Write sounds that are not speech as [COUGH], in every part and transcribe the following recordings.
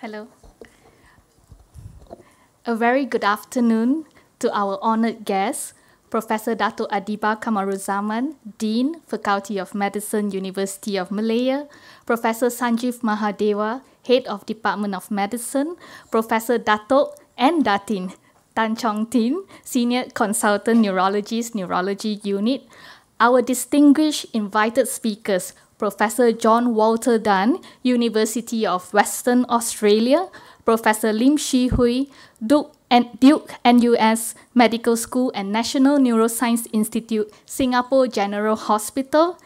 Hello. A very good afternoon to our honored guests, Professor Dato Adeeba Kamarulzaman, Dean, Faculty of Medicine, University of Malaya, Professor Sanjeev Mahadeva, Head of Department of Medicine, Professor Dato and Datin Tan Chong Tin, Senior Consultant Neurologist, Neurology Unit, our distinguished invited speakers, Professor John Walter Dunn, University of Western Australia, Professor Lim Shi Hui, Duke and Duke NUS Medical School and National Neuroscience Institute, Singapore General Hospital,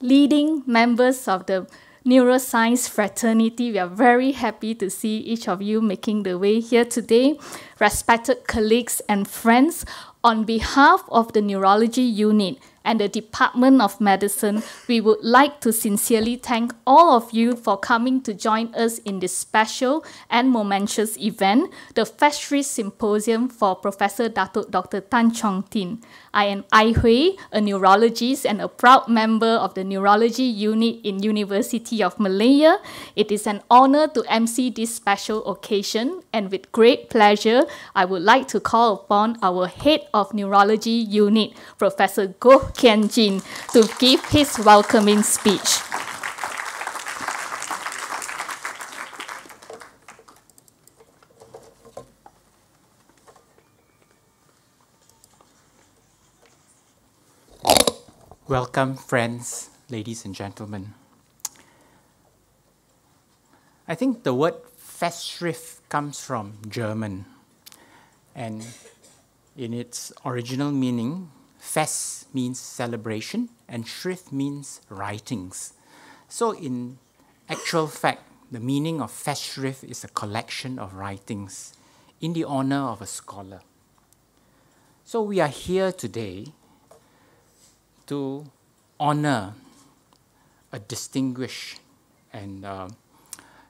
leading members of the neuroscience fraternity. We are very happy to see each of you making the way here today. Respected colleagues and friends, on behalf of the neurology unit, and the Department of Medicine, we would like to sincerely thank all of you for coming to join us in this special and momentous event, the Festschrift Symposium for Professor Dr. Tan Chong Tin. I am Ai Hui, a neurologist and a proud member of the Neurology Unit in University of Malaya. It is an honor to MC this special occasion, and with great pleasure, I would like to call upon our Head of Neurology Unit, Professor Goh Khean Jin to give his welcoming speech. Welcome, friends, ladies and gentlemen. I think the word Festschrift comes from German, and in its original meaning, Fest means celebration and Schrift means writings. So, in actual fact, the meaning of Festschrift is a collection of writings in the honor of a scholar. So, we are here today to honor a distinguished and uh,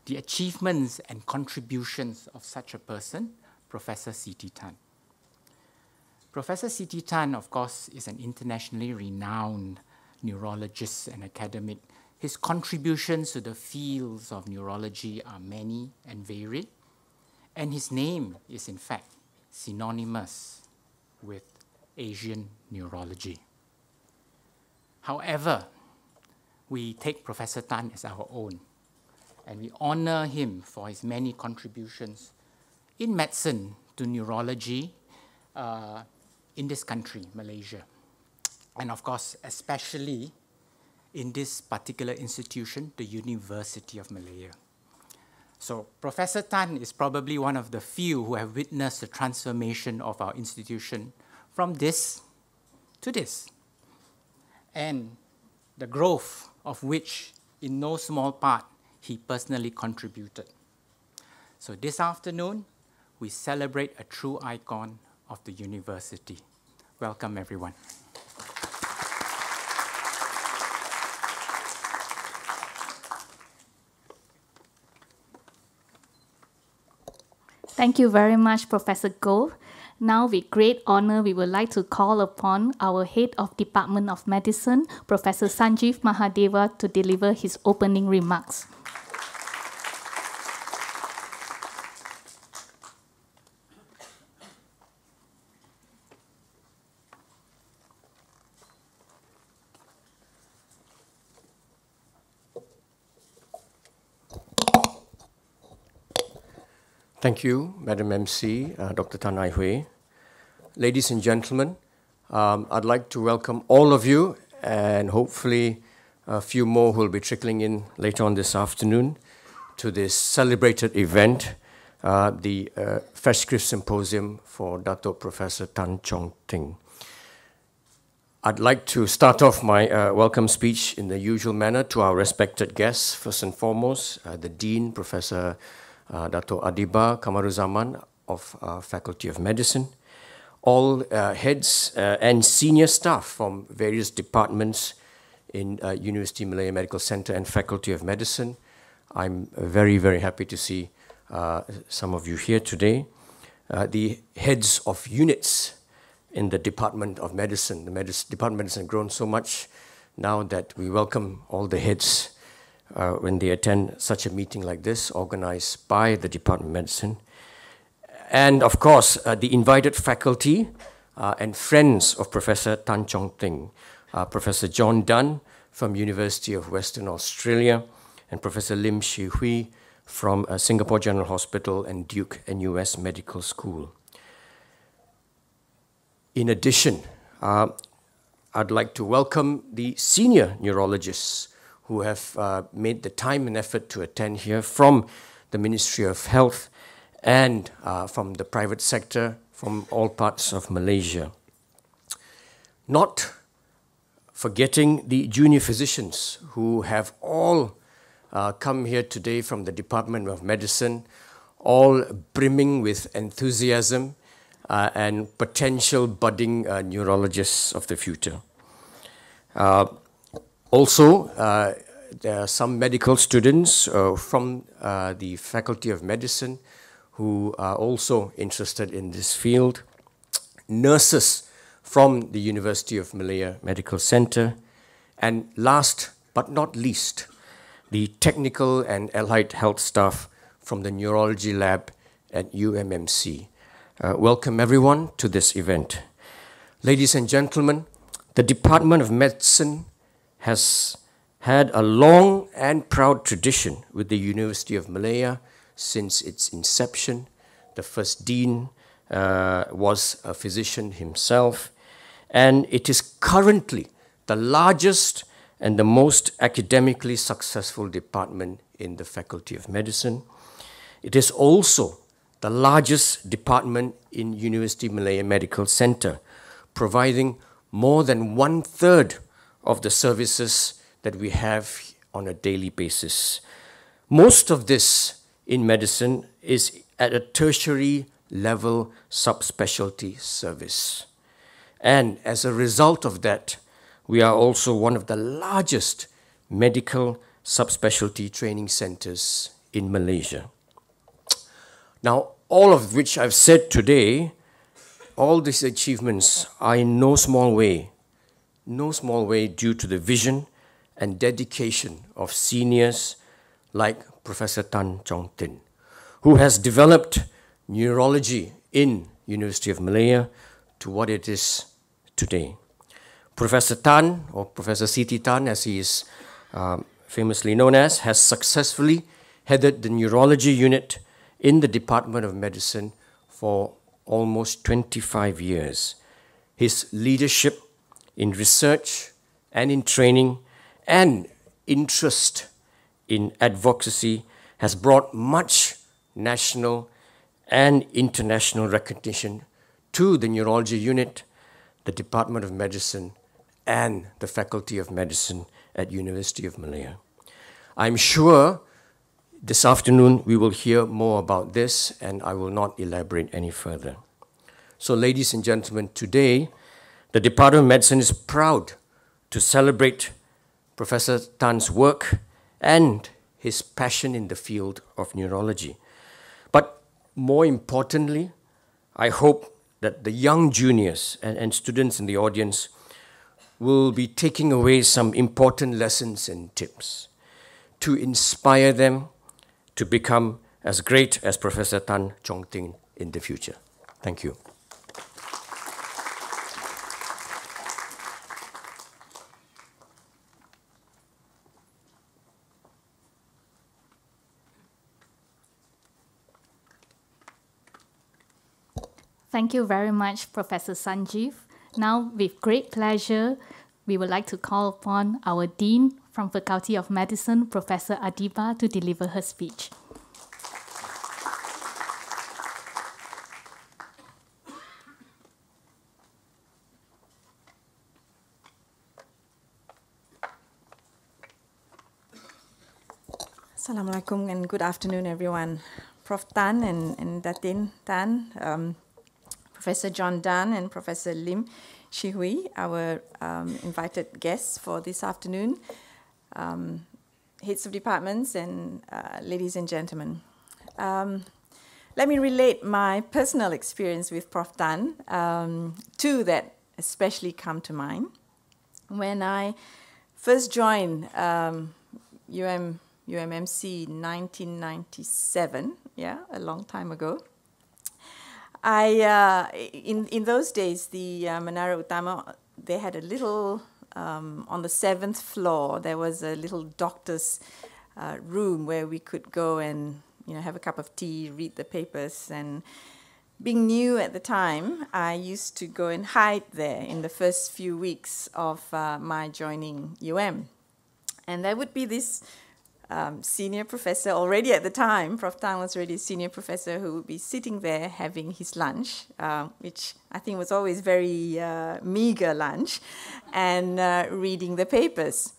the achievements and contributions of such a person, Professor C.T. Tan. Professor C.T. Tan, of course, is an internationally renowned neurologist and academic. His contributions to the fields of neurology are many and varied, and his name is, in fact, synonymous with Asian neurology. However, we take Professor Tan as our own, and we honor him for his many contributions in medicine to neurology, uh, in this country, Malaysia. And of course, especially in this particular institution, the University of Malaya. So, Professor Tan is probably one of the few who have witnessed the transformation of our institution from this to this, and the growth of which, in no small part, he personally contributed. So, this afternoon, we celebrate a true icon of the university. Welcome, everyone. Thank you very much, Professor Goh. Now, with great honor, we would like to call upon our Head of Department of Medicine, Professor Sanjeev Mahadeva, to deliver his opening remarks. Thank you, Madam MC, uh, Dr. Tan Ai Hui. Ladies and gentlemen, um, I'd like to welcome all of you and hopefully a few more who will be trickling in later on this afternoon to this celebrated event, uh, the uh, Festschrift Symposium for Dato Professor Tan Chong Tin. I'd like to start off my uh, welcome speech in the usual manner to our respected guests. First and foremost, uh, the Dean, Professor uh, Dato Adeeba Kamarulzaman of uh, Faculty of Medicine, all uh, heads uh, and senior staff from various departments in uh, University Malaya Medical Center and Faculty of Medicine. I'm very, very happy to see uh, some of you here today. the heads of units in the Department of Medicine. The Medic Department of Medicine has grown so much now that we welcome all the heads uh, when they attend such a meeting like this, organized by the Department of Medicine. And of course, uh, the invited faculty uh, and friends of Professor Tan Chong Tin, uh, Professor John Dunn from University of Western Australia, and Professor Lim Shi Hui from uh, Singapore General Hospital and Duke NUS Medical School. In addition, uh, I'd like to welcome the senior neurologists who have uh, made the time and effort to attend here from the Ministry of Health and uh, from the private sector, from all parts of Malaysia. Not forgetting the junior physicians who have all uh, come here today from the Department of Medicine, all brimming with enthusiasm uh, and potential budding uh, neurologists of the future. Uh, also, uh, there are some medical students uh, from the Faculty of Medicine who are also interested in this field, nurses from the University of Malaya Medical Center, and last but not least, the technical and allied health staff from the neurology lab at UMMC. Uh, welcome everyone to this event. Ladies and gentlemen, the Department of Medicine has had a long and proud tradition with the University of Malaya since its inception. The first dean uh, was a physician himself, and it is currently the largest and the most academically successful department in the Faculty of Medicine. It is also the largest department in University Malaya Medical Center, providing more than one third of the services that we have on a daily basis. Most of this in medicine is at a tertiary level subspecialty service. And as a result of that, we are also one of the largest medical subspecialty training centers in Malaysia. Now, all of which I've said today, all these achievements are in no small way, no small way due to the vision and dedication of seniors like Professor Tan Chong Tin, who has developed neurology in University of Malaya to what it is today. Professor Tan, or Professor C.T. Tan as he is um, famously known as, has successfully headed the neurology unit in the Department of Medicine for almost 25 years. His leadership in research and in training and interest in advocacy has brought much national and international recognition to the neurology unit, the Department of Medicine, and the Faculty of Medicine at University of Malaya. I'm sure this afternoon we will hear more about this and I will not elaborate any further. So ladies and gentlemen, today the Department of Medicine is proud to celebrate Professor Tan's work and his passion in the field of neurology. But more importantly, I hope that the young juniors and, and students in the audience will be taking away some important lessons and tips to inspire them to become as great as Professor Tan Chong Tin in the future. Thank you. Thank you very much, Professor Sanjeev. Now, with great pleasure, we would like to call upon our Dean from Faculty of Medicine, Professor Adeeba, to deliver her speech. Assalamualaikum and good afternoon, everyone. Prof. Tan and, and Datin Tan, um, Professor John Dunn and Professor Lim Shihui, our um, invited guests for this afternoon, um, heads of departments, and uh, ladies and gentlemen. Um, let me relate my personal experience with Prof. Tan. Um, two that especially come to mind. When I first joined um, UM, UMMC 1997, yeah, a long time ago. I, uh, in, in those days, the uh, Menara Utama, they had a little, um, on the seventh floor, there was a little doctor's uh, room where we could go and, you know, have a cup of tea, read the papers, and being new at the time, I used to go and hide there in the first few weeks of uh, my joining UM. And there would be this um, senior professor already at the time, Prof. Tan was already a senior professor who would be sitting there having his lunch, uh, which I think was always very uh, meager lunch, and uh, reading the papers.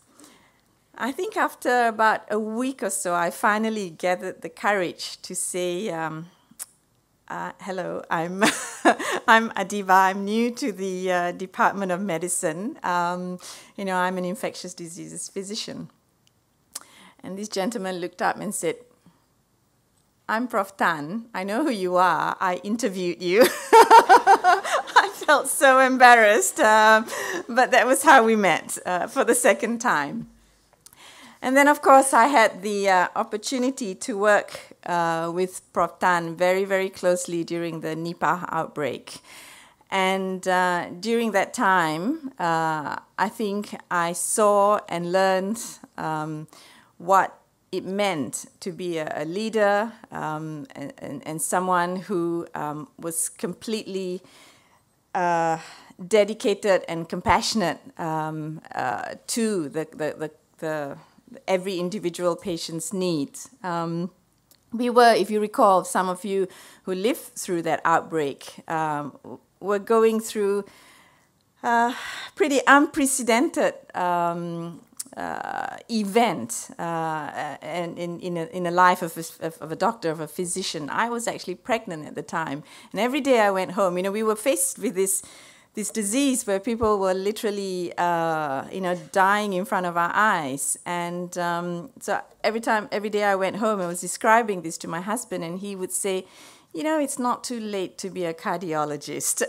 I think after about a week or so, I finally gathered the courage to say, um, uh, hello, I'm [LAUGHS] I'm Adeeba. I'm new to the uh, Department of Medicine. Um, you know, I'm an infectious diseases physician. And this gentleman looked up and said, I'm Prof. Tan. I know who you are. I interviewed you. [LAUGHS] I felt so embarrassed, uh, but that was how we met uh, for the second time. And then, of course, I had the uh, opportunity to work uh, with Prof. Tan very, very closely during the Nipah outbreak. And uh, during that time, uh, I think I saw and learned um, what it meant to be a, a leader um, and, and, and, someone who um, was completely uh, dedicated and compassionate um, uh, to the, the, the, the, every individual patient's needs. Um, we were, if you recall, some of you who lived through that outbreak um, were going through uh, pretty unprecedented um, event uh, and in, in, a, in a life of a, of a doctor, of a physician. I was actually pregnant at the time. And every day I went home, you know, we were faced with this, this disease where people were literally, uh, you know, dying in front of our eyes. And um, so every time, every day I went home, I was describing this to my husband, and he would say, you know, it's not too late to be a cardiologist.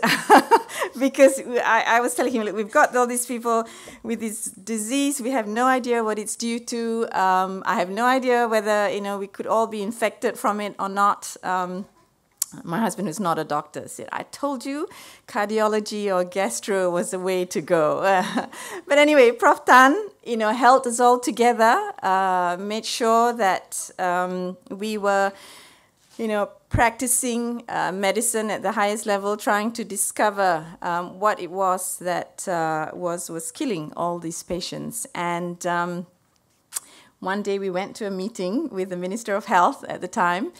[LAUGHS] because I, I, was telling him, look, we've got all these people with this disease. We have no idea what it's due to. Um, I have no idea whether, you know, we could all be infected from it or not. Um, my husband, who's not a doctor, said, I told you cardiology or gastro was the way to go. [LAUGHS] but anyway, Prof. Tan, you know, held us all together, uh, made sure that um, we were you know, practicing uh, medicine at the highest level, trying to discover um, what it was that uh, was was killing all these patients. And um, one day we went to a meeting with the Minister of Health at the time,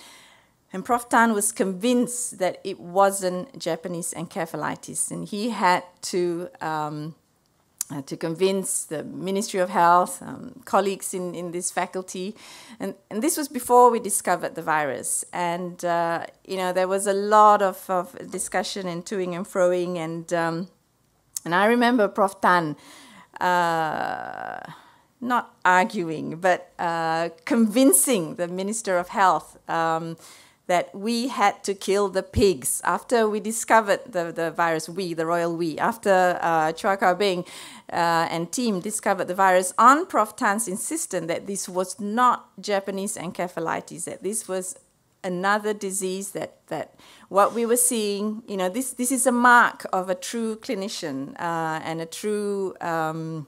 and Prof. Tan was convinced that it wasn't Japanese encephalitis, and he had to um, uh, to convince the Ministry of Health, um, colleagues in, in this faculty. And, and this was before we discovered the virus. And, uh, you know, there was a lot of, of discussion and toing and froing. And, um, and I remember Prof. Tan uh, not arguing, but uh, convincing the Minister of Health um, that we had to kill the pigs after we discovered the, the virus, we, the royal we, after uh, Chua Kaw Bing uh, and team discovered the virus on Prof. Tan's insistence that this was not Japanese encephalitis, that this was another disease that, that what we were seeing, you know, this, this is a mark of a true clinician uh, and a true um,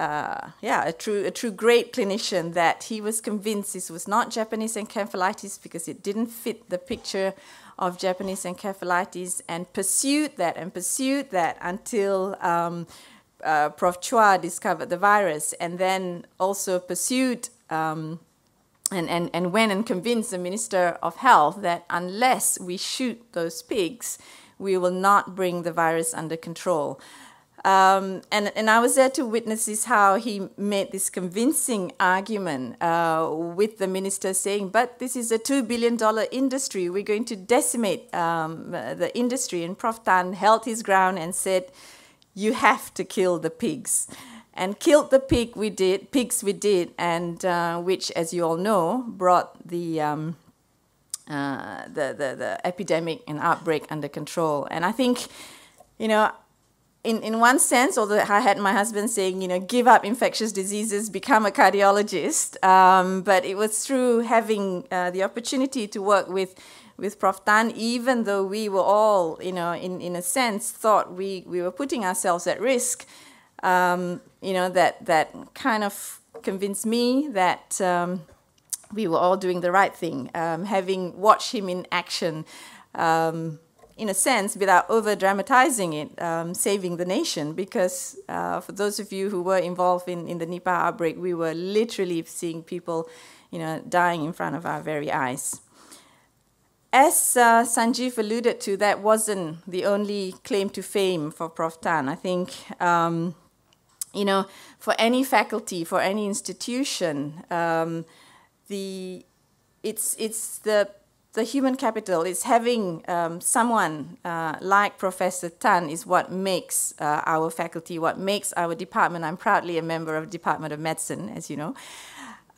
uh, yeah, a true, a true great clinician that he was convinced this was not Japanese encephalitis because it didn't fit the picture of Japanese encephalitis and pursued that and pursued that until um, uh, Prof. Chua discovered the virus and then also pursued um, and, and, and went and convinced the Minister of Health that unless we shoot those pigs, we will not bring the virus under control. Um, and, and I was there to witness this, how he made this convincing argument uh, with the minister saying, but this is a $2 billion industry. We're going to decimate um, the industry. And Prof. Tan held his ground and said, you have to kill the pigs. And killed the pig we did, pigs we did, and uh, which, as you all know, brought the, um, uh, the, the, the epidemic and outbreak under control. And I think, you know, in, in one sense, although I had my husband saying, you know, give up infectious diseases, become a cardiologist, um, but it was through having uh, the opportunity to work with with Prof. Tan, even though we were all, you know, in, in a sense, thought we, we were putting ourselves at risk, um, you know, that, that kind of convinced me that um, we were all doing the right thing. Um, having watched him in action, um, in a sense, without over dramatizing it, um, saving the nation. Because uh, for those of you who were involved in, in the Nipah outbreak, we were literally seeing people, you know, dying in front of our very eyes. As uh, Sanjeev alluded to, that wasn't the only claim to fame for Prof. Tan. I think, um, you know, for any faculty, for any institution, um, the it's it's the the human capital is having um, someone uh, like Professor Tan is what makes uh, our faculty, what makes our department. I'm proudly a member of the Department of Medicine, as you know.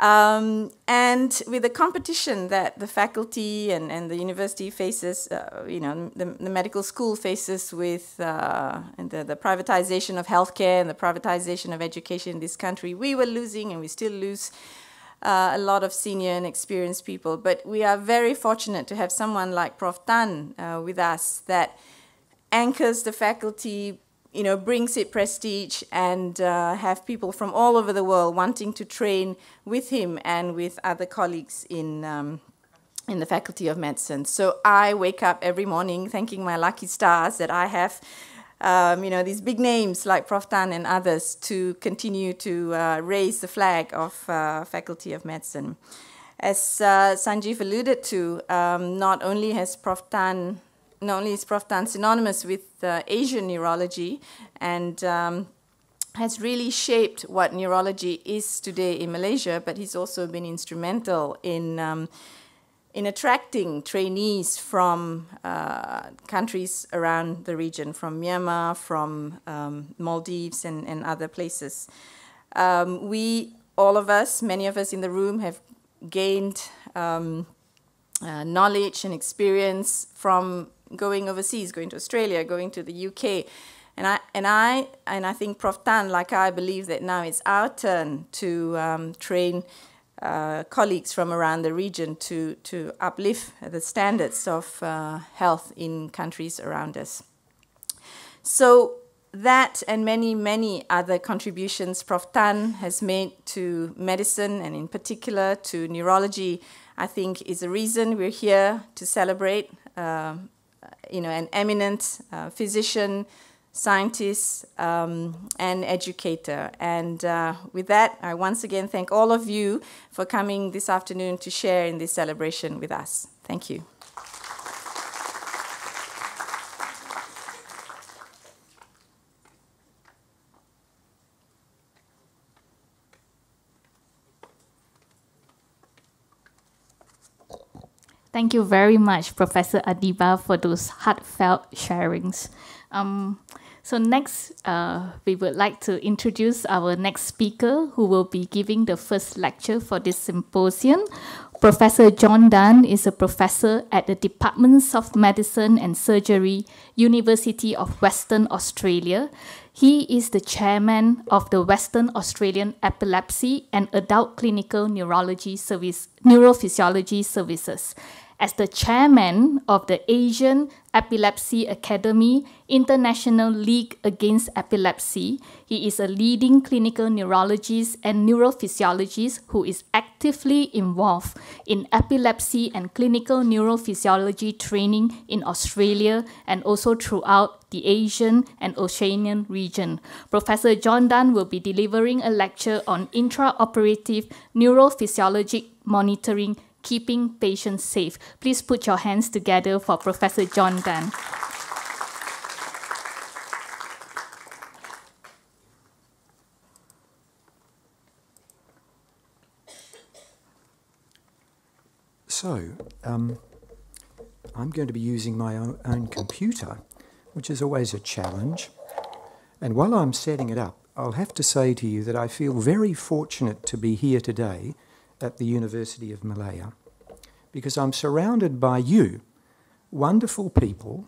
Um, and with the competition that the faculty and, and the university faces, uh, you know, the, the, medical school faces with uh, the, the privatization of healthcare and the privatization of education in this country, we were losing and we still lose uh, a lot of senior and experienced people. But we are very fortunate to have someone like Prof. Tan uh, with us that anchors the faculty, you know, brings it prestige and uh, have people from all over the world wanting to train with him and with other colleagues in, um, in the Faculty of Medicine. So I wake up every morning thanking my lucky stars that I have um, you know, these big names like Prof. Tan and others to continue to uh, raise the flag of uh, Faculty of Medicine. As uh, Sanjeev alluded to, um, not only has Prof. Tan, not only is Prof. Tan synonymous with uh, Asian neurology and um, has really shaped what neurology is today in Malaysia, but he's also been instrumental in um, in attracting trainees from uh, countries around the region, from Myanmar, from um, Maldives, and, and, other places. Um, we, all of us, many of us in the room, have gained um, uh, knowledge and experience from going overseas, going to Australia, going to the UK. And I, and I, and I think Prof. Tan, like I, believe that now it's our turn to um, train uh, colleagues from around the region to, to uplift the standards of uh, health in countries around us. So that and many, many other contributions Prof. Tan has made to medicine and in particular to neurology, I think is a reason we're here to celebrate uh, you know, an eminent uh, physician, scientist, um, and educator. And uh, with that, I once again thank all of you for coming this afternoon to share in this celebration with us. Thank you. Thank you very much, Professor Adeeba, for those heartfelt sharings. Um, so next, uh, we would like to introduce our next speaker who will be giving the first lecture for this symposium. Professor John Dunn is a professor at the Departments of Medicine and Surgery, University of Western Australia. He is the chairman of the Western Australian Epilepsy and Adult Clinical Neurology Service, Neurophysiology Services as the chairman of the Asian Epilepsy Academy International League Against Epilepsy. He is a leading clinical neurologist and neurophysiologist who is actively involved in epilepsy and clinical neurophysiology training in Australia and also throughout the Asian and Oceanian region. Professor John Dunn will be delivering a lecture on intraoperative neurophysiologic monitoring keeping patients safe. Please put your hands together for Professor John Dunn. So, um, I'm going to be using my own, own computer, which is always a challenge. And while I'm setting it up, I'll have to say to you that I feel very fortunate to be here today at the University of Malaya because I'm surrounded by you, wonderful people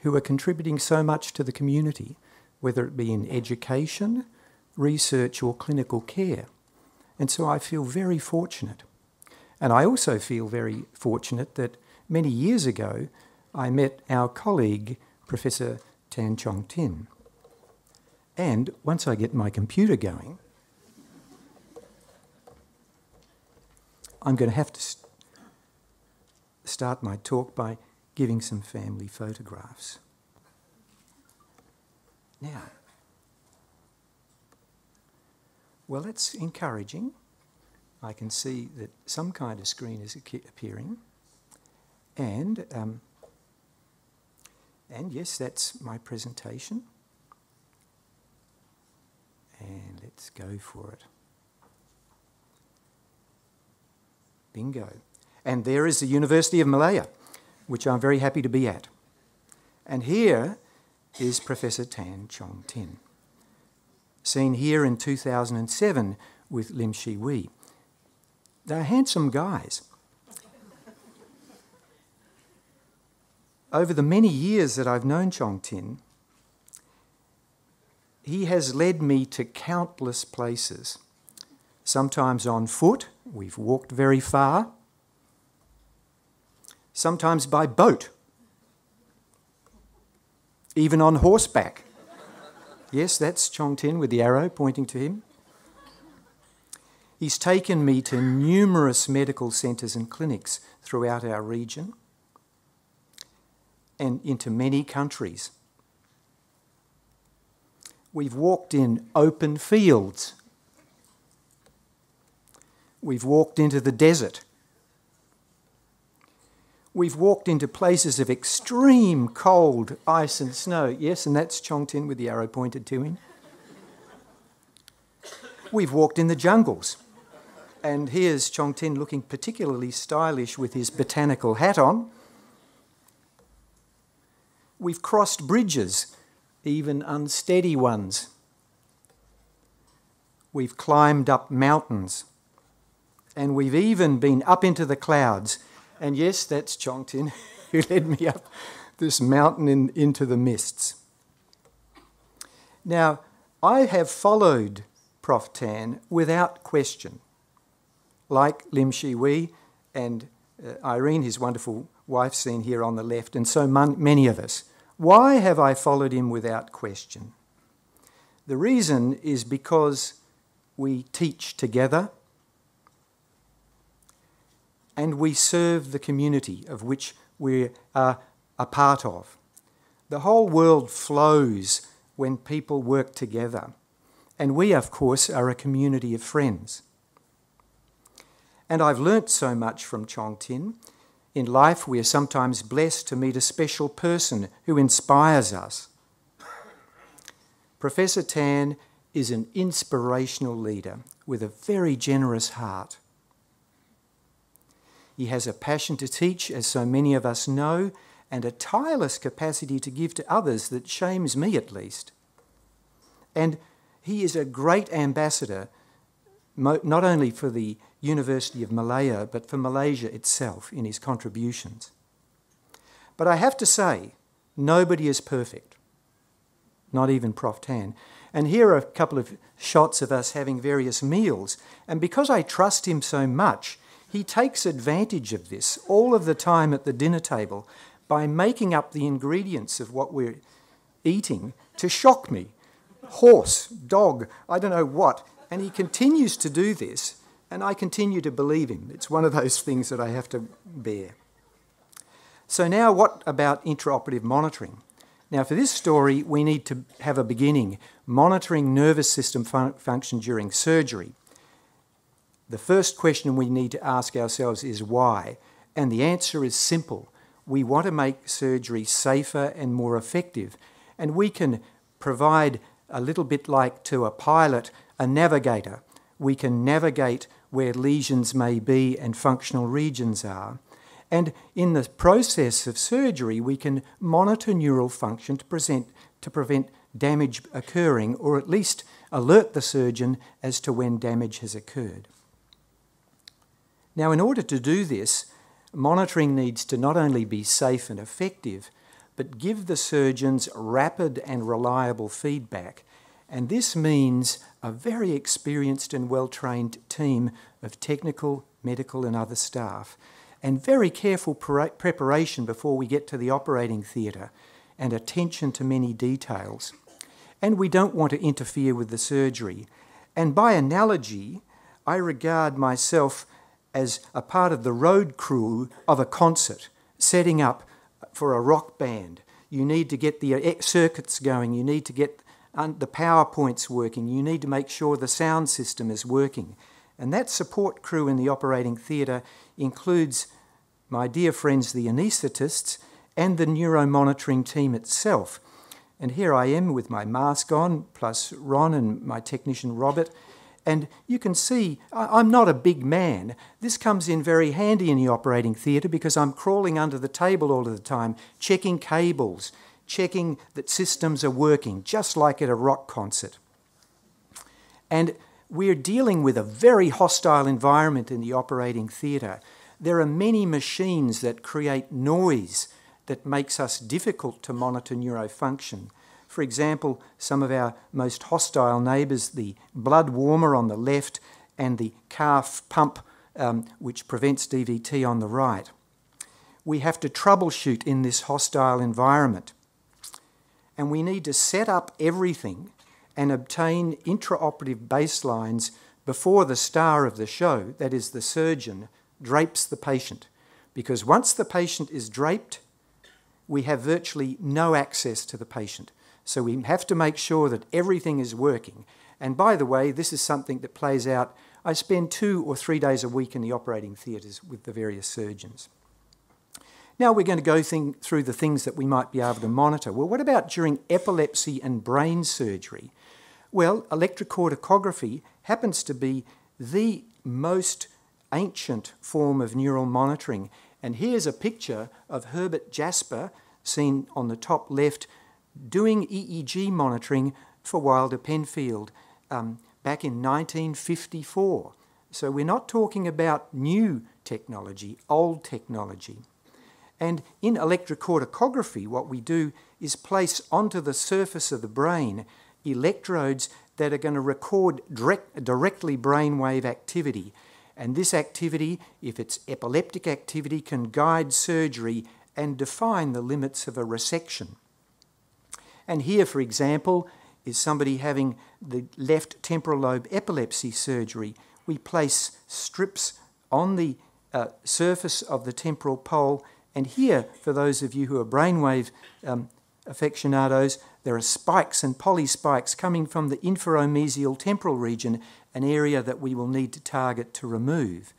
who are contributing so much to the community whether it be in education, research, or clinical care. And so I feel very fortunate. And I also feel very fortunate that many years ago I met our colleague, Professor Tan Chong Tin. And once I get my computer going, I'm going to have to st- start my talk by giving some family photographs. Now, well, that's encouraging. I can see that some kind of screen is appearing. And, um, and yes, that's my presentation. And let's go for it. Bingo. And there is the University of Malaya, which I'm very happy to be at. And here is Professor Tan Chong Tin, seen here in 2007 with Lim Shi Wei. They're handsome guys. Over the many years that I've known Chong Tin, he has led me to countless places, sometimes on foot, we've walked very far, sometimes by boat, even on horseback. yes, that's Chong Tin with the arrow pointing to him. He's taken me to numerous medical centres and clinics throughout our region and into many countries. We've walked in open fields. We've walked into the desert. We've walked into places of extreme cold, ice, and snow. Yes, and that's Chong Tin with the arrow pointed to him. We've walked in the jungles. And here's Chong Tin looking particularly stylish with his botanical hat on. We've crossed bridges even unsteady ones. We've climbed up mountains, and we've even been up into the clouds. And yes, that's Chong Tin [LAUGHS] who led me up this mountain in, into the mists. Now, I have followed Prof. Tan without question, like Lim Shi Wei and uh, Irene, his wonderful wife, seen here on the left, and so many of us. Why have I followed him without question? The reason is because we teach together and we serve the community of which we are a part of. The whole world flows when people work together. And we, of course, are a community of friends. And I've learnt so much from Chong Tin in life, we are sometimes blessed to meet a special person who inspires us. Professor Tan is an inspirational leader with a very generous heart. He has a passion to teach, as so many of us know, and a tireless capacity to give to others that shames me at least. And he is a great ambassador, not only for the University of Malaya, but for Malaysia itself in his contributions. But I have to say, nobody is perfect, not even Prof. Tan. And here are a couple of shots of us having various meals. And because I trust him so much, he takes advantage of this all of the time at the dinner table by making up the ingredients of what we're eating to shock me. Horse, dog, I don't know what. And he continues to do this and I continue to believe him. It's one of those things that I have to bear. So, now what about intraoperative monitoring? Now, for this story, we need to have a beginning monitoring nervous system fun- function during surgery. The first question we need to ask ourselves is why? And the answer is simple. We want to make surgery safer and more effective. And we can provide a little bit like to a pilot, a navigator. We can navigate where lesions may be and functional regions are. And in the process of surgery, we can monitor neural function to, present, to prevent damage occurring or at least alert the surgeon as to when damage has occurred. Now, in order to do this, monitoring needs to not only be safe and effective, but give the surgeons rapid and reliable feedback. And this means a very experienced and well trained team of technical, medical, and other staff, and very careful preparation before we get to the operating theatre, and attention to many details. And we don't want to interfere with the surgery. And by analogy, I regard myself as a part of the road crew of a concert, setting up for a rock band. You need to get the eh, circuits going, you need to get the PowerPoints working, you need to make sure the sound system is working. And that support crew in the operating theatre includes my dear friends, the anaesthetists, and the neuromonitoring team itself. And here I am with my mask on, plus Ron and my technician Robert. And you can see I'm not a big man. This comes in very handy in the operating theatre because I'm crawling under the table all of the time, checking cables, checking that systems are working, just like at a rock concert. And we're dealing with a very hostile environment in the operating theatre. There are many machines that create noise that makes us difficult to monitor neurofunction. For example, some of our most hostile neighbours, the blood warmer on the left and the calf pump, um, which prevents DVT on the right. We have to troubleshoot in this hostile environment. And we need to set up everything and obtain intraoperative baselines before the star of the show, that is the surgeon, drapes the patient. Because once the patient is draped, we have virtually no access to the patient. So we have to make sure that everything is working. And by the way, this is something that plays out. I spend two or three days a week in the operating theatres with the various surgeons. Now we're going to go through the things that we might be able to monitor. Well, what about during epilepsy and brain surgery? Well, electrocorticography happens to be the most ancient form of neural monitoring. And here's a picture of Herbert Jasper, seen on the top left, doing EEG monitoring for Wilder Penfield um, back in 1954. So we're not talking about new technology, old technology. And in electrocorticography, what we do is place onto the surface of the brain electrodes that are going to record direct, directly brainwave activity. And this activity, if it's epileptic activity, can guide surgery and define the limits of a resection. And here, for example, is somebody having the left temporal lobe epilepsy surgery. We place strips on the uh, surface of the temporal pole, and here, for those of you who are brainwave um, aficionados, there are spikes and polyspikes coming from the inferomesial temporal region, an area that we will need to target to remove.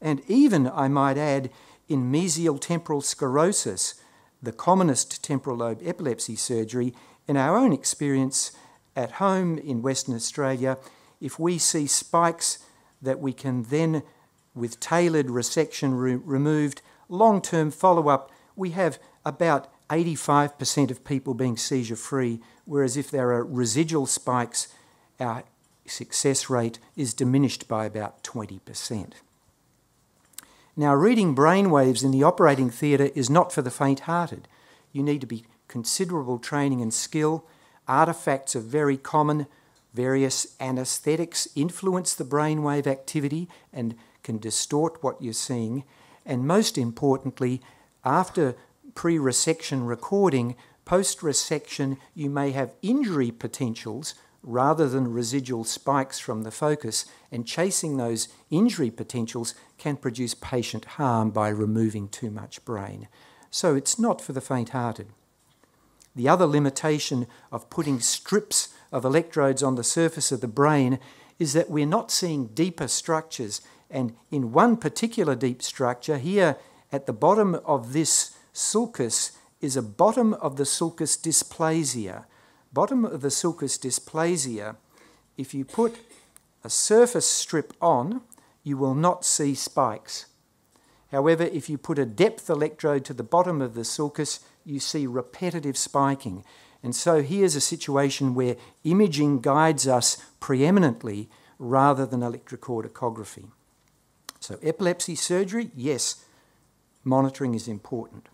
And even, I might add, in mesial temporal sclerosis, the commonest temporal lobe epilepsy surgery, in our own experience at home in Western Australia, if we see spikes that we can then, with tailored resection re removed, long term follow up, we have about 85% of people being seizure free, whereas if there are residual spikes, our success rate is diminished by about 20%. Now, reading brainwaves in the operating theatre is not for the faint hearted. You need to be considerable training and skill. Artifacts are very common. Various anesthetics influence the brainwave activity and can distort what you're seeing. And most importantly, after pre resection recording, post resection, you may have injury potentials rather than residual spikes from the focus, and chasing those injury potentials can produce patient harm by removing too much brain. So it's not for the faint hearted. The other limitation of putting strips of electrodes on the surface of the brain is that we're not seeing deeper structures. And in one particular deep structure, here at the bottom of this sulcus, is a bottom of the sulcus dysplasia bottom of the sulcus dysplasia, if you put a surface strip on, you will not see spikes. However, if you put a depth electrode to the bottom of the sulcus, you see repetitive spiking. And so here's a situation where imaging guides us preeminently rather than electrocorticography. So, epilepsy surgery, yes, monitoring is important.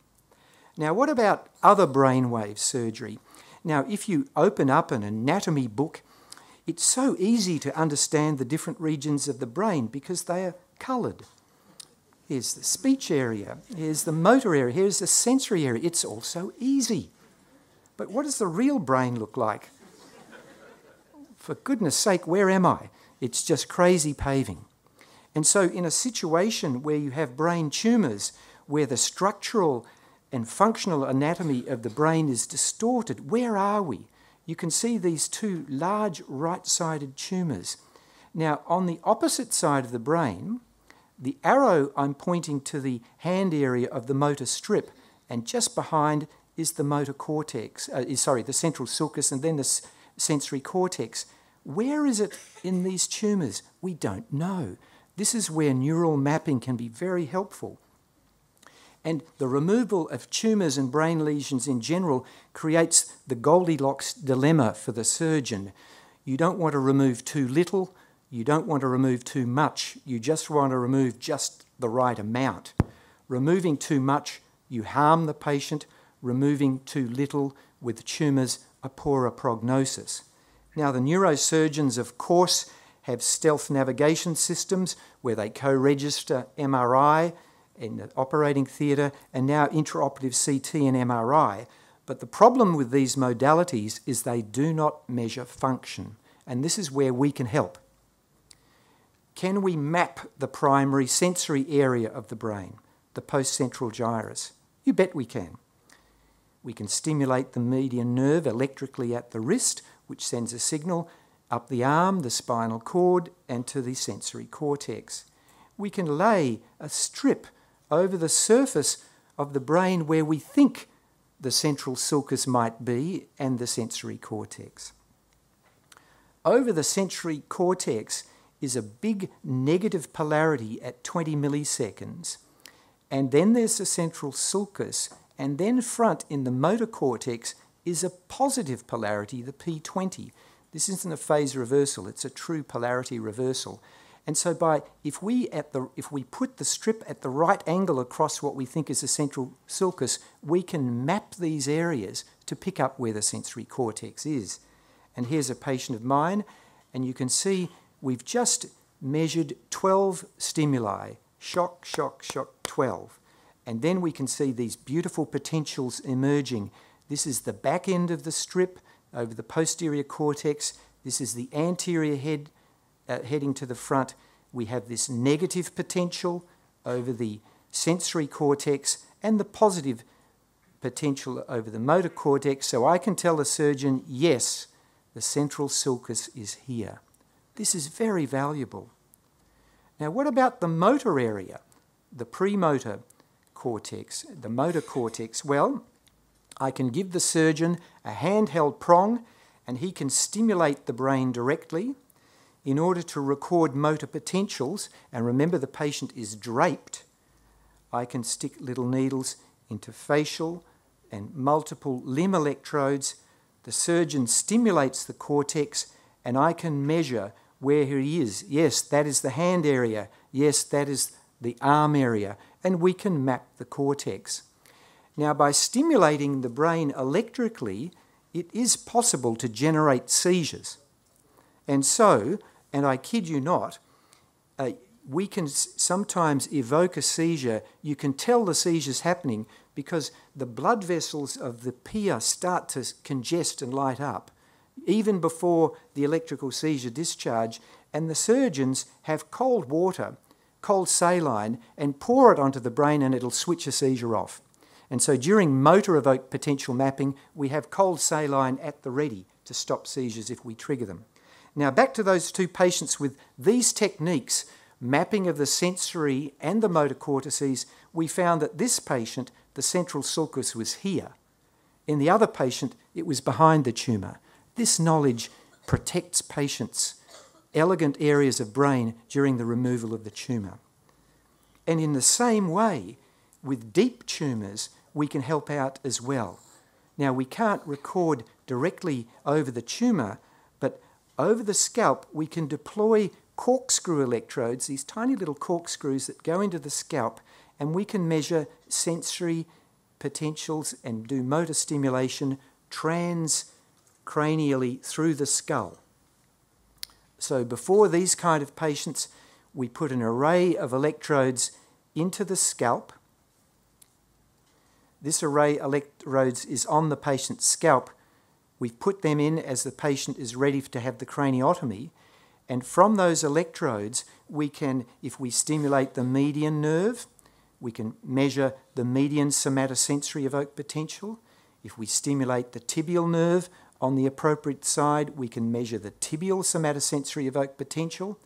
Now, what about other brainwave surgery? Now, if you open up an anatomy book, it's so easy to understand the different regions of the brain because they are coloured. Here's the speech area, here's the motor area, here's the sensory area. It's all so easy. But what does the real brain look like? For goodness sake, where am I? It's just crazy paving. And so, in a situation where you have brain tumours, where the structural and functional anatomy of the brain is distorted, where are we? You can see these two large right sided tumours. Now, on the opposite side of the brain, the arrow I'm pointing to the hand area of the motor strip, and just behind is the motor cortex, uh, sorry, the central sulcus, and then the sensory cortex. Where is it in these tumours? We don't know. This is where neural mapping can be very helpful. And the removal of tumours and brain lesions in general creates the Goldilocks dilemma for the surgeon. You don't want to remove too little, you don't want to remove too much, you just want to remove just the right amount. Removing too much, you harm the patient. Removing too little with tumours, a poorer prognosis. Now, the neurosurgeons, of course, have stealth navigation systems where they co register MRI in the operating theatre and now intraoperative CT and MRI. But the problem with these modalities is they do not measure function, and this is where we can help. Can we map the primary sensory area of the brain, the postcentral gyrus? You bet we can. We can stimulate the median nerve electrically at the wrist, which sends a signal up the arm, the spinal cord, and to the sensory cortex. We can lay a strip over the surface of the brain where we think the central sulcus might be and the sensory cortex. Over the sensory cortex is a big negative polarity at 20 milliseconds. And then there's the central sulcus, and then front in the motor cortex is a positive polarity, the P20. This isn't a phase reversal, it's a true polarity reversal. And so by if we at the if we put the strip at the right angle across what we think is the central sulcus, we can map these areas to pick up where the sensory cortex is. And here's a patient of mine, and you can see we've just measured 12 stimuli shock, shock, shock, 12. And then we can see these beautiful potentials emerging. This is the back end of the strip over the posterior cortex. This is the anterior head uh, heading to the front. We have this negative potential over the sensory cortex and the positive potential over the motor cortex. So I can tell the surgeon, yes, the central sulcus is here. This is very valuable. Now, what about the motor area, the premotor cortex, the motor cortex? Well, I can give the surgeon a handheld prong and he can stimulate the brain directly in order to record motor potentials. And remember, the patient is draped. I can stick little needles into facial and multiple limb electrodes. The surgeon stimulates the cortex, and I can measure where he is. Yes, that is the hand area. Yes, that is the arm area. And we can map the cortex. Now, by stimulating the brain electrically, it is possible to generate seizures. And so, and I kid you not, uh, we can sometimes evoke a seizure. You can tell the seizure's happening because the blood vessels of the pia start to congest and light up even before the electrical seizure discharge, and the surgeons have cold water, cold saline, and pour it onto the brain and it'll switch a seizure off. And so during motor evoked potential mapping, we have cold saline at the ready to stop seizures if we trigger them. Now, back to those two patients with these techniques, mapping of the sensory and the motor cortices, we found that this patient, the central sulcus was here. In the other patient, it was behind the tumour. This knowledge protects patients' eloquent areas of brain during the removal of the tumour. And in the same way, with deep tumours, we can help out as well. Now, we can't record directly over the tumour, over the scalp, we can deploy corkscrew electrodes, these tiny little corkscrews that go into the scalp, and we can measure sensory potentials and do motor stimulation transcranially through the skull. So before these kind of patients, we put an array of electrodes into the scalp. This array electrodes is on the patient's scalp. We've put them in as the patient is ready to have the craniotomy. And from those electrodes, we can, if we stimulate the median nerve, we can measure the median somatosensory evoked potential. If we stimulate the tibial nerve on the appropriate side, we can measure the tibial somatosensory evoked potential.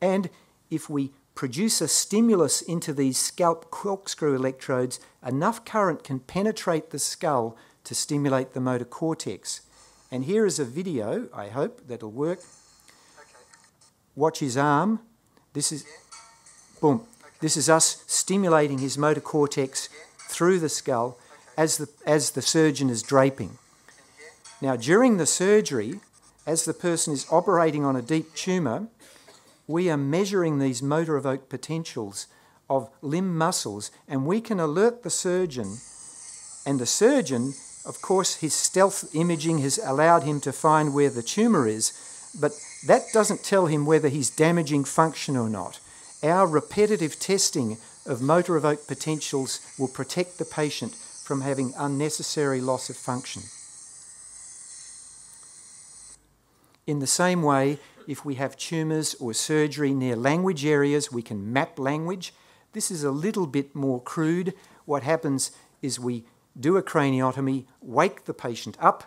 And if we produce a stimulus into these scalp corkscrew electrodes, enough current can penetrate the skull to stimulate the motor cortex. And here is a video, I hope, that'll work. Watch his arm. This is, boom. This is us stimulating his motor cortex through the skull as the, as the surgeon is draping. Now, during the surgery, as the person is operating on a deep tumour, we are measuring these motor evoked potentials of limb muscles, and we can alert the surgeon. And the surgeon, of course, his stealth imaging has allowed him to find where the tumour is, but that doesn't tell him whether he's damaging function or not. Our repetitive testing of motor evoked potentials will protect the patient from having unnecessary loss of function. In the same way, if we have tumours or surgery near language areas, we can map language. This is a little bit more crude. What happens is we do a craniotomy, wake the patient up.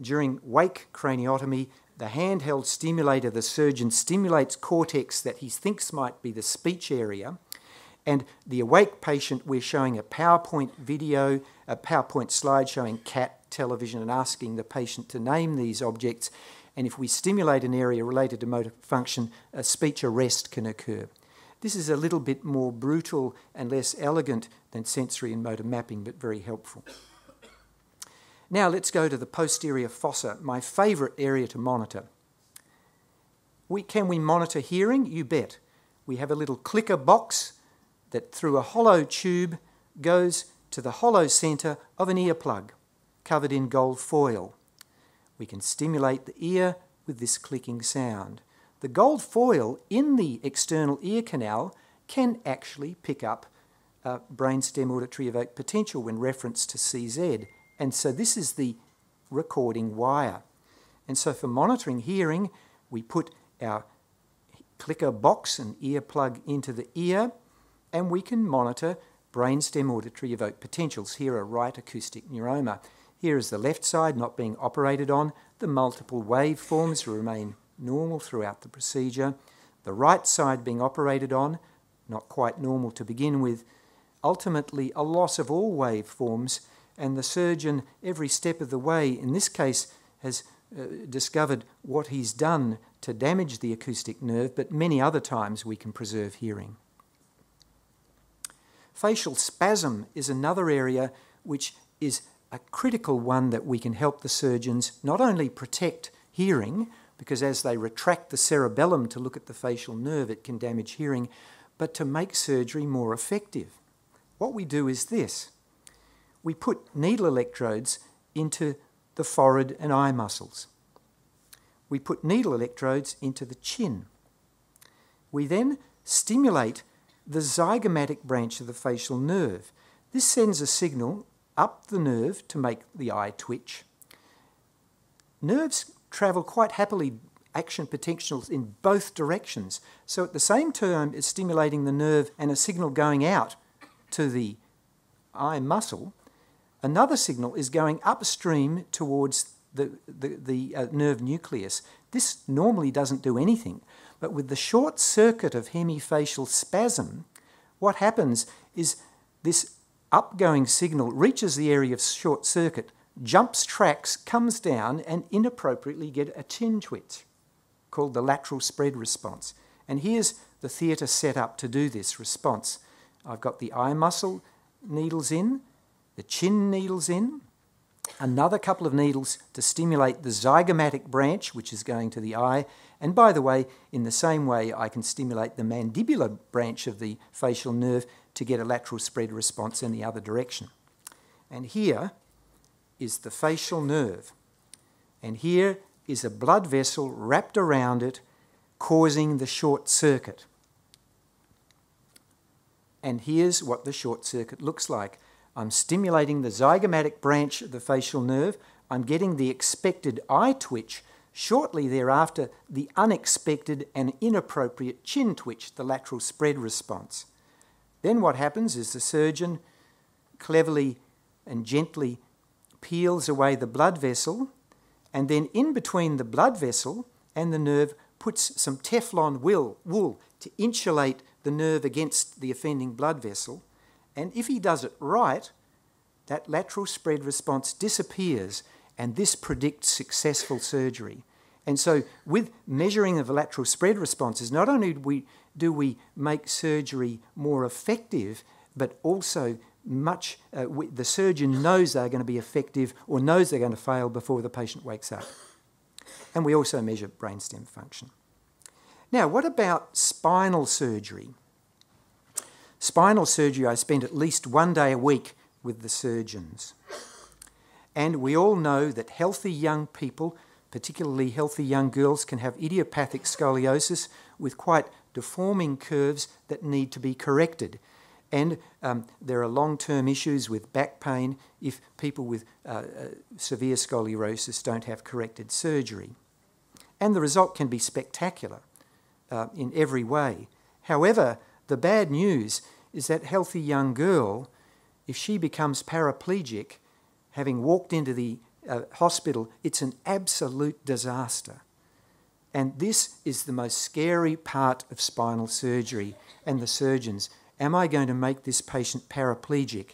During wake craniotomy, the handheld stimulator, the surgeon stimulates cortex that he thinks might be the speech area. And the awake patient, we're showing a PowerPoint video, a PowerPoint slide showing CAT television and asking the patient to name these objects. And if we stimulate an area related to motor function, a speech arrest can occur. This is a little bit more brutal and less elegant than sensory and motor mapping, but very helpful. Now let's go to the posterior fossa, my favourite area to monitor. We, can we monitor hearing? You bet. We have a little clicker box that through a hollow tube goes to the hollow centre of an earplug covered in gold foil. We can stimulate the ear with this clicking sound. The gold foil in the external ear canal can actually pick up uh, brainstem auditory evoked potential when referenced to CZ. And so this is the recording wire. And so for monitoring hearing, we put our clicker box and earplug into the ear, and we can monitor brainstem auditory evoked potentials. Here are right acoustic neuroma. Here is the left side not being operated on. The multiple waveforms remain normal throughout the procedure. The right side being operated on, not quite normal to begin with. Ultimately, a loss of all waveforms, and the surgeon, every step of the way, in this case, has uh, discovered what he's done to damage the acoustic nerve, but many other times we can preserve hearing. Facial spasm is another area which is a critical one that we can help the surgeons not only protect hearing, because as they retract the cerebellum to look at the facial nerve, it can damage hearing, but to make surgery more effective. What we do is this we put needle electrodes into the forehead and eye muscles. We put needle electrodes into the chin. We then stimulate the zygomatic branch of the facial nerve. This sends a signal up the nerve to make the eye twitch. Nerves travel quite happily action potentials in both directions. So at the same time as stimulating the nerve and a signal going out to the eye muscle, another signal is going upstream towards the, the, the uh, nerve nucleus. This normally doesn't do anything, but with the short circuit of hemifacial spasm, what happens is this upgoing signal reaches the area of short circuit, jumps tracks, comes down, and inappropriately get a chin twitch called the lateral spread response. And here's the theatre set up to do this response. I've got the eye muscle needles in, the chin needles in, another couple of needles to stimulate the zygomatic branch, which is going to the eye. And by the way, in the same way, I can stimulate the mandibular branch of the facial nerve to get a lateral spread response in the other direction. And here is the facial nerve. And here is a blood vessel wrapped around it, causing the short circuit. And here's what the short circuit looks like. I'm stimulating the zygomatic branch of the facial nerve. I'm getting the expected eye twitch. Shortly thereafter, the unexpected and inappropriate chin twitch, the lateral spread response. Then what happens is the surgeon cleverly and gently peels away the blood vessel, and then in between the blood vessel and the nerve puts some Teflon wool, to insulate the nerve against the offending blood vessel. And if he does it right, that lateral spread response disappears, and this predicts successful surgery. And so, with measuring of the lateral spread responses, not only do we, do we make surgery more effective, but also much uh, we, the surgeon knows they're going to be effective or knows they're going to fail before the patient wakes up. And we also measure brainstem function. Now, what about spinal surgery? Spinal surgery, I spend at least one day a week with the surgeons. And we all know that healthy young people, particularly healthy young girls, can have idiopathic scoliosis with quite deforming curves that need to be corrected. And um, there are long term issues with back pain if people with uh, uh, severe scoliosis don't have corrected surgery. And the result can be spectacular uh, in every way. However, the bad news is that healthy young girl, if she becomes paraplegic, having walked into the uh, hospital, it's an absolute disaster. And this is the most scary part of spinal surgery and the surgeons. Am I going to make this patient paraplegic?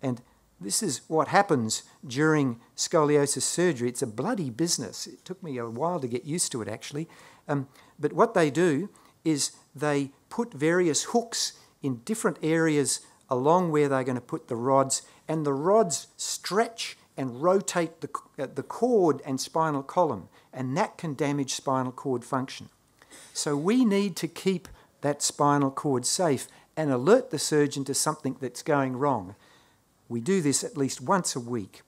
And this is what happens during scoliosis surgery. It's a bloody business. It took me a while to get used to it, actually. Um, but what they do is they put various hooks in different areas along where they're going to put the rods, and the rods stretch and rotate the, uh, the cord and spinal column, and that can damage spinal cord function. So we need to keep that spinal cord safe and alert the surgeon to something that's going wrong. We do this at least once a week.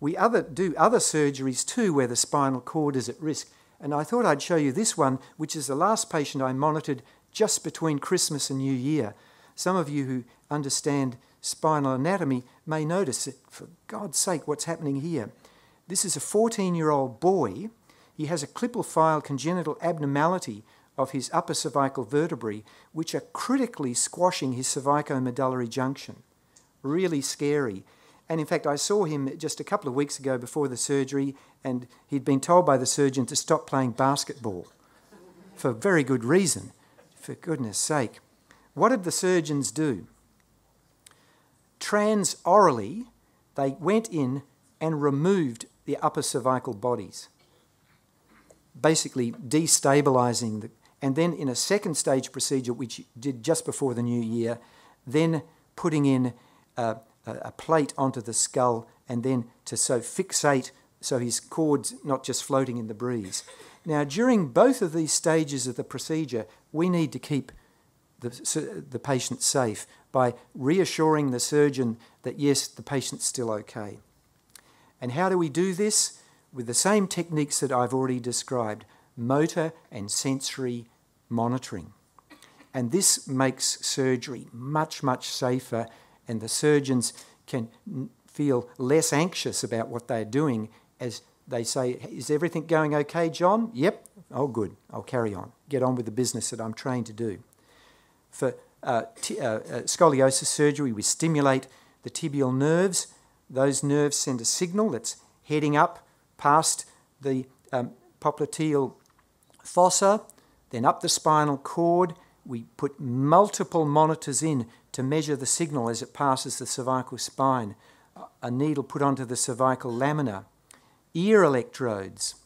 We other, do other surgeries too where the spinal cord is at risk. And I thought I'd show you this one, which is the last patient I monitored just between Christmas and New Year. Some of you who understand spinal anatomy may notice it. For God's sake, what's happening here? This is a 14 year old boy. He has a Klippel-Feil congenital abnormality of his upper cervical vertebrae, which are critically squashing his cervicomedullary junction. Really scary. And in fact, I saw him just a couple of weeks ago before the surgery, and he'd been told by the surgeon to stop playing basketball for very good reason. For goodness sake. What did the surgeons do? Transorally, they went in and removed the upper cervical bodies, basically destabilizing the. And then, in a second stage procedure, which did just before the new year, then putting in uh, a, a plate onto the skull and then to so fixate so his cord's not just floating in the breeze. Now, during both of these stages of the procedure, we need to keep the, the patient safe by reassuring the surgeon that yes, the patient's still okay. And how do we do this? With the same techniques that I've already described motor and sensory monitoring. And this makes surgery much, much safer, and the surgeons can feel less anxious about what they're doing as they say, Is everything going okay, John? Yep. Oh, good. I'll carry on. Get on with the business that I'm trained to do. For uh, uh, uh, scoliosis surgery, we stimulate the tibial nerves. Those nerves send a signal that's heading up past the um, popliteal fossa, then up the spinal cord. We put multiple monitors in to measure the signal as it passes the cervical spine. A needle put onto the cervical lamina. Ear electrodes,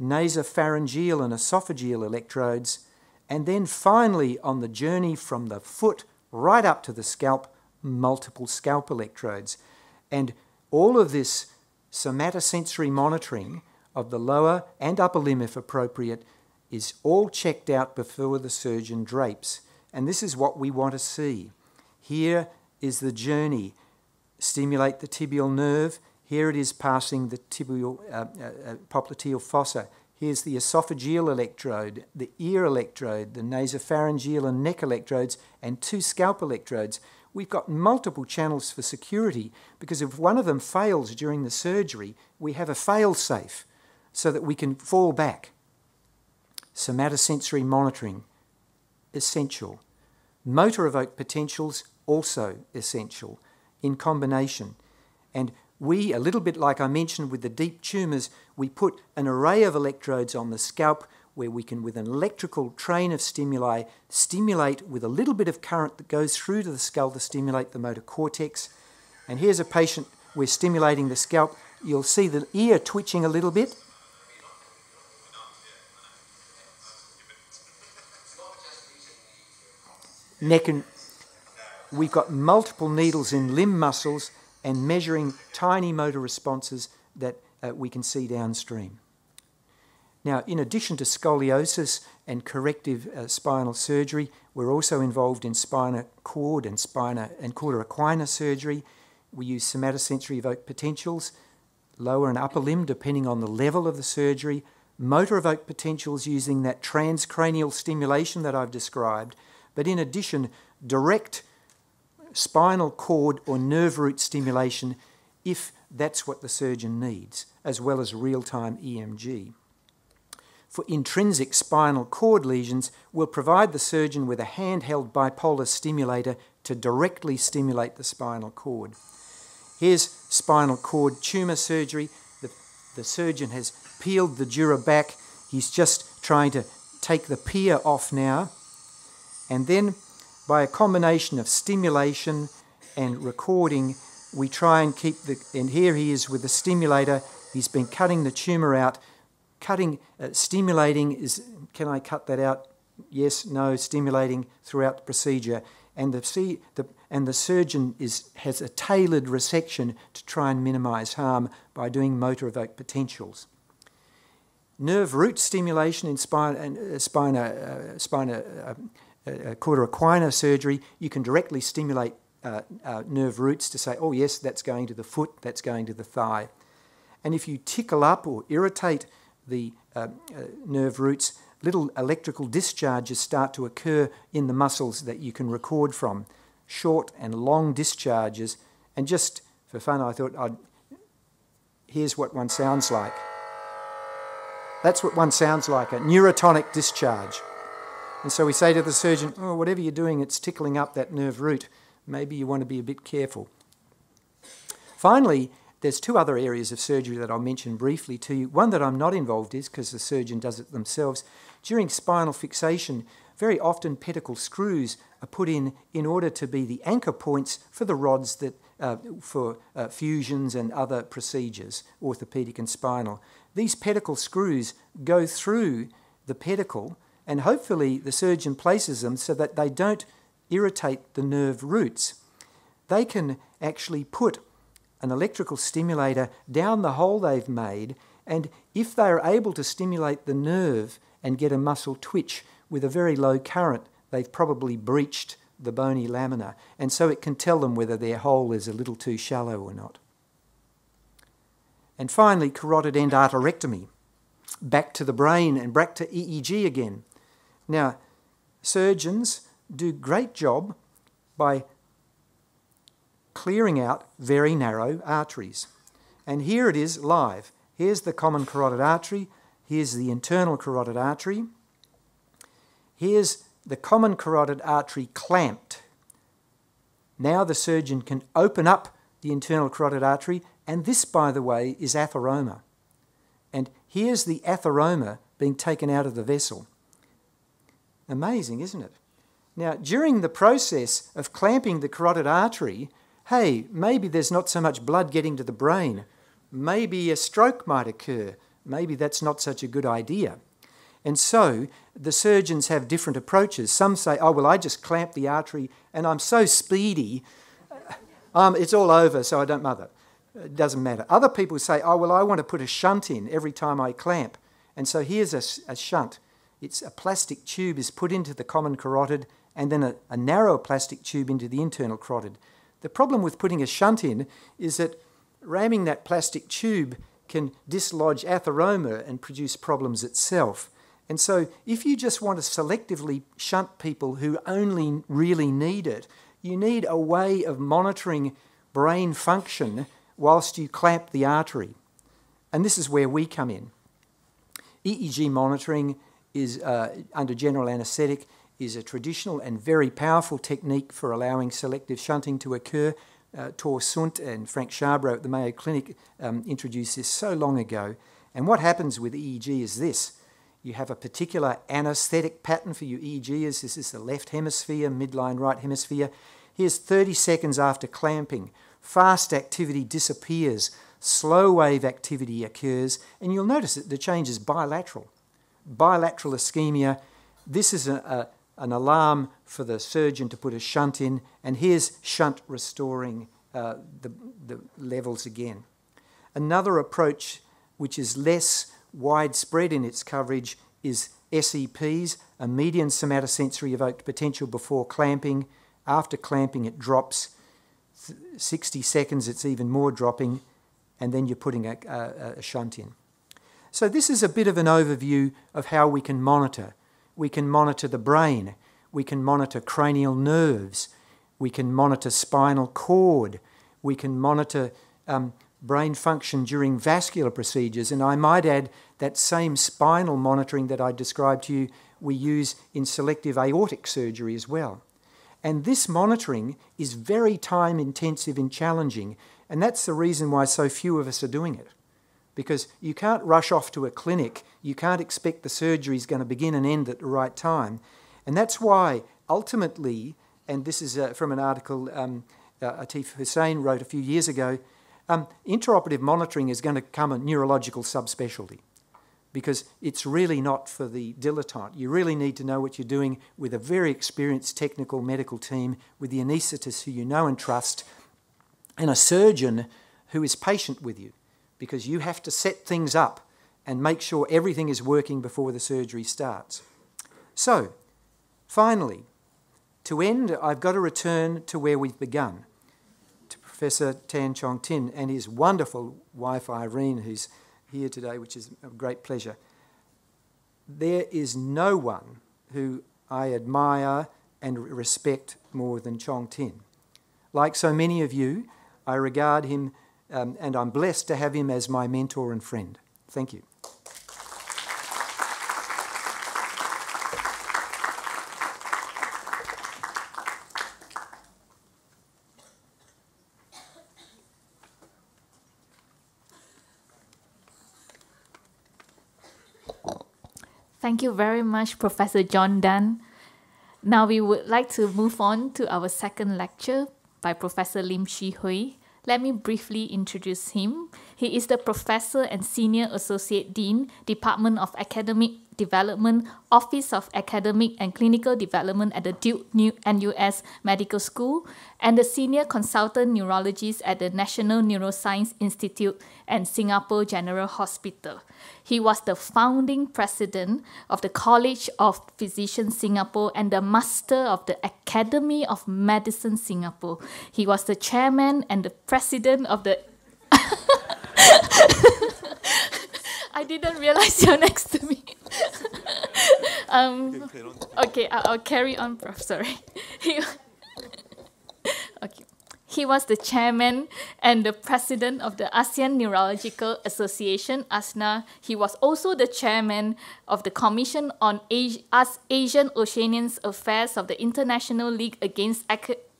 nasopharyngeal and esophageal electrodes and then finally, on the journey from the foot right up to the scalp, multiple scalp electrodes. And all of this somatosensory monitoring of the lower and upper limb, if appropriate, is all checked out before the surgeon drapes. And this is what we want to see. Here is the journey stimulate the tibial nerve. Here it is passing the tibial uh, uh, uh, popliteal fossa. Here's the esophageal electrode, the ear electrode, the nasopharyngeal and neck electrodes, and two scalp electrodes. We've got multiple channels for security because if one of them fails during the surgery, we have a fail safe so that we can fall back. Somatosensory monitoring, essential. Motor evoked potentials, also essential in combination. And we, a little bit like I mentioned with the deep tumours, we put an array of electrodes on the scalp where we can, with an electrical train of stimuli, stimulate with a little bit of current that goes through to the skull to stimulate the motor cortex. And here's a patient, we're stimulating the scalp. You'll see the ear twitching a little bit. Neck and we've got multiple needles in limb muscles and measuring tiny motor responses that uh, we can see downstream. Now, in addition to scoliosis and corrective uh, spinal surgery, we're also involved in spinal cord and spina and cauda equina surgery. We use somatosensory evoked potentials, lower and upper limb, depending on the level of the surgery, motor evoked potentials using that transcranial stimulation that I've described, but in addition, direct spinal cord or nerve root stimulation if that's what the surgeon needs, as well as real time EMG. For intrinsic spinal cord lesions, we'll provide the surgeon with a handheld bipolar stimulator to directly stimulate the spinal cord. Here's spinal cord tumour surgery. The, the surgeon has peeled the dura back. He's just trying to take the pia off now. And then by a combination of stimulation and recording, we try and keep the. And here he is with the stimulator. He's been cutting the tumour out. Cutting, uh, stimulating is. Can I cut that out? Yes, no, stimulating throughout the procedure. And the, see, the, and the surgeon is, has a tailored resection to try and minimise harm by doing motor evoked potentials. Nerve root stimulation in spine, uh, spina, uh, spina uh, cauda surgery, you can directly stimulate uh, uh, nerve roots to say, oh, yes, that's going to the foot, that's going to the thigh. And if you tickle up or irritate the uh, uh, nerve roots, little electrical discharges start to occur in the muscles that you can record from. Short and long discharges. And just for fun, I thought, I'd, here's what one sounds like. That's what one sounds like a neurotonic discharge. And so we say to the surgeon, oh, whatever you're doing, it's tickling up that nerve root. Maybe you want to be a bit careful. Finally, there's two other areas of surgery that I'll mention briefly to you. One that I'm not involved is because the surgeon does it themselves. During spinal fixation, very often pedicle screws are put in in order to be the anchor points for the rods that uh, for uh, fusions and other procedures, orthopedic and spinal. These pedicle screws go through the pedicle and hopefully the surgeon places them so that they don't irritate the nerve roots. They can actually put an electrical stimulator down the hole they've made, and if they are able to stimulate the nerve and get a muscle twitch with a very low current, they've probably breached the bony lamina, and so it can tell them whether their hole is a little too shallow or not. And finally, carotid endarterectomy. Back to the brain and back to EEG again. Now, surgeons do great job by clearing out very narrow arteries. And here it is live. Here's the common carotid artery. Here's the internal carotid artery. Here's the common carotid artery clamped. Now the surgeon can open up the internal carotid artery, and this, by the way, is atheroma. And here's the atheroma being taken out of the vessel. Amazing, isn't it? Now, during the process of clamping the carotid artery, hey, maybe there's not so much blood getting to the brain. Maybe a stroke might occur. Maybe that's not such a good idea. And so the surgeons have different approaches. Some say, oh, well, I just clamp the artery and I'm so speedy, um, it's all over, so I don't bother. It doesn't matter. Other people say, oh, well, I want to put a shunt in every time I clamp. And so here's a, a shunt it's a plastic tube is put into the common carotid and then a, a narrow plastic tube into the internal carotid. The problem with putting a shunt in is that ramming that plastic tube can dislodge atheroma and produce problems itself. And so, if you just want to selectively shunt people who only really need it, you need a way of monitoring brain function whilst you clamp the artery. And this is where we come in. EEG monitoring is uh, under general anaesthetic is a traditional and very powerful technique for allowing selective shunting to occur. Uh, Tor Sundt and Frank Sharbrough at the Mayo Clinic um, introduced this so long ago. And what happens with EEG is this. You have a particular anaesthetic pattern for your EEGs. This is the left hemisphere, midline right hemisphere. Here's 30 seconds after clamping. Fast activity disappears. Slow wave activity occurs. And you'll notice that the change is bilateral. Bilateral ischemia. This is a, a an alarm for the surgeon to put a shunt in, and here's shunt restoring uh, the, the levels again. Another approach, which is less widespread in its coverage, is SEPs, a median somatosensory evoked potential before clamping. After clamping, it drops. 60 seconds, it's even more dropping, and then you're putting a, a, a shunt in. So, this is a bit of an overview of how we can monitor we can monitor the brain, we can monitor cranial nerves, we can monitor spinal cord, we can monitor um, brain function during vascular procedures. And I might add that same spinal monitoring that I described to you, we use in selective aortic surgery as well. And this monitoring is very time intensive and challenging. And that's the reason why so few of us are doing it because you can't rush off to a clinic. You can't expect the surgery is going to begin and end at the right time. And that's why, ultimately, and this is uh, from an article um, uh, Aatif Husain wrote a few years ago, um, intraoperative monitoring is going to become a neurological subspecialty because it's really not for the dilettante. You really need to know what you're doing with a very experienced technical medical team, with the anaesthetist who you know and trust, and a surgeon who is patient with you because you have to set things up and make sure everything is working before the surgery starts. So, finally, to end, I've got to return to where we've begun, to Professor Tan Chong Tin and his wonderful wife Irene, who's here today, which is a great pleasure. There is no one who I admire and respect more than Chong Tin. Like so many of you, I regard him um, and I'm blessed to have him as my mentor and friend. Thank you. Thank you very much, Professor John Dunn. Now we would like to move on to our second lecture by Professor Lim Shih Hui. Let me briefly introduce him. He is the Professor and Senior Associate Dean, Department of Academic Development, Office of Academic and Clinical Development at the Duke NUS Medical School, and the Senior Consultant Neurologist at the National Neuroscience Institute and Singapore General Hospital. He was the founding president of the College of Physicians Singapore and the master of the Academy of Medicine Singapore. He was the chairman and the president of the I didn't realize [LAUGHS] you're next to me. [LAUGHS] um, okay, I'll, carry on, Prof. Sorry. [LAUGHS] okay. He was the chairman and the president of the ASEAN Neurological Association, ASNA. He was also the chairman of the Commission on Asian Oceanians Affairs of the International League Against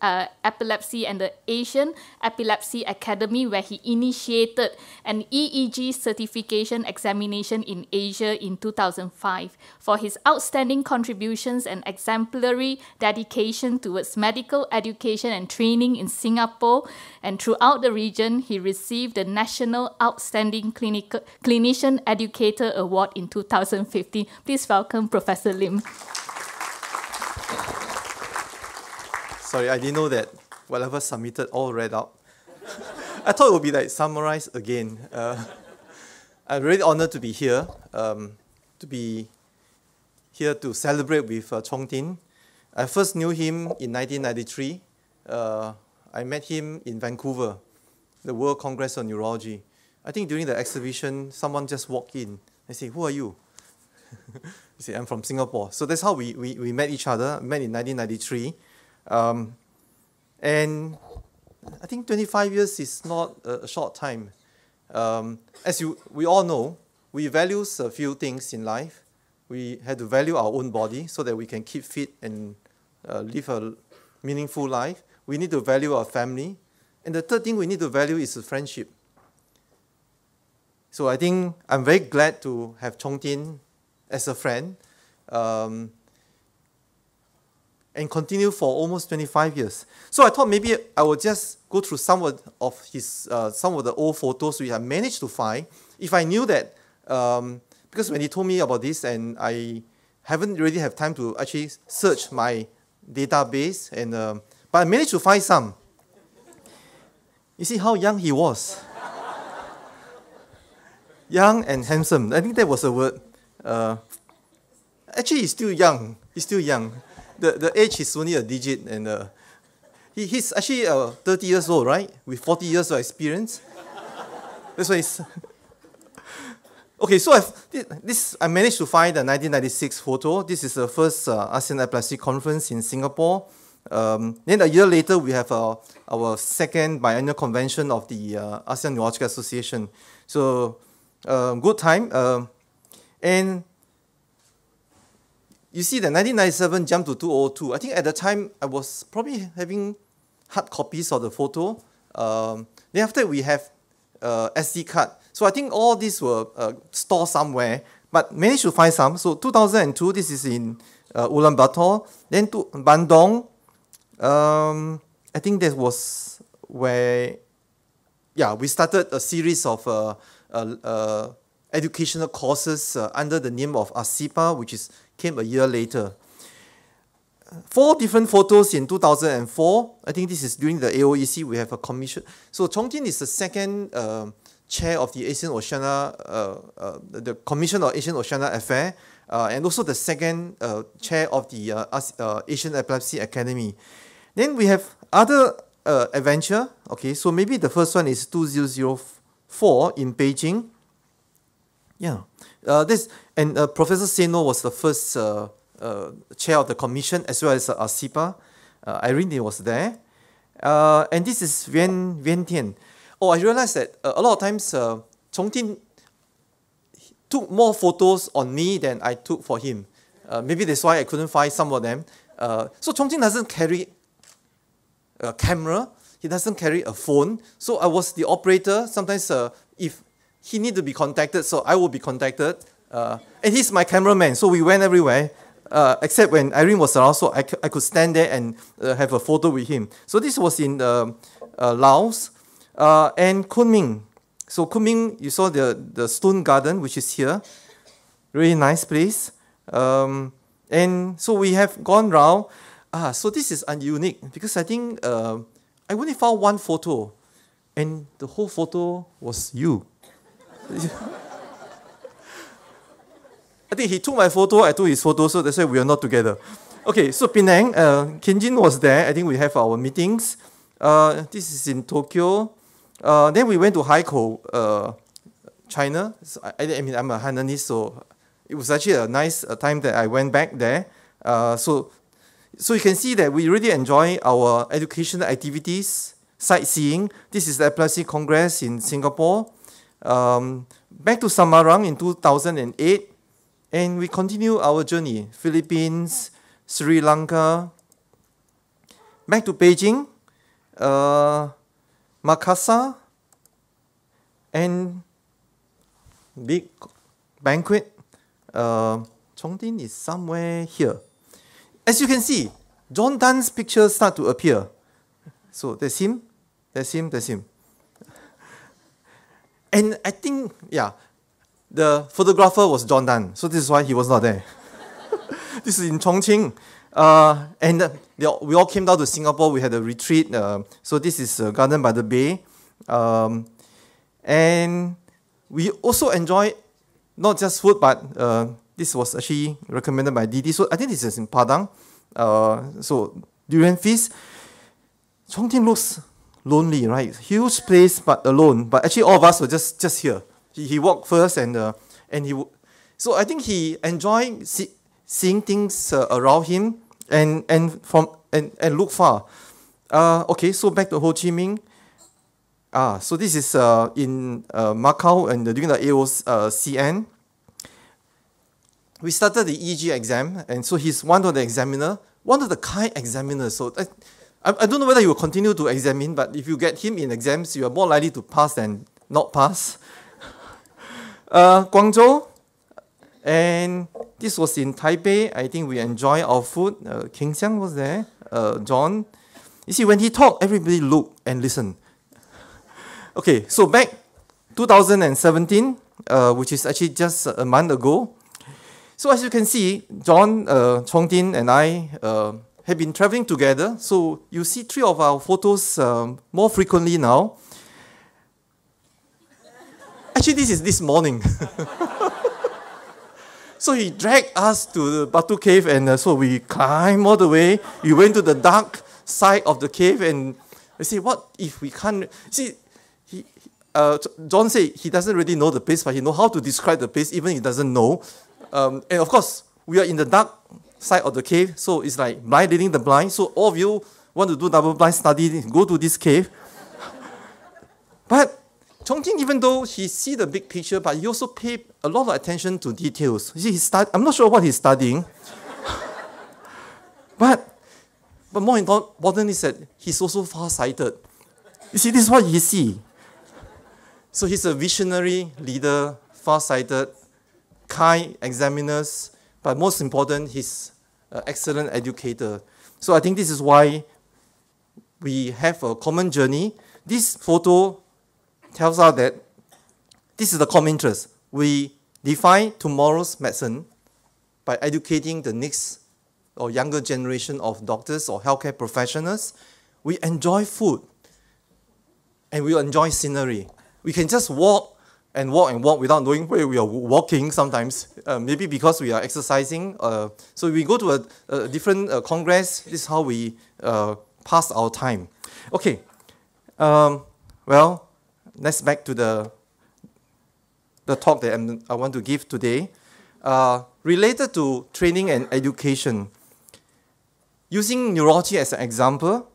uh, epilepsy and the Asian Epilepsy Academy, where he initiated an EEG certification examination in Asia in 2005 for his outstanding contributions and exemplary dedication towards medical education and training in Singapore and throughout the region. He received the National Outstanding Clinical, Clinician Educator Award in 2015. Please welcome Professor Lim. Sorry, I didn't know that whatever submitted all read out. I thought it would be like summarized again. Uh, I'm really honored to be here, um, to be here to celebrate with uh, Chong Tin. I first knew him in 1993. Uh, I met him in Vancouver, the World Congress on Neurology. I think during the exhibition, someone just walked in. I say, Who are you? [LAUGHS] he said, I'm from Singapore. So that's how we, we, we met each other, met in 1993. Um, and I think 25 years is not a, short time. Um, as you, we all know, we value a few things in life. We had to value our own body so that we can keep fit and uh, live a meaningful life. We need to value our family. And the third thing we need to value is friendship. So I think I'm very glad to have Chong Tin as a friend um, and continue for almost 25 years. So I thought maybe I would just go through some of, his, uh, some of the old photos we have managed to find. If I knew that, um, because when he told me about this and I haven't really have time to actually search my database, and um, but I managed to find some. You see how young he was. [LAUGHS] young and handsome. I think that was a word. Uh, actually, he's still young. He's still young. The, the age is only a digit, and uh, he, he's actually uh, 30 years old, right? With 40 years of experience. That's why he's. [LAUGHS] okay, so I've, this I managed to find the 1996 photo. This is the first uh, ASEAN Epilepsy Conference in Singapore. Um, then a year later, we have uh, our second biennial convention of the uh, ASEAN Neurological Association. So, uh, good time. Uh, and you see, the 1997 jumped to 2002. I think at the time, I was probably having hard copies of the photo. Um, then after we have uh, SD card. So I think all these were uh, stored somewhere, but managed to find some. So 2002, this is in uh, Ulaanbaatar. Then to Bandung, um, I think that was where, yeah, we started a series of uh, uh, uh, educational courses uh, under the name of ASEPA, which is came a year later. Four different photos in 2004. I think this is during the AOEC. We have a commission. So Chong Tin is the second uh, chair of the Asian Oceania, uh, uh, the Commission of Asian Oceania Affair, and also the second chair of the Asian Epilepsy Academy. Then we have other uh, adventure. Okay, so maybe the first one is 2004 in Beijing. Yeah, uh, this and uh, Professor Seino was the first uh, uh, chair of the commission as well as uh, ASEPA. Uh, Irene was there, uh, and this is Vian Vian Tian. Oh, I realized that uh, a lot of times uh, Chong Tin took more photos on me than I took for him. Uh, maybe that's why I couldn't find some of them. Uh, so Chong Tin doesn't carry a camera. He doesn't carry a phone. So I was the operator. Sometimes if he need to be contacted, so I will be contacted. Uh, and he's my cameraman, so we went everywhere. Uh, except when Irene was around, so I, I could stand there and uh, have a photo with him. So this was in uh, uh, Laos uh, and Kunming. So Kunming, you saw the, the stone garden, which is here. Really nice place. Um, and so we have gone round. Ah, so this is unique because I think uh, I only found one photo, and the whole photo was you. [LAUGHS] I think he took my photo, I took his photo, so that's why we are not together. Okay, so Penang, uh, Khean Jin was there. I think we have our meetings. Uh, this is in Tokyo. Uh, then we went to Haikou, uh, China. So I, I mean, I'm a Hainanese, so it was actually a nice uh, time that I went back there. Uh, so, so you can see that we really enjoy our educational activities, sightseeing. This is the Epilepsy Congress in Singapore. Um, back to Semarang in 2008, and we continue our journey. Philippines, Sri Lanka, back to Beijing, uh, Makassar, and big banquet. Uh, Chong Tin is somewhere here. As you can see, John Dunn's pictures start to appear. So that's him, that's him, that's him. [LAUGHS] And I think, yeah, the photographer was John Dunn, so this is why he was not there. [LAUGHS] this is in Chongqing. Uh, and uh, all, we all came down to Singapore. We had a retreat. Uh, so this is uh, Garden by the Bay. Um, and we also enjoy not just food, but uh, this was actually recommended by Didi. So I think this is in Padang. So durian feast. Chong Tin looks lonely, right? Huge place, but alone. But actually, all of us were just, just here. He, he walked first, and, uh, and he, so I think he enjoyed see, seeing things uh, around him and, and, from, and, and look far. Uh, okay, so back to Ho Chi Minh. Ah, so this is uh, in uh, Macau and during the AOCN. We started the EEG exam, and so he's one of the examiner, one of the kind examiners. So I, I, don't know whether he will continue to examine, but if you get him in exams, you are more likely to pass than not pass. Uh, Guangzhou, and this was in Taipei. I think we enjoy our food. Uh, King Xiang was there. Uh, John. You see, when he talked, everybody looked and listened. Okay, so back 2017, uh, which is actually just a month ago. So as you can see, John, uh, Chong Tin, and I uh, have been traveling together. So you see three of our photos um, more frequently now. Actually, this is this morning. [LAUGHS] so he dragged us to the Batu Cave, and uh, so we climbed all the way. We went to the dark side of the cave, and we say, "What if we can't see?" He, uh, John said he doesn't really know the place, but he know how to describe the place, even he doesn't know. Um, and of course, we are in the dark side of the cave, so it's like blind leading the blind. So all of you want to do double blind study, go to this cave. [LAUGHS] but Chong Tin, even though he see the big picture, but he also pay a lot of attention to details. You see, he start, I'm not sure what he's studying, [LAUGHS] but but more important is that he's also far-sighted. You see, this is what he see. So he's a visionary leader, far-sighted, kind examiners, but most important, he's an excellent educator. So I think this is why we have a common journey. This photo tells us that this is the common interest. We define tomorrow's medicine by educating the next or younger generation of doctors or healthcare professionals. We enjoy food and we enjoy scenery. We can just walk and walk and walk without knowing where we are walking sometimes, uh, maybe because we are exercising. Uh, so we go to a, a different uh, congress, this is how we uh, pass our time. Okay, um, well, let's back to the, the talk that I'm, i want to give today. Uh, related to training and education, using neurology as an example,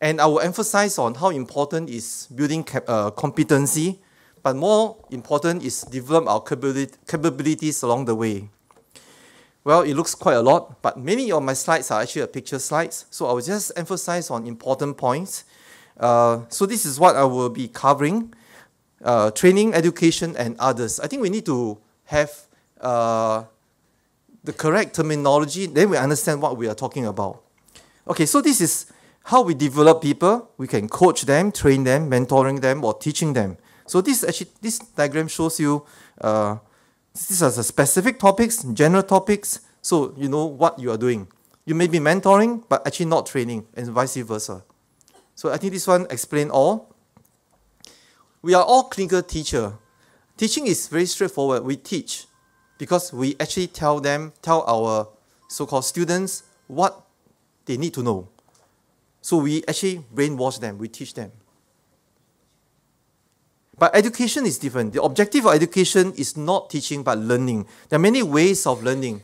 and I will emphasize on how important is building cap- uh, competency, but more important is develop our capabilities along the way. Well, it looks quite a lot, but many of my slides are actually picture slides, so I will just emphasize on important points. Uh, so this is what I will be covering, uh, training, education, and others. I think we need to have uh, the correct terminology, then we understand what we are talking about. Okay, so this is how we develop people. We can coach them, train them, mentoring them, or teaching them. So this actually this diagram shows you uh, these are the specific topics, general topics. So you know what you are doing. You may be mentoring, but actually not training, and vice versa. So I think this one explain all. We are all clinical teacher. Teaching is very straightforward. We teach because we actually tell them, tell our so-called students what they need to know. So we actually brainwash them, we teach them. But education is different. The objective of education is not teaching but learning. There are many ways of learning.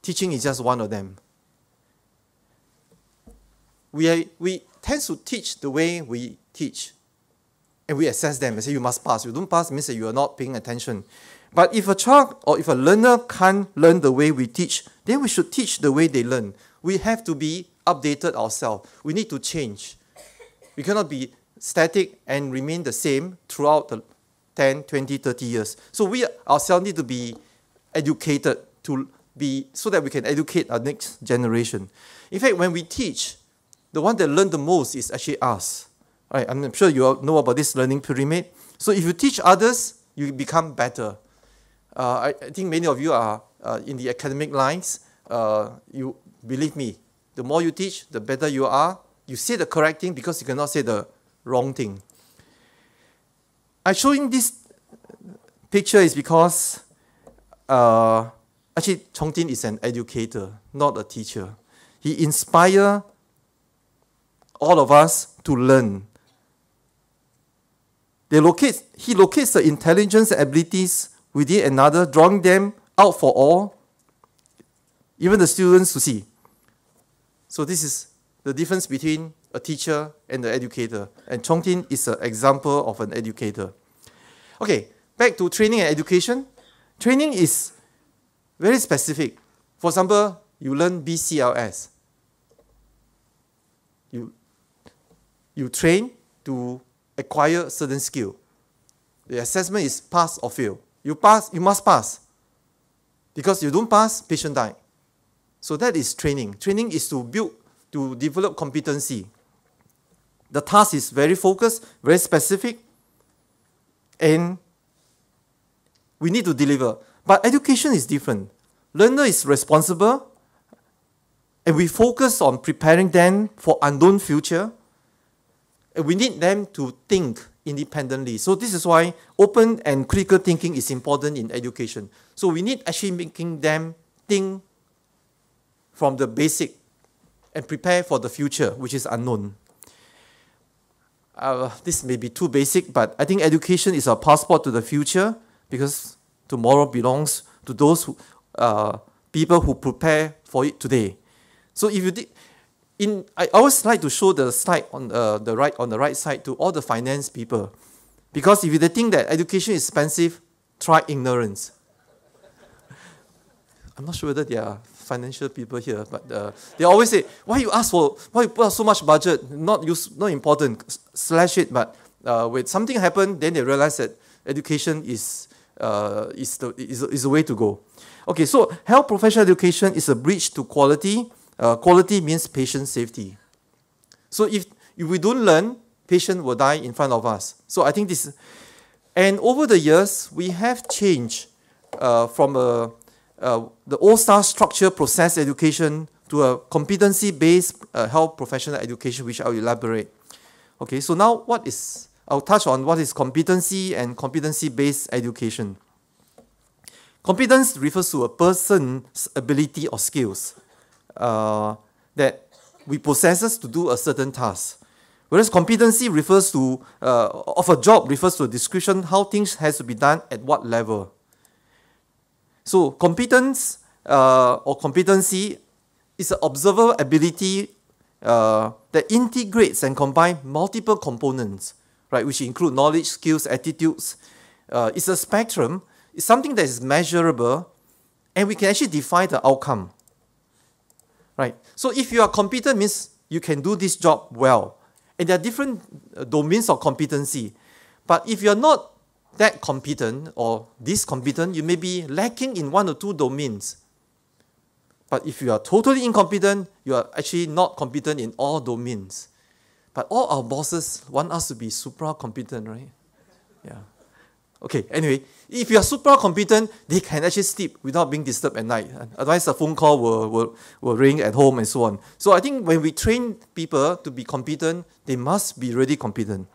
Teaching is just one of them. We, are, we tend to teach the way we teach. And we assess them and say, you must pass. You don't pass means that you are not paying attention. But if a child or if a learner can't learn the way we teach, then we should teach the way they learn. We have to be updated ourselves. We need to change. We cannot be static and remain the same throughout the 10, 20, 30 years. So we ourselves need to be educated to be so that we can educate our next generation. In fact, when we teach, the one that learn the most is actually us. Right, I'm sure you all know about this learning pyramid. So if you teach others, you become better. Uh, I, I, think many of you are uh, in the academic lines. Uh, you believe me, the more you teach, the better you are. You say the correct thing because you cannot say the wrong thing. I'm showing this picture is because uh, actually Chong Tin is an educator, not a teacher. He inspire all of us to learn. They locate, he locates the intelligence and abilities within another, drawing them out for all, even the students to see. So this is the difference between a teacher and the educator. And Chong Tin is an example of an educator. Okay, back to training and education. Training is very specific. For example, you learn BCLS. You, you train to acquire certain skill. The assessment is pass or fail. You pass, you must pass. Because you don't pass, patient die. So that is training. Training is to build, to develop competency. The task is very focused, very specific, and we need to deliver. But education is different. Learner is responsible, and we focus on preparing them for unknown future. And we need them to think independently. So this is why open and critical thinking is important in education. So we need actually making them think from the basic and prepare for the future, which is unknown. Uh, this may be too basic, but I think education is a passport to the future because tomorrow belongs to those who, uh, people who prepare for it today. So if you in I always like to show the slide on uh, the right on the right side to all the finance people, because if you think that education is expensive, try ignorance. [LAUGHS] I'm not sure whether there are financial people here, but uh, they always say, "Why you ask for? Why you put so much budget? Not use, not important. Slash it." But uh, when something happened, then they realize that education is uh, is the is, is the way to go. Okay, so health professional education is a bridge to quality. Uh, quality means patient safety. So if if we don't learn, patient will die in front of us. So I think this, and over the years we have changed uh, from a uh, the old-style structure process education to a competency-based uh, health professional education, which I'll elaborate. Okay, so now what is, I'll touch on what is competency and competency-based education. Competence refers to a person's ability or skills uh, that we possess to do a certain task. Whereas competency refers to, uh, of a job refers to a description how things has to be done at what level. So competence uh, or competency is an observable ability uh, that integrates and combines multiple components, right, which include knowledge, skills, attitudes. Uh, it's a spectrum. It's something that is measurable, and we can actually define the outcome, right? So if you are competent, means you can do this job well, and there are different uh, domains of competency. But if you are not that competent or this competent, you may be lacking in one or two domains. But if you are totally incompetent, you are actually not competent in all domains. But all our bosses want us to be supra competent, right? Yeah. Okay, anyway, if you are super competent, they can actually sleep without being disturbed at night. Otherwise, a phone call will, will, will ring at home and so on. So I think when we train people to be competent, they must be really competent.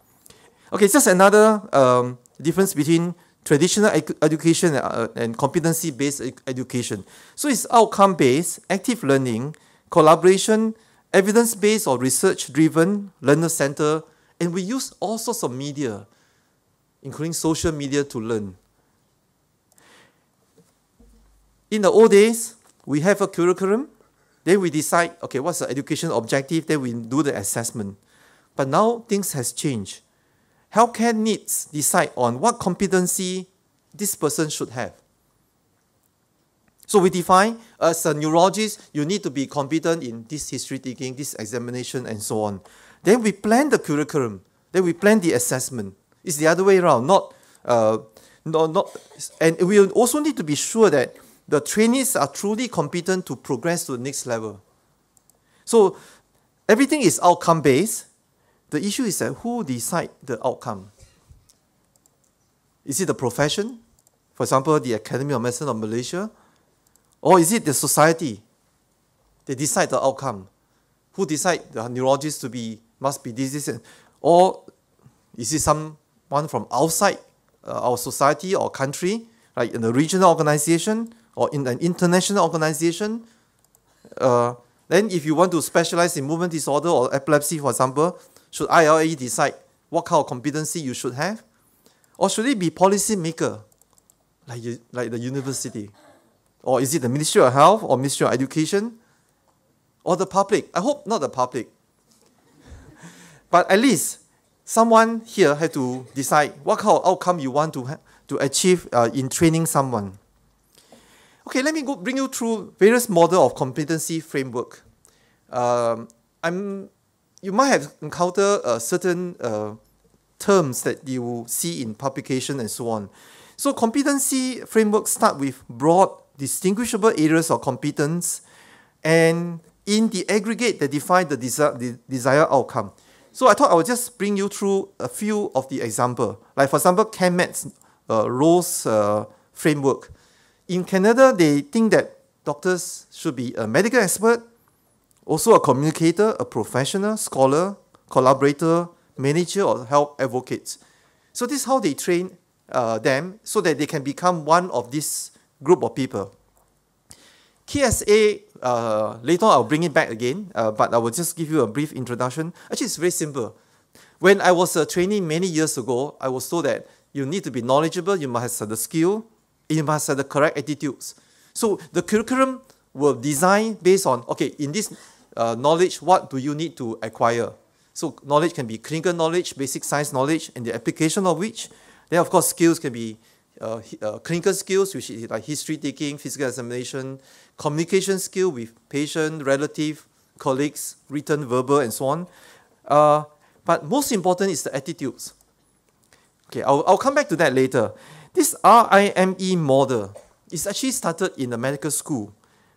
Okay, just another um, difference between traditional ed- education uh, and competency-based ed- education. So it's outcome-based, active learning, collaboration, evidence-based or research-driven, learner-centered, and we use all sorts of media, including social media to learn. In the old days, we have a curriculum, then we decide, okay, what's the education objective, then we do the assessment. But now things has changed healthcare needs decide on what competency this person should have. So we define as a neurologist, you need to be competent in this history taking, this examination, and so on. Then we plan the curriculum. Then we plan the assessment. It's the other way around, not, uh, no, not, and we also need to be sure that the trainees are truly competent to progress to the next level. So everything is outcome based. The issue is that who decide the outcome? Is it the profession? For example, the Academy of Medicine of Malaysia? Or is it the society? They decide the outcome. Who decide the neurologist to be must be this, or is it someone from outside uh, our society or country, like in a regional organization or in an international organization? Uh, Then if you want to specialize in movement disorder or epilepsy, for example, should ILA decide what kind of competency you should have? Or should it be policy maker, like, like the university? Or is it the Ministry of Health or Ministry of Education? Or the public? I hope not the public. [LAUGHS] but at least someone here had to decide what kind of outcome you want to, to achieve uh, in training someone. Okay, let me go bring you through various model of competency framework. Um, I'm, you might have encountered uh, certain uh, terms that you see in publication and so on. So competency framework start with broad, distinguishable areas of competence, and in the aggregate, they define the, desi- the desired outcome. So I thought I would just bring you through a few of the example. Like for example, CanMEDS uh, roles uh, framework. In Canada, they think that doctors should be a medical expert, also a communicator, a professional, scholar, collaborator, manager, or health advocate. So this is how they train uh, them so that they can become one of this group of people. KSA, uh, later I'll bring it back again, uh, but I will just give you a brief introduction. Actually, it's very simple. When I was a trainee many years ago, I was told that you need to be knowledgeable, you must have the skill, you must have the correct attitudes. So the curriculum will design based on, okay, in this uh, knowledge, what do you need to acquire? So knowledge can be clinical knowledge, basic science knowledge, and the application of which. Then of course skills can be uh, uh, clinical skills, which is like history taking, physical examination, communication skill with patient, relative, colleagues, written, verbal, and so on. Uh, but most important is the attitudes. Okay, I'll, I'll come back to that later. This RIME model is actually started in the medical school.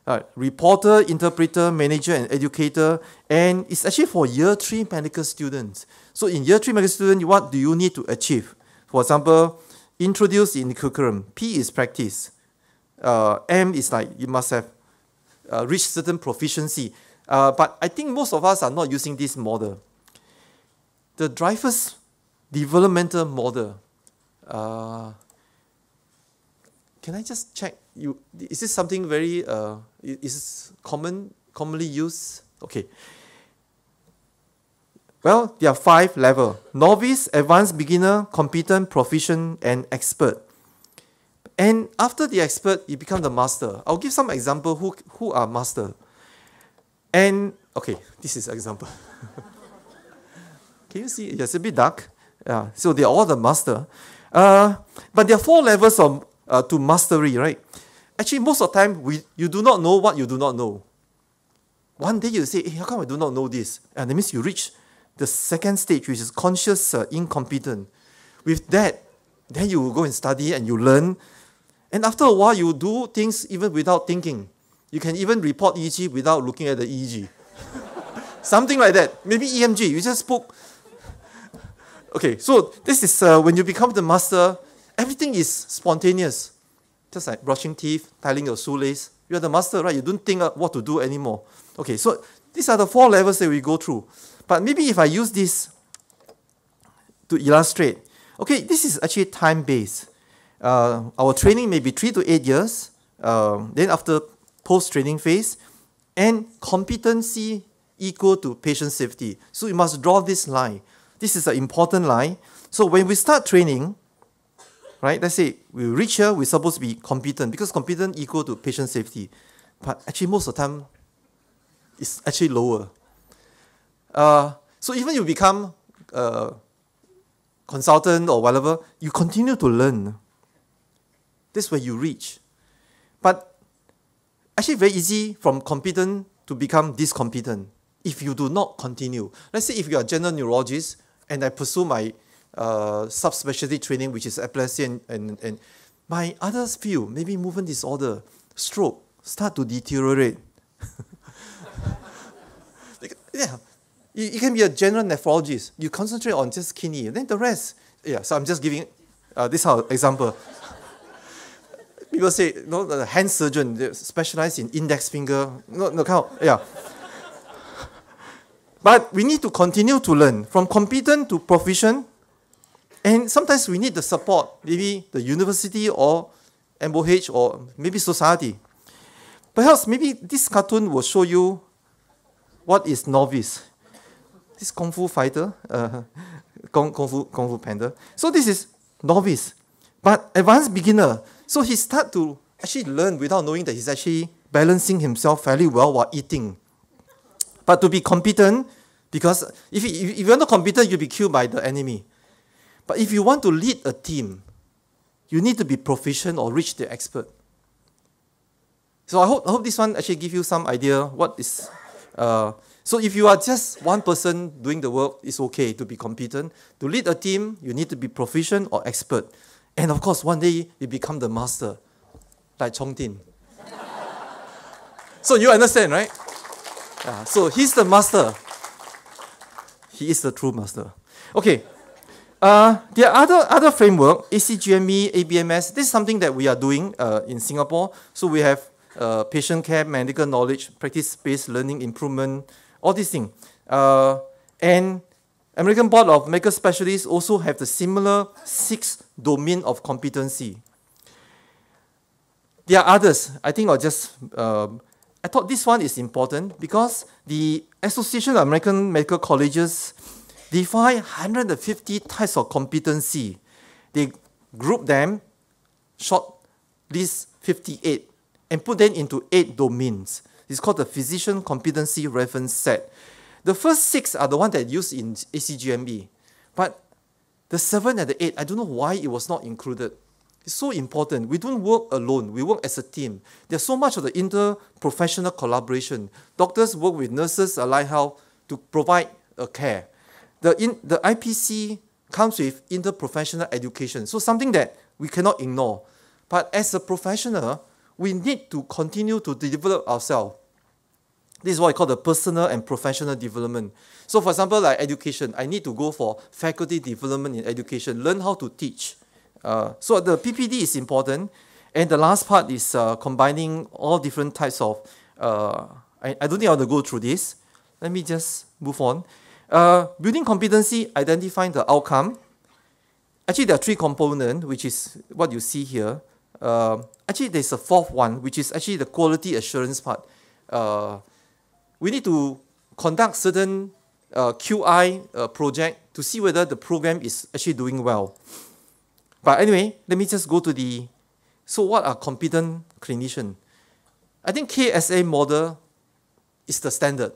Uh, reporter, interpreter, manager, and educator, and it's actually for year three medical students. So in year three medical student, what do you need to achieve? For example, introduce in the curriculum. P is practice. Uh, M is like you must have uh, reached certain proficiency. Uh, but I think most of us are not using this model. The Dreyfus developmental model. Uh, can I just check? You is this something very uh, is common commonly used? Okay. Well, there are five level: novice, advanced beginner, competent, proficient, and expert. And after the expert, you become the master. I'll give some example who who are master. And okay, this is example. [LAUGHS] Can you see? It's a bit dark. Yeah. So they are all the master. Uh, but there are four levels of uh, to mastery, right? Actually, most of the time, we you do not know what you do not know. One day you say, hey, how come I do not know this? And that means you reach the second stage, which is conscious uh, incompetent. With that, then you will go and study and you learn. And after a while, you do things even without thinking. You can even report EEG without looking at the EEG. [LAUGHS] Something like that. Maybe EMG. You just spoke. Okay, so this is uh, when you become the master, everything is spontaneous. Just like brushing teeth, tying your shoelace. You're the master, right? You don't think uh, what to do anymore. Okay, so these are the four levels that we go through. But maybe if I use this to illustrate, okay, this is actually time based. Uh, our training may be three to eight years. Um, then after post training phase, and competency equal to patient safety. So you must draw this line. This is an important line. So when we start training, right? Let's say we reach here, we're supposed to be competent because competent equal to patient safety. But actually, most of the time, it's actually lower. Uh, so even you become a consultant or whatever, you continue to learn. That's where you reach. But actually, very easy from competent to become discompetent if you do not continue. Let's say if you are a general neurologist and I pursue my uh, subspecialty training, which is epilepsy and, and, and my other field, maybe movement disorder, stroke, start to deteriorate. [LAUGHS] Yeah, you, you can be a general nephrologist. You concentrate on just kidney, then the rest. Yeah, so I'm just giving uh, this example. People say, no, the hand surgeon, they specialize in index finger. No, no, kind yeah. But we need to continue to learn from competent to proficient. And sometimes we need the support, maybe the university or MOH or maybe society. Perhaps maybe this cartoon will show you what is novice? This Kung Fu fighter, uh, [LAUGHS] Kung, Kung, Fu, Kung Fu Panda. So this is novice, but advanced beginner. So he start to actually learn without knowing that he's actually balancing himself fairly well while eating. But to be competent, because if, you, if you're not competent, you'll be killed by the enemy. But if you want to lead a team, you need to be proficient or reach the expert. So I hope, I hope this one actually give you some idea what is. Uh, so if you are just one person doing the work, it's okay to be competent. To lead a team, you need to be proficient or expert. And of course, one day you become the master, like Chong Tin. so you understand, right? Yeah, so he's the master. He is the true master. Okay. Uh, the other other framework, ACGME, ABMS, this is something that we are doing uh, in Singapore. So we have uh, patient care, medical knowledge, practice-based learning improvement, all these things. Uh, and American Board of Medical Specialists also have the similar six domain of competency. There are others. I think I'll just, uh, I thought this one is important because the Association of American Medical Colleges define 150 types of competency. They group them, short list 58, and put them into eight domains. It's called the Physician Competency Reference Set. The first six are the ones that used in ACGME, but the seven and the eight, I don't know why it was not included. It's so important. We don't work alone. We work as a team. There's so much of the interprofessional collaboration. Doctors work with nurses, allied health to provide a care the, in, the IPC comes with interprofessional education. So something that we cannot ignore. But as a professional, we need to continue to develop ourselves. This is what I call the personal and professional development. So for example, like education, I need to go for faculty development in education, learn how to teach. Uh, so the PPD is important. And the last part is uh, combining all different types of, uh, I, I don't think I want to go through this. Let me just move on. Uh, building competency, identifying the outcome. Actually, there are three components, which is what you see here. Uh, actually, there's a fourth one, which is actually the quality assurance part. We need to conduct certain uh, QI uh, project to see whether the program is actually doing well. But anyway, let me just go to the, so what are competent clinician? I think KSA model is the standard.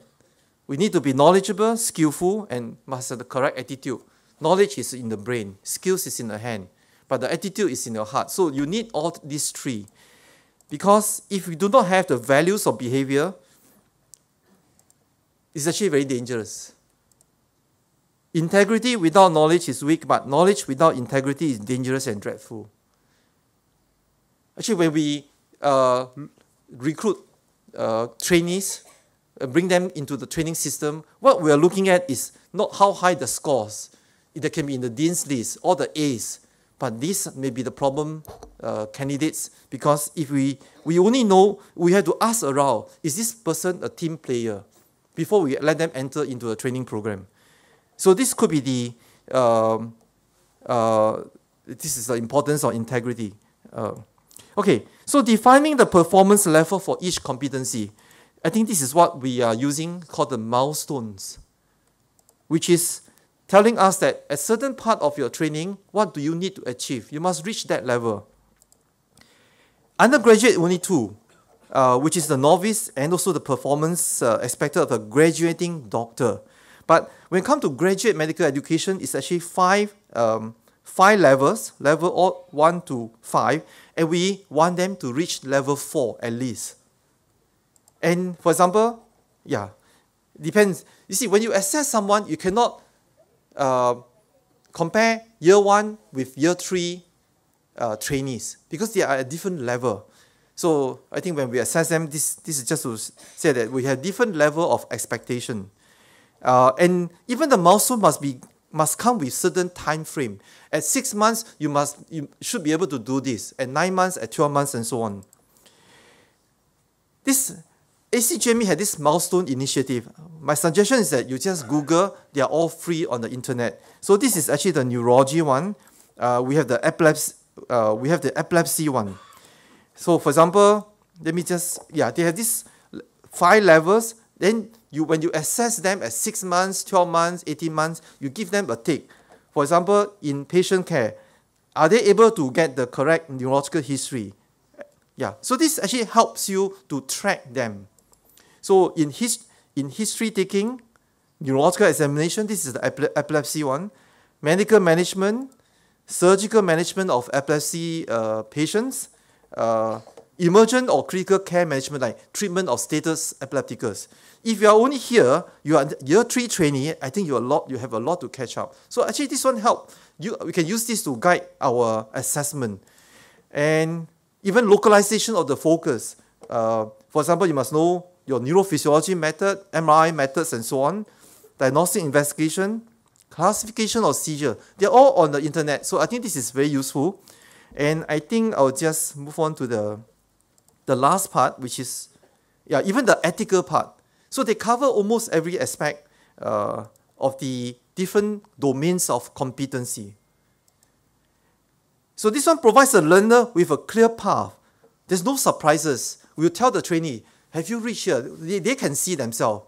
We need to be knowledgeable, skillful, and must have the correct attitude. Knowledge is in the brain, skills is in the hand, but the attitude is in your heart. So you need all these three. Because if you do not have the values of behavior, it's actually very dangerous. Integrity without knowledge is weak, but knowledge without integrity is dangerous and dreadful. Actually, when we uh, recruit uh, trainees, uh, bring them into the training system, what we are looking at is not how high the scores. It can be in the dean's list or the A's, but these may be the problem uh, candidates because if we, we only know, we have to ask around, is this person a team player before we let them enter into a training program? So this could be the, um, uh, this is the importance of integrity. Uh, okay, so defining the performance level for each competency. I think this is what we are using called the milestones, which is telling us that at certain part of your training, what do you need to achieve? You must reach that level. Undergraduate only two, uh, which is the novice and also the performance uh, expected of a graduating doctor. But when it comes to graduate medical education, it's actually five, um, five levels, level one to five, and we want them to reach level four at least. And for example, yeah, depends. You see, when you assess someone, you cannot uh, compare year one with year three uh, trainees because they are at different level. So I think when we assess them, this, this is just to say that we have different level of expectation. Uh, and even the milestone must be must come with certain time frame. At six months, you must you should be able to do this. At nine months, at twelve months, and so on. This ACGME had this milestone initiative. My suggestion is that you just Google, they are all free on the internet. So this is actually the neurology one. Uh, we have the epilepsy, uh, we have the epilepsy one. So for example, let me just, yeah, they have these five levels. Then you when you assess them at six months, 12 months, 18 months, you give them a tick. For example, in patient care, are they able to get the correct neurological history? Yeah, so this actually helps you to track them. So in his in history taking, neurological examination, this is the epilepsy one, medical management, surgical management of epilepsy uh, patients, uh, emergent or critical care management like treatment of status epilepticus. If you are only here, you are year three trainee, I think you, a lot, you have a lot to catch up. So actually this one help. You, we can use this to guide our assessment. And even localization of the focus. Uh, for example, you must know your neurophysiology method, MRI methods, and so on, diagnostic investigation, classification of seizure. They're all on the internet. So I think this is very useful. And I think I'll just move on to the, the last part, which is, yeah, even the ethical part. So they cover almost every aspect uh, of the different domains of competency. So this one provides the learner with a clear path. There's no surprises. We'll tell the trainee, have you reached here? They, they can see themselves.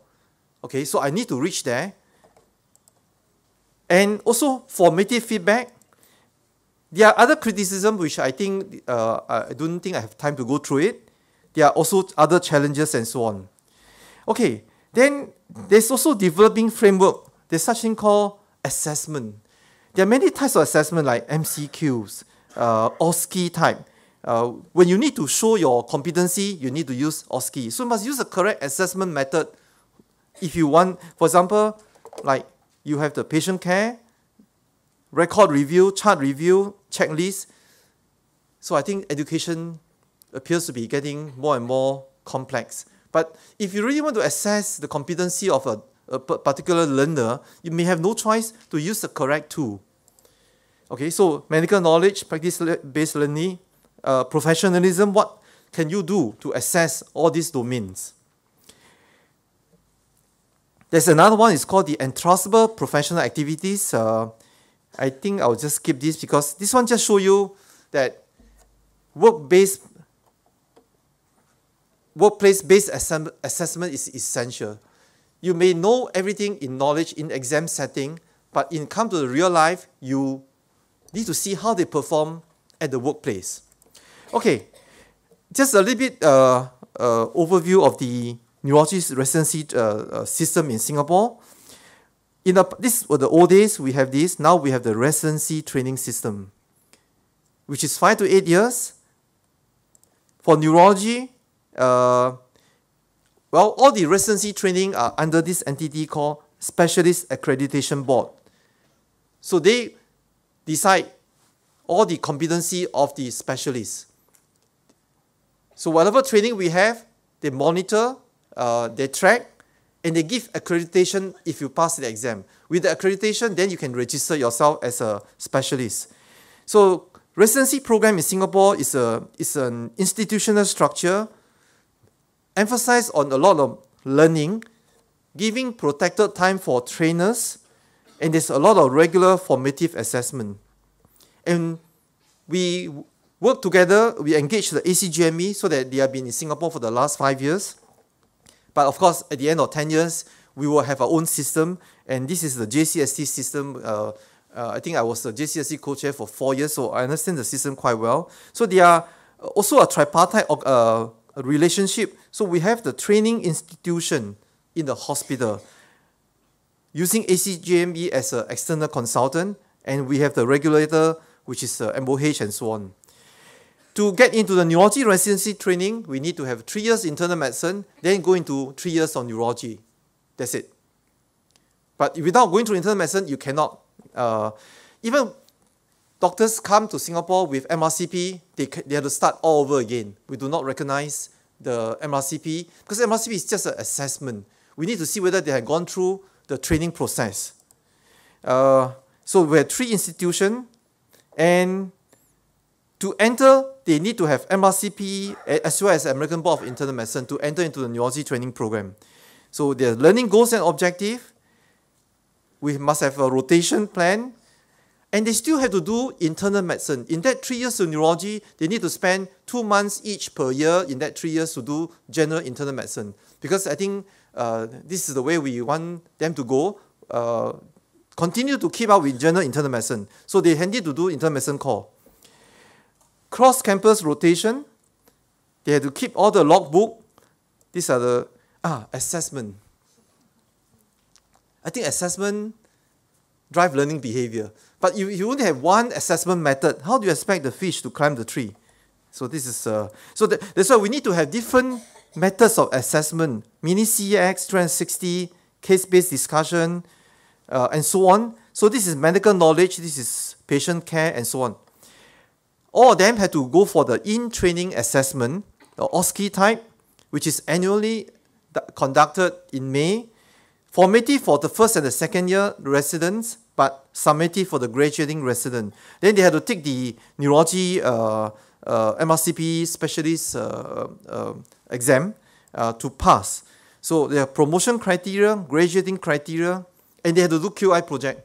Okay, so I need to reach there. And also formative feedback. There are other criticism which I think uh, I don't think I have time to go through it. There are also other challenges and so on. Okay, then there's also developing framework. There's such thing called assessment. There are many types of assessment like MCQs, uh, OSCE type. Uh, when you need to show your competency, you need to use OSCE. So you must use the correct assessment method. If you want, for example, like you have the patient care, record review, chart review, checklist. So I think education appears to be getting more and more complex. But if you really want to assess the competency of a, a particular learner, you may have no choice to use the correct tool. Okay, so medical knowledge, practice-based learning, uh, professionalism, what can you do to assess all these domains? There's another one, it's called the entrustable professional activities. Uh, I think I'll just skip this because this one just show you that work-based workplace-based assessment is essential. You may know everything in knowledge in exam setting, but in come to the real life, you need to see how they perform at the workplace. Okay, just a little bit uh, uh, overview of the neurology residency uh, uh, system in Singapore. In the, this were the old days, we have this. Now we have the residency training system, which is five to eight years. For neurology, uh, well, all the residency training are under this entity called Specialist Accreditation Board. So they decide all the competency of the specialists. So whatever training we have, they monitor, uh, they track, and they give accreditation if you pass the exam. With the accreditation, then you can register yourself as a specialist. So residency program in Singapore is, a, is an institutional structure emphasize on a lot of learning, giving protected time for trainers, and there's a lot of regular formative assessment. And we work together, we engage the ACGME so that they have been in Singapore for the last five years. But of course, at the end of 10 years, we will have our own system, and this is the JCST system. Uh, uh, I think I was the JCST co-chair for four years, so I understand the system quite well. So they are also a tripartite uh, relationship. So we have the training institution in the hospital using ACGME as an external consultant, and we have the regulator, which is the MOH and so on. To get into the neurology residency training, we need to have three years internal medicine, then go into three years on neurology. That's it. But without going through internal medicine, you cannot. Uh, even doctors come to Singapore with MRCP, they, they have to start all over again. We do not recognize the MRCP because MRCP is just an assessment. We need to see whether they have gone through the training process. Uh, so we have three institutions, and to enter, they need to have MRCP as well as American Board of Internal Medicine to enter into the neurology training program. So their learning goals and objective. We must have a rotation plan and they still have to do internal medicine. In that three years of neurology, they need to spend two months each per year in that three years to do general internal medicine. Because I think uh, this is the way we want them to go. Uh, continue to keep up with general internal medicine. So they handy to do internal medicine core. Cross campus rotation, they had to keep all the logbook. These are the ah assessment. I think assessment drive learning behavior. But if you only have one assessment method, how do you expect the fish to climb the tree? So this is uh, so that, that's why we need to have different methods of assessment, mini CEX 360, case-based discussion, uh, and so on. So this is medical knowledge, this is patient care, and so on. All of them had to go for the in-training assessment, the OSCE type, which is annually conducted in May, formative for the first and the second year residents, but summative for the graduating resident. Then they had to take the neurology uh, uh, MRCP specialist uh, uh, exam uh, to pass. So there are promotion criteria, graduating criteria, and they had to do QI project.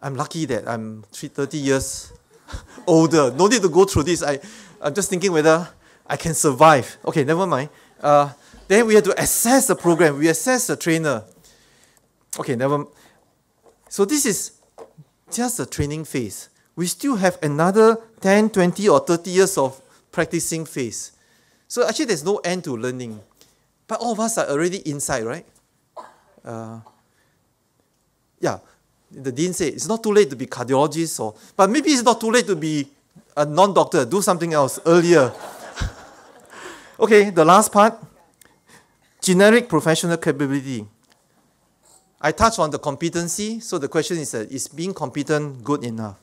I'm lucky that I'm 30 years [LAUGHS] older. No need to go through this. I, I'm just thinking whether I can survive. Okay, never mind. Uh, then we have to assess the program. We assess the trainer. Okay, never. So this is just the training phase. We still have another 10, 20, or 30 years of practicing phase. So actually, there's no end to learning. But all of us are already inside, right? Uh, yeah, the dean said it's not too late to be cardiologist, or but maybe it's not too late to be a non-doctor. Do something else earlier. [LAUGHS] okay, the last part: generic professional capability. I touched on the competency, so the question is: uh, Is being competent good enough?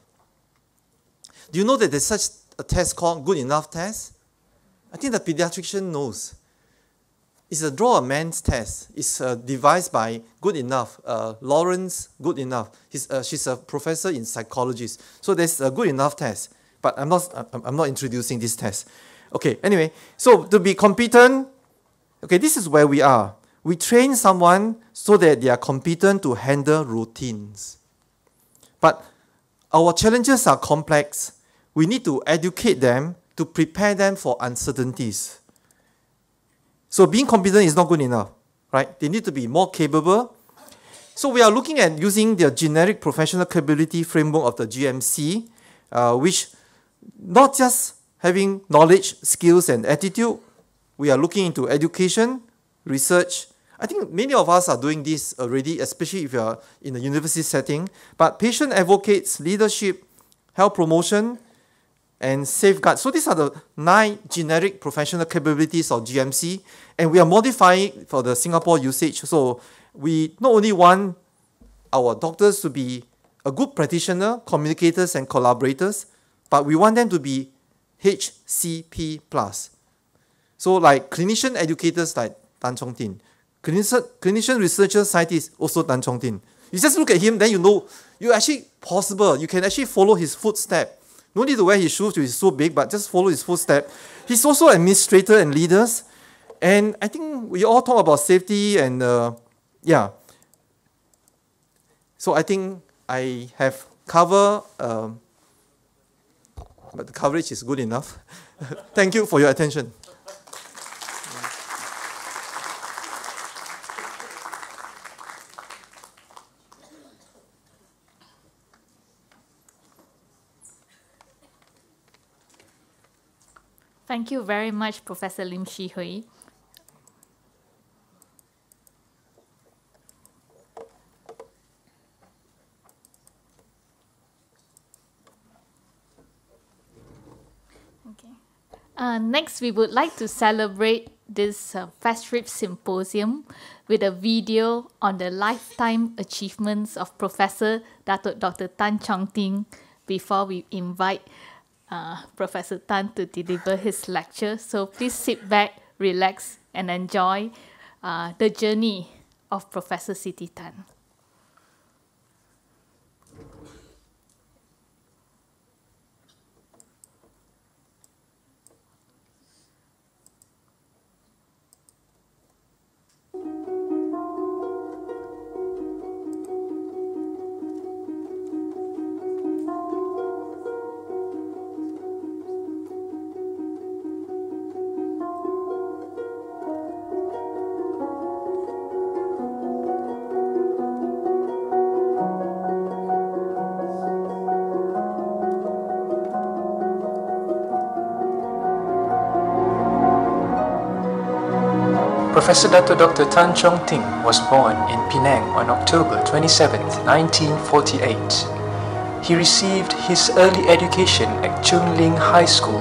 Do you know that there's such a test called good enough test? I think the pediatrician knows. It's a draw a man's test. It's a device by Goodenough, uh, Florence Good Enough. He's, uh, she's a professor in psychology. So there's a Goodenough test. But I'm not, I'm not introducing this test. Okay, anyway, so to be competent, okay, this is where we are. We train someone so that they are competent to handle routines. But our challenges are complex we need to educate them to prepare them for uncertainties. So being competent is not good enough, right? They need to be more capable. So we are looking at using the generic professional capability framework of the GMC, uh, which not just having knowledge, skills, and attitude. We are looking into education, research. I think many of us are doing this already, especially if you are in a university setting. But patient advocates, leadership, health promotion, and safeguard. So these are the nine generic professional capabilities of GMC, and we are modifying for the Singapore usage. So we not only want our doctors to be a good practitioner, communicators, and collaborators, but we want them to be HCP plus. So like clinician educators like Tan Chong Tin, clinician, clinician researcher scientist also Tan Chong Tin. You just look at him, then you know you actually possible. You can actually follow his footstep no need to wear his shoes, which is so big, but just follow his footsteps. He's also administrator and leaders. And I think we all talk about safety and uh, yeah. So I think I have cover, um, but the coverage is good enough. [LAUGHS] Thank you for your attention. Thank you very much, Professor Lim Shih Hui. Okay. Uh, next, we would like to celebrate this uh, Festschrift Symposium with a video on the lifetime achievements of Professor Dr. Tan Chong Tin before we invite uh, Professor Tan to deliver his lecture. So please sit back, relax, and enjoy uh, the journey of Professor CT Tan. Professor Dr. Tan Chong Tin was born in Penang on October 27, 1948. He received his early education at Chung Ling High School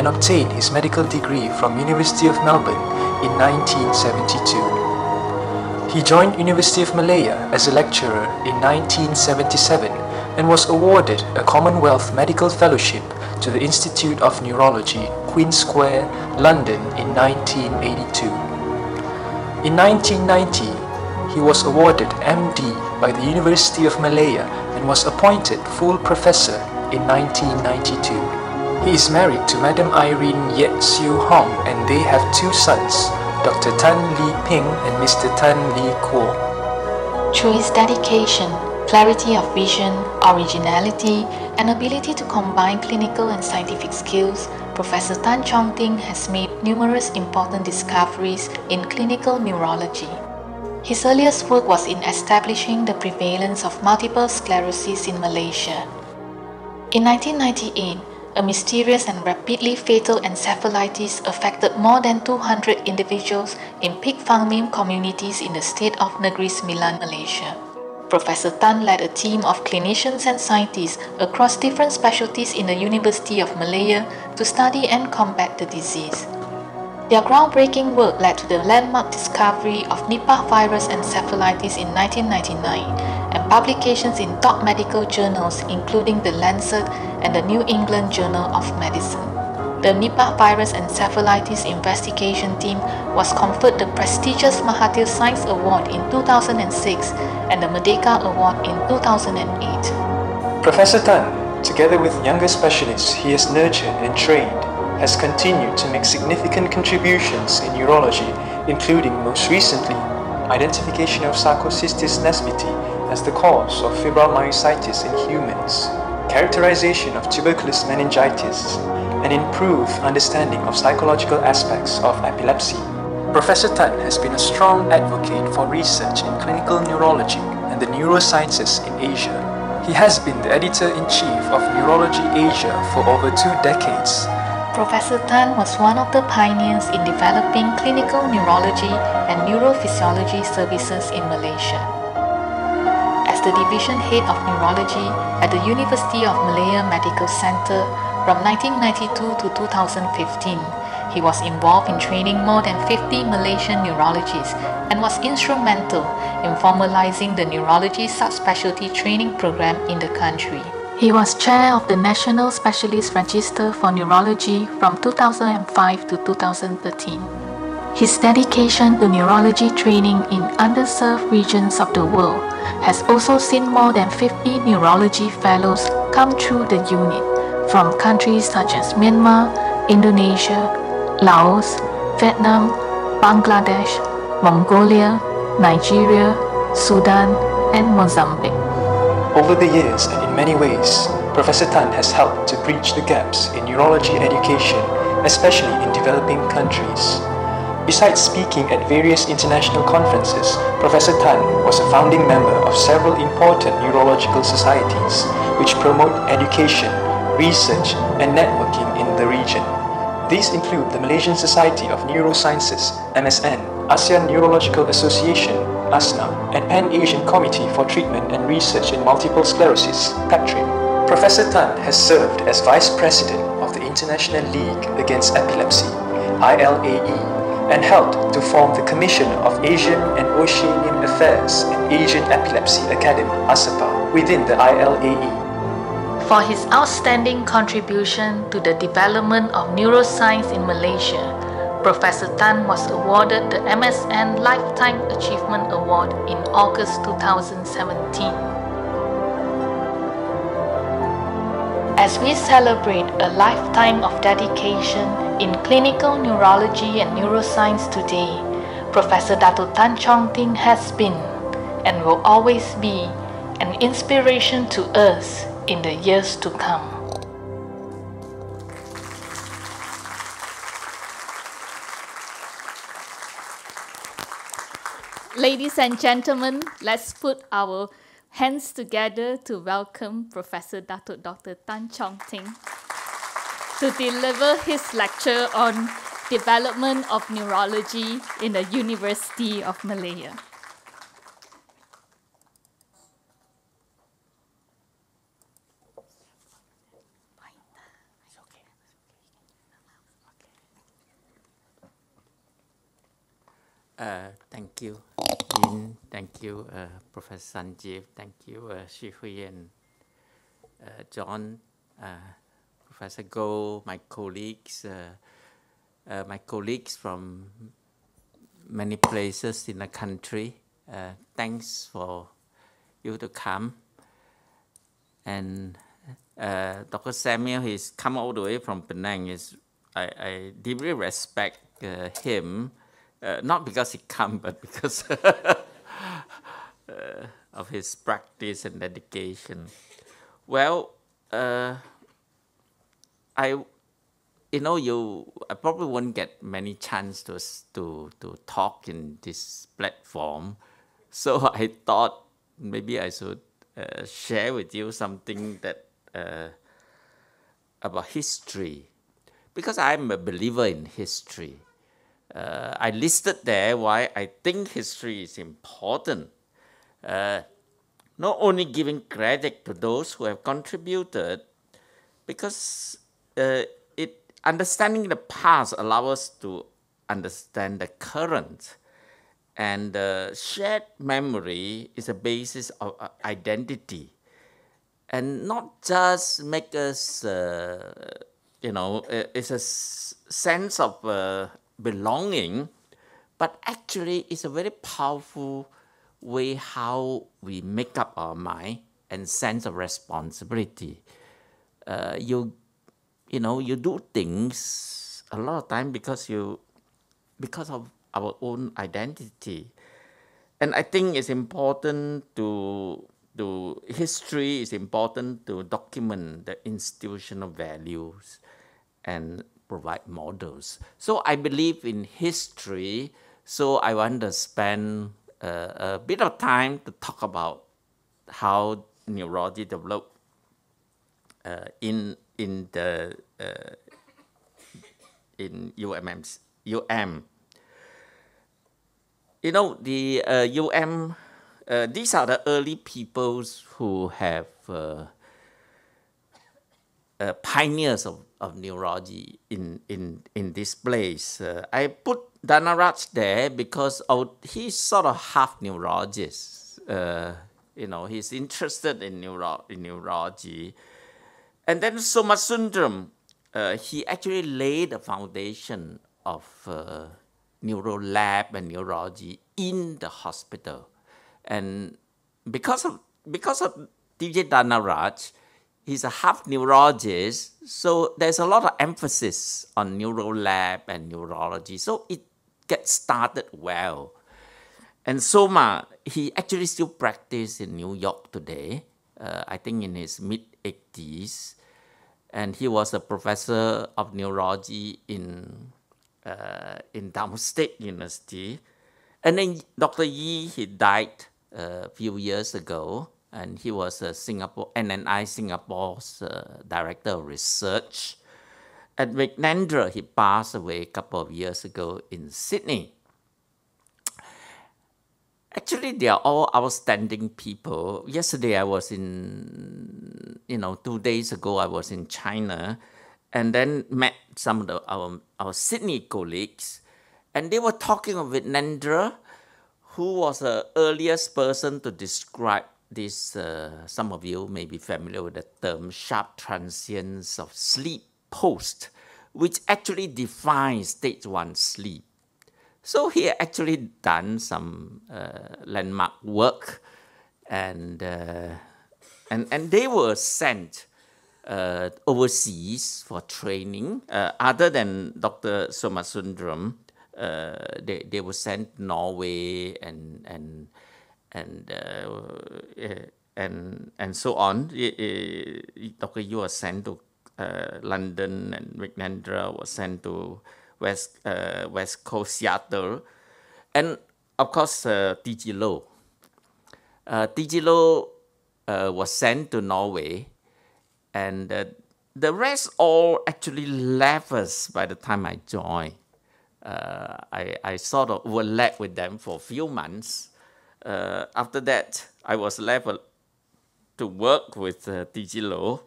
and obtained his medical degree from University of Melbourne in 1972. He joined University of Malaya as a lecturer in 1977 and was awarded a Commonwealth Medical Fellowship to the Institute of Neurology, Queen Square, London in 1982. In 1990, he was awarded MD by the University of Malaya and was appointed full professor in 1992. He is married to Madam Irene Yet Siu Hong and they have two sons, Dr. Tan Lee Ping and Mr. Tan Lee Kuo. Through his dedication, clarity of vision, originality, and ability to combine clinical and scientific skills, Professor Tan Chong Tin has made numerous important discoveries in clinical neurology. His earliest work was in establishing the prevalence of multiple sclerosis in Malaysia. In 1998, a mysterious and rapidly fatal encephalitis affected more than 200 individuals in pig farming communities in the state of Negeri Sembilan, Malaysia. Professor Tan led a team of clinicians and scientists across different specialties in the University of Malaya to study and combat the disease. Their groundbreaking work led to the landmark discovery of Nipah virus encephalitis in 1999 and publications in top medical journals including The Lancet and the New England Journal of Medicine. The Nipah virus and encephalitis investigation team was conferred the prestigious Mahathir Science Award in 2006 and the Merdeka Award in 2008. Professor Tan, together with younger specialists he has nurtured and trained, has continued to make significant contributions in neurology, including most recently, identification of Sarcocystis nesbitti as the cause of febrile myositis in humans, characterization of tuberculous meningitis, and improved understanding of psychological aspects of epilepsy. Professor Tan has been a strong advocate for research in clinical neurology and the neurosciences in Asia. He has been the editor-in-chief of Neurology Asia for over two decades Professor Tan was one of the pioneers in developing clinical neurology and neurophysiology services in Malaysia. As the division head of neurology at the University of Malaya Medical Center from 1992 to 2015, he was involved in training more than 50 Malaysian neurologists and was instrumental in formalizing the neurology subspecialty training program in the country. He was chair of the National Specialist Register for Neurology from 2005 to 2013. His dedication to neurology training in underserved regions of the world has also seen more than 50 neurology fellows come through the unit from countries such as Myanmar, Indonesia, Laos, Vietnam, Bangladesh, Mongolia, Nigeria, Sudan, and Mozambique. Over the years and in many ways, Professor Tan has helped to bridge the gaps in neurology education, especially in developing countries. Besides speaking at various international conferences, Professor Tan was a founding member of several important neurological societies which promote education, research, and networking in the region. These include the Malaysian Society of Neurosciences, MSN, ASEAN Neurological Association, ASNA, and Pan-Asian Committee for Treatment and Research in Multiple Sclerosis, PATRIM. Professor Tan has served as Vice President of the International League Against Epilepsy, ILAE, and helped to form the Commission of Asian and Oceanian Affairs and Asian Epilepsy Academy, ASEPA, within the ILAE. For his outstanding contribution to the development of neuroscience in Malaysia, Professor Tan was awarded the MSN Lifetime Achievement Award in August 2017. As we celebrate a lifetime of dedication in clinical neurology and neuroscience today, Professor Dato Tan Chong Tin has been and will always be an inspiration to us in the years to come. Ladies and gentlemen, let's put our hands together to welcome Professor Datuk Dr. Tan Chong Tin to deliver his lecture on Development of Neurology in the University of Malaya. Uh, thank you, Dean. Thank you, uh, Professor Sanjeev. Thank you, uh, Shih Hui and uh, John, uh, Professor Go, my colleagues, uh, my colleagues from many places in the country. Thanks for you to come. And Dr. Samuel, he's come all the way from Penang. Is I, I deeply respect him uh, not because he come, but because [LAUGHS] uh, of his practice and dedication. Well, uh, I, you know, you I probably won't get many chance to to to talk in this platform, so [LAUGHS] I thought maybe I should uh, share with you something that uh, about history, because I'm a believer in history uh, I listed there why I think history is important. Uh, not only giving credit to those who have contributed, because uh, it understanding the past allows us to understand the current, and shared memory is a basis of uh, identity, and not just make us, uh, you know, it's a sense of uh, belonging, but actually it's a very powerful way how we make up our mind and sense of responsibility. Uh, you, you know, you do things a lot of time because you, because of our own identity, and I think it's important to to history is important to document the institutional values and provide models. So I believe in history. So I want to spend uh, a bit of time to talk about how neurology developed uh, in in the uh, in UMMs, UM. You know the UM. Uh, these are the early peoples who have uh, pioneers of of neurology in, in, in this place. Uh, I put Danaraj there because of, he's sort of half neurologist. Uh, you know, he's interested in, neuro, in neurology. And then Somasundram, uh, he actually laid the foundation of uh, neuro lab and neurology in the hospital. And because of, because of TJ Danaraj, he's a half neurologist, so there's a lot of emphasis on neuro lab and neurology. So it gets started well. And Soma, he actually still practices in New York today, uh, I think in his mid 80s. And he was a professor of neurology in, uh, in Downstate University. And then Dr. Yi, he died uh, a few years ago and he was a Singapore NNI Singapore's uh, director of research. At McNandra, he passed away a couple of years ago in Sydney. Actually, they are all outstanding people. Yesterday, I was in, you know, two days ago, I was in China and then met some of the, our, our Sydney colleagues, and they were talking of Nandra, who was the earliest person to describe this, uh, some of you may be familiar with the term sharp transients of sleep post, which actually defines stage one sleep. So he actually done some uh, landmark work, and uh, and and they were sent uh, overseas for training. Uh, other than Dr. Somasundram, uh, they they were sent Norway and and and uh, uh, and and so on. Dr. Yu was sent to uh, London, and McNandra was sent to West West Coast Seattle, and of course uh, T.G. Low. T.G. Low was sent to Norway, and the rest all actually left us by the time I joined. uh, I, I sort of overlapped with them for a few months. Uh, after that, I was left to work with uh, Low,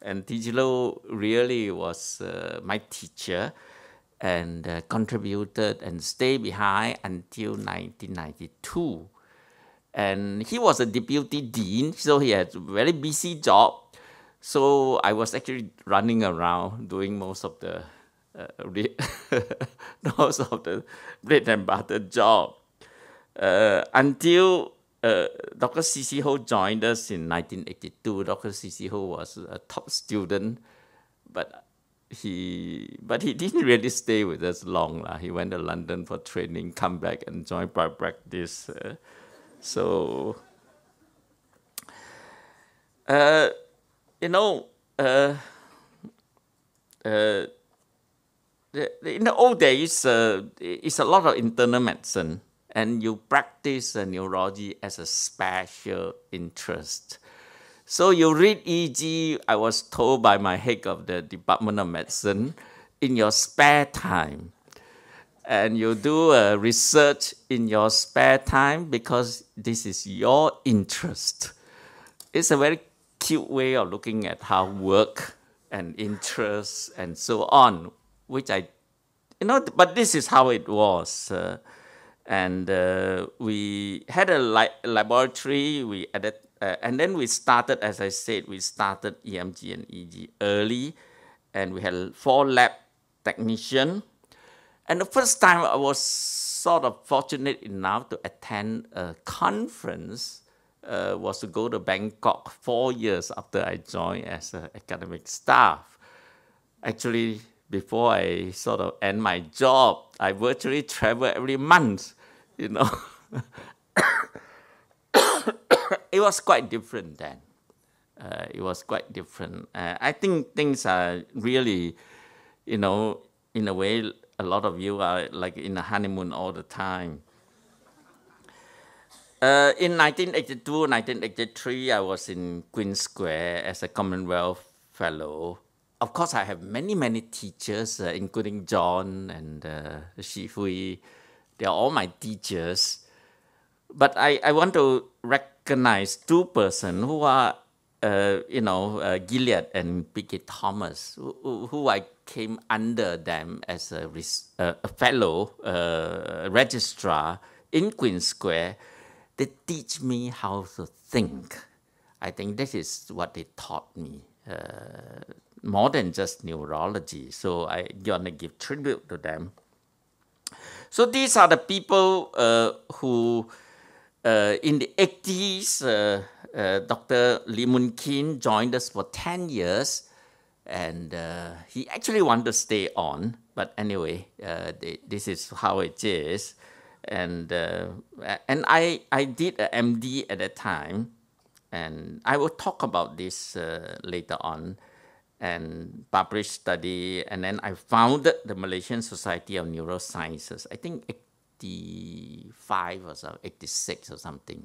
and Low really was uh, my teacher and uh, contributed and stayed behind until 1992. And he was a deputy dean, so he had a very busy job. So I was actually running around doing most of the uh, [LAUGHS] most of the bread and butter job uh, until uh, Dr. C.C. Ho joined us in 1982. Dr. C.C. Ho was a top student, but he but he didn't really stay with us long. La. He went to London for training, come back and join private practice. Uh, so, uh, you know, uh, uh, in the old days, uh, it's a lot of internal medicine, and you practice uh, neurology as a special interest. So you read EEG, I was told by my head of the Department of Medicine, in your spare time. And you do uh, research in your spare time because this is your interest. It's a very cute way of looking at how work and interests and so on which I, you know, but this is how it was. Uh, and uh, we had a li- laboratory, we added, uh, and then we started, as I said, we started EMG and EEG early, and we had four lab technicians. And the first time I was sort of fortunate enough to attend a conference uh, was to go to Bangkok four years after I joined as an academic staff. Actually, before I sort of end my job, I virtually travel every month, you know. [COUGHS] it was quite different then. Uh, it was quite different. Uh, I think things are really, you know, in a way, a lot of you are like in a honeymoon all the time. Uh, in 1982, 1983, I was in Queen Square as a Commonwealth Fellow of course, I have many, many teachers, uh, including John and uh, Shih Hui. They are all my teachers. But I, I want to recognize two persons who are, uh, you know, uh, Gilliatt and P.K. Thomas, who, who, I came under them as a, uh, a fellow uh, registrar in Queen Square. They teach me how to think. I think this is what they taught me. More than just neurology. So I gonna give tribute to them. So these are the people uh, who, uh, in the 80s, uh, uh, Dr. Lee Mun Kin joined us for 10 years, and uh, he actually wanted to stay on. But anyway, uh, they, this is how it is. And, and I, I did an MD at that time, and I will talk about this later on and published study, and then I founded the Malaysian Society of Neurosciences. I think 85 or so, 86 or something.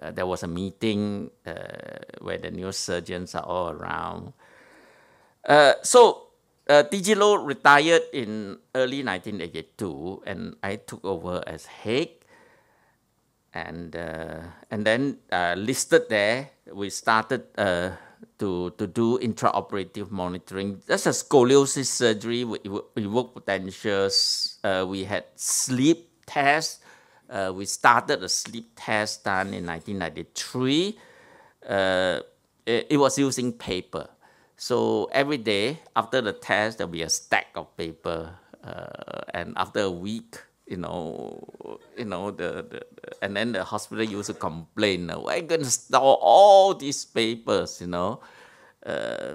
Uh, there was a meeting uh, where the neurosurgeons are all around. Uh, so uh, Low retired in early 1982, and I took over as head. And uh, and then uh, listed there, we started uh, to, to do intraoperative monitoring. That's a scoliosis surgery We, we evoked potentials. Uh, we had sleep tests. Uh, we started a sleep test done in 1993. Uh, it, it, was using paper. So every day after the test, there'll be a stack of paper. Uh, and after a week, you know, you know the, the, and then the hospital used to complain, we're going to store all these papers, you know, uh,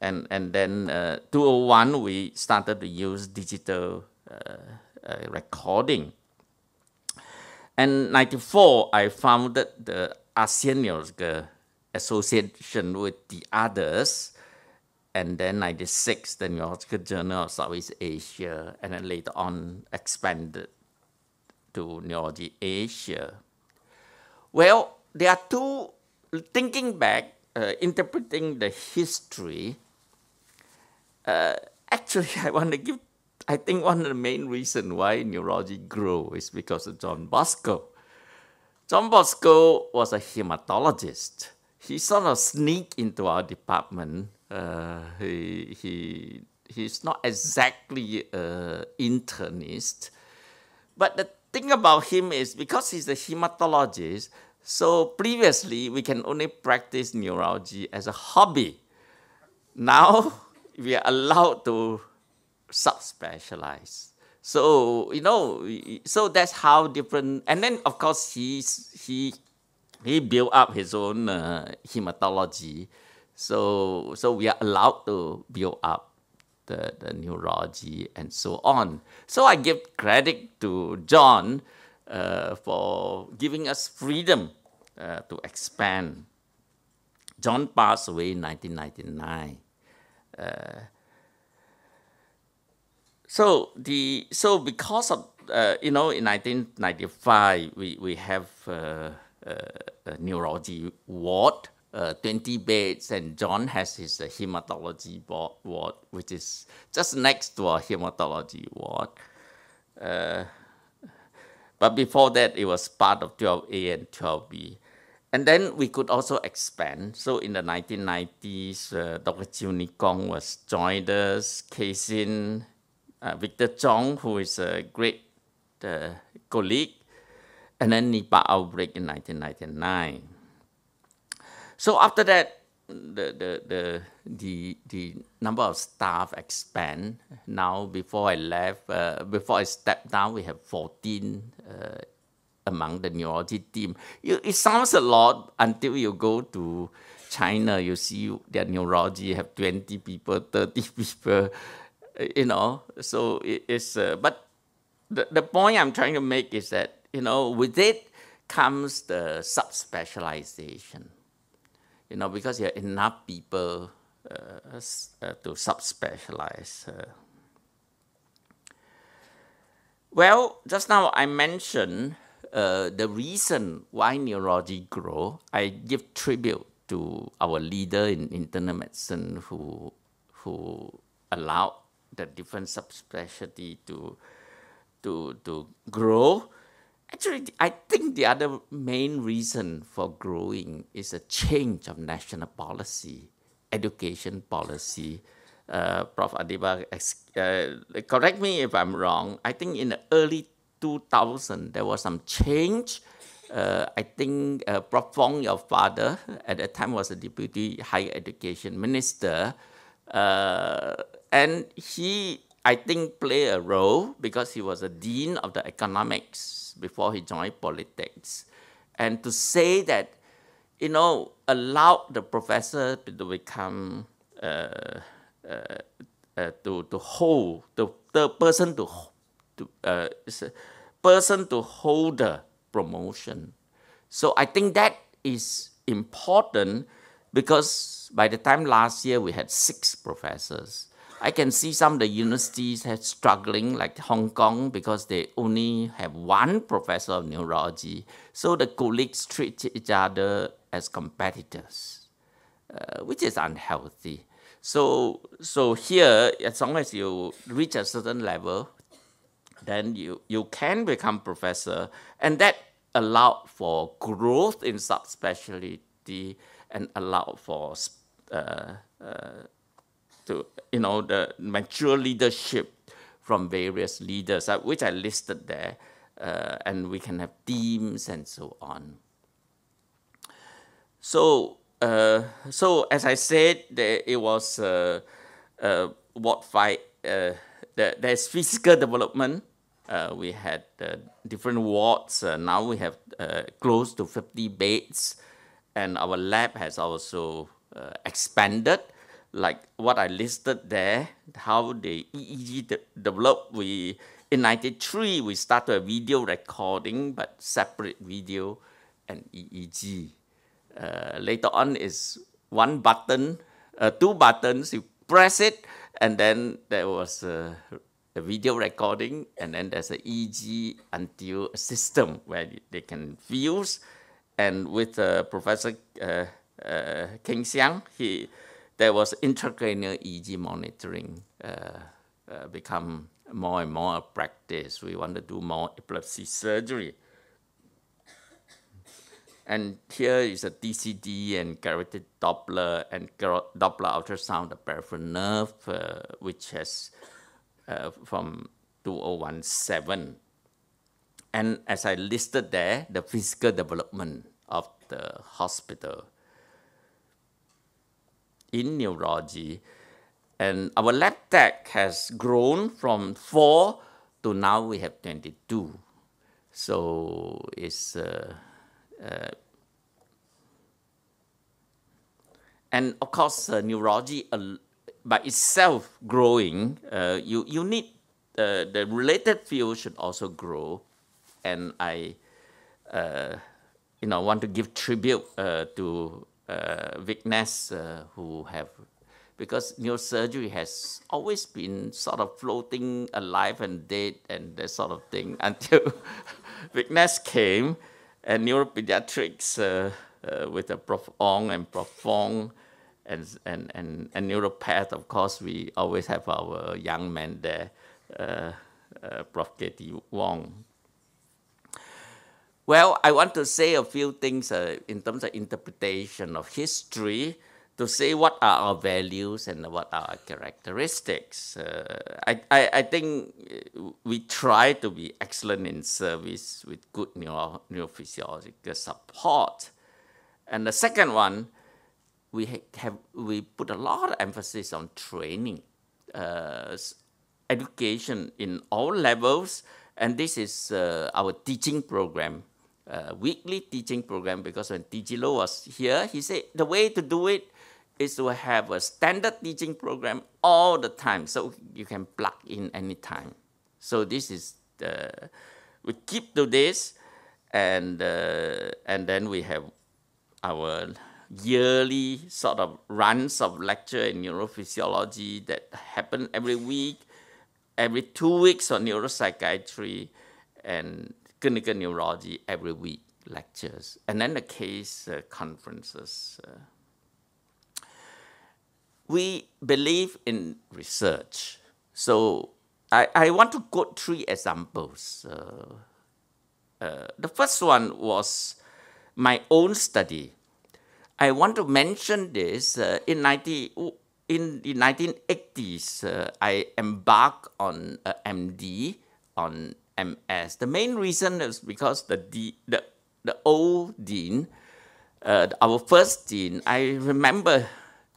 and and then uh, 201 we started to use digital uh, uh recording. And 94 I founded the ASEAN Association with the others and then 96, the Neurological Journal of Southeast Asia, and then later on expanded to Neurology Asia. Well, there are two, thinking back, uh, interpreting the history, uh, actually, [LAUGHS] I want to give I think one of the main reasons why neurology grew is because of John Bosco. John Bosco was a hematologist. He sort of sneaked into our department. Uh, he, he, he's not exactly an internist, but the thing about him is because he's a hematologist, so previously we can only practice neurology as a hobby. Now [LAUGHS] we are allowed to subspecialize. So you know, so that's how different. And then of course he's he he built up his own uh, hematology. So so we are allowed to build up the, the neurology and so on. So I give credit to John uh, for giving us freedom uh, to expand. John passed away in 1999. Uh, so the so because of uh, you know in 1995 we we have uh, uh, a neurology ward, uh, 20 beds, and John has his uh, hematology ward, which is just next to our hematology ward. Uh, but before that, it was part of 12A and 12B. And then we could also expand. So in the 1990s, uh, Dr. Chew Nee Kong was joined us, Kay Sin, uh, Victor Chong, who is a great uh, colleague, and then Nipah outbreak in 1999. So after that, the, the, the, the, the number of staff expand. Now, before I left, uh, before I stepped down, we have 14 uh, among the neurology team. You, it sounds a lot until you go to China, you see their neurology have 20 people, 30 [LAUGHS] people, you know. So it, it's, uh, but the, the point I'm trying to make is that, you know, with it comes the subspecialization, you know, because you have enough people uh, uh, to subspecialize. Uh. Well, just now I mentioned uh, the reason why neurology grow. I give tribute to our leader in internal medicine who who allowed the different subspecialty to to to grow. Actually, I think the other main reason for growing is a change of national policy, education policy. Uh, Prof. Adeeba, uh, correct me if I'm wrong. I think in the early 2000 there was some change. Uh, I think uh, Prof. Fong, your father, at that time was a deputy higher education minister, uh, and he I think play a role because he was a dean of the economics before he joined politics. And to say that, you know, allow the professor to become, uh, uh, uh, to, to hold, the, the person to, to uh, person to hold the promotion. So I think that is important because by the time last year we had six professors I can see some of the universities are struggling, like Hong Kong, because they only have one professor of neurology. So the colleagues treat each other as competitors, uh, which is unhealthy. So, so here, as long as you reach a certain level, then you, you can become professor, and that allowed for growth in subspecialty and allowed for uh, uh, to you know the mature leadership from various leaders, uh, which I listed there, uh, and we can have teams and so on. So, uh, so as I said, there, it was uh, uh, what fight. Uh, the, there's physical development. We had different wards. Now we have close to 50 beds, and our lab has also expanded like what I listed there, how the EEG de developed. We in '93 we started a video recording, but separate video and EEG. Uh, later on is one button, uh, two buttons. You press it, and then there was a, a video recording, and then there's an EEG until a system where they can fuse. And with uh, Professor uh, uh, Kheng Seang, he there was intracranial EEG monitoring uh, uh, become more and more a practice. We want to do more epilepsy surgery. And here is a TCD and carotid Doppler and Doppler ultrasound, the peripheral nerve, uh, which has uh, from 2017. And as I listed there, the physical development of the hospital in neurology. And our lab tech has grown from four to now we have 22. So it's uh, uh, and of course, uh, neurology by itself growing, uh, you, you need uh, the related field should also grow. And I, uh, you know, want to give tribute to uh, Vignesh, who have, because neurosurgery has always been sort of floating alive and dead and that sort of thing [LAUGHS] until [LAUGHS] Vignesh came and neuropediatrics uh, uh, with the Prof. Ong and Prof. Fong and, and, and, and neuropath, of course, we always have our young men there, uh, uh, Prof. K.T. Wong. Well, I want to say a few things uh, in terms of interpretation of history to say what are our values and what are our characteristics. Uh, I, I, I think we try to be excellent in service with good neuro, neurophysiological support. And the second one, we have we put a lot of emphasis on training, uh, education in all levels, and this is uh, our teaching program, uh, weekly teaching program. Because when TG Low was here, he said the way to do it is to have a standard teaching program all the time so you can plug in anytime. So this is the, we keep to this and, uh, and then we have our yearly sort of runs of lecture in neurophysiology that happen every week, every two weeks on neuropsychiatry and clinical neurology every week lectures, and then the case uh, conferences. Uh, we believe in research. So I, I want to quote three examples. Uh, uh, the first one was my own study. I want to mention this uh, in 90, in the 1980s. Uh, I embarked on MD on MS. The main reason is because the the the, the old dean, uh, our first dean, I remember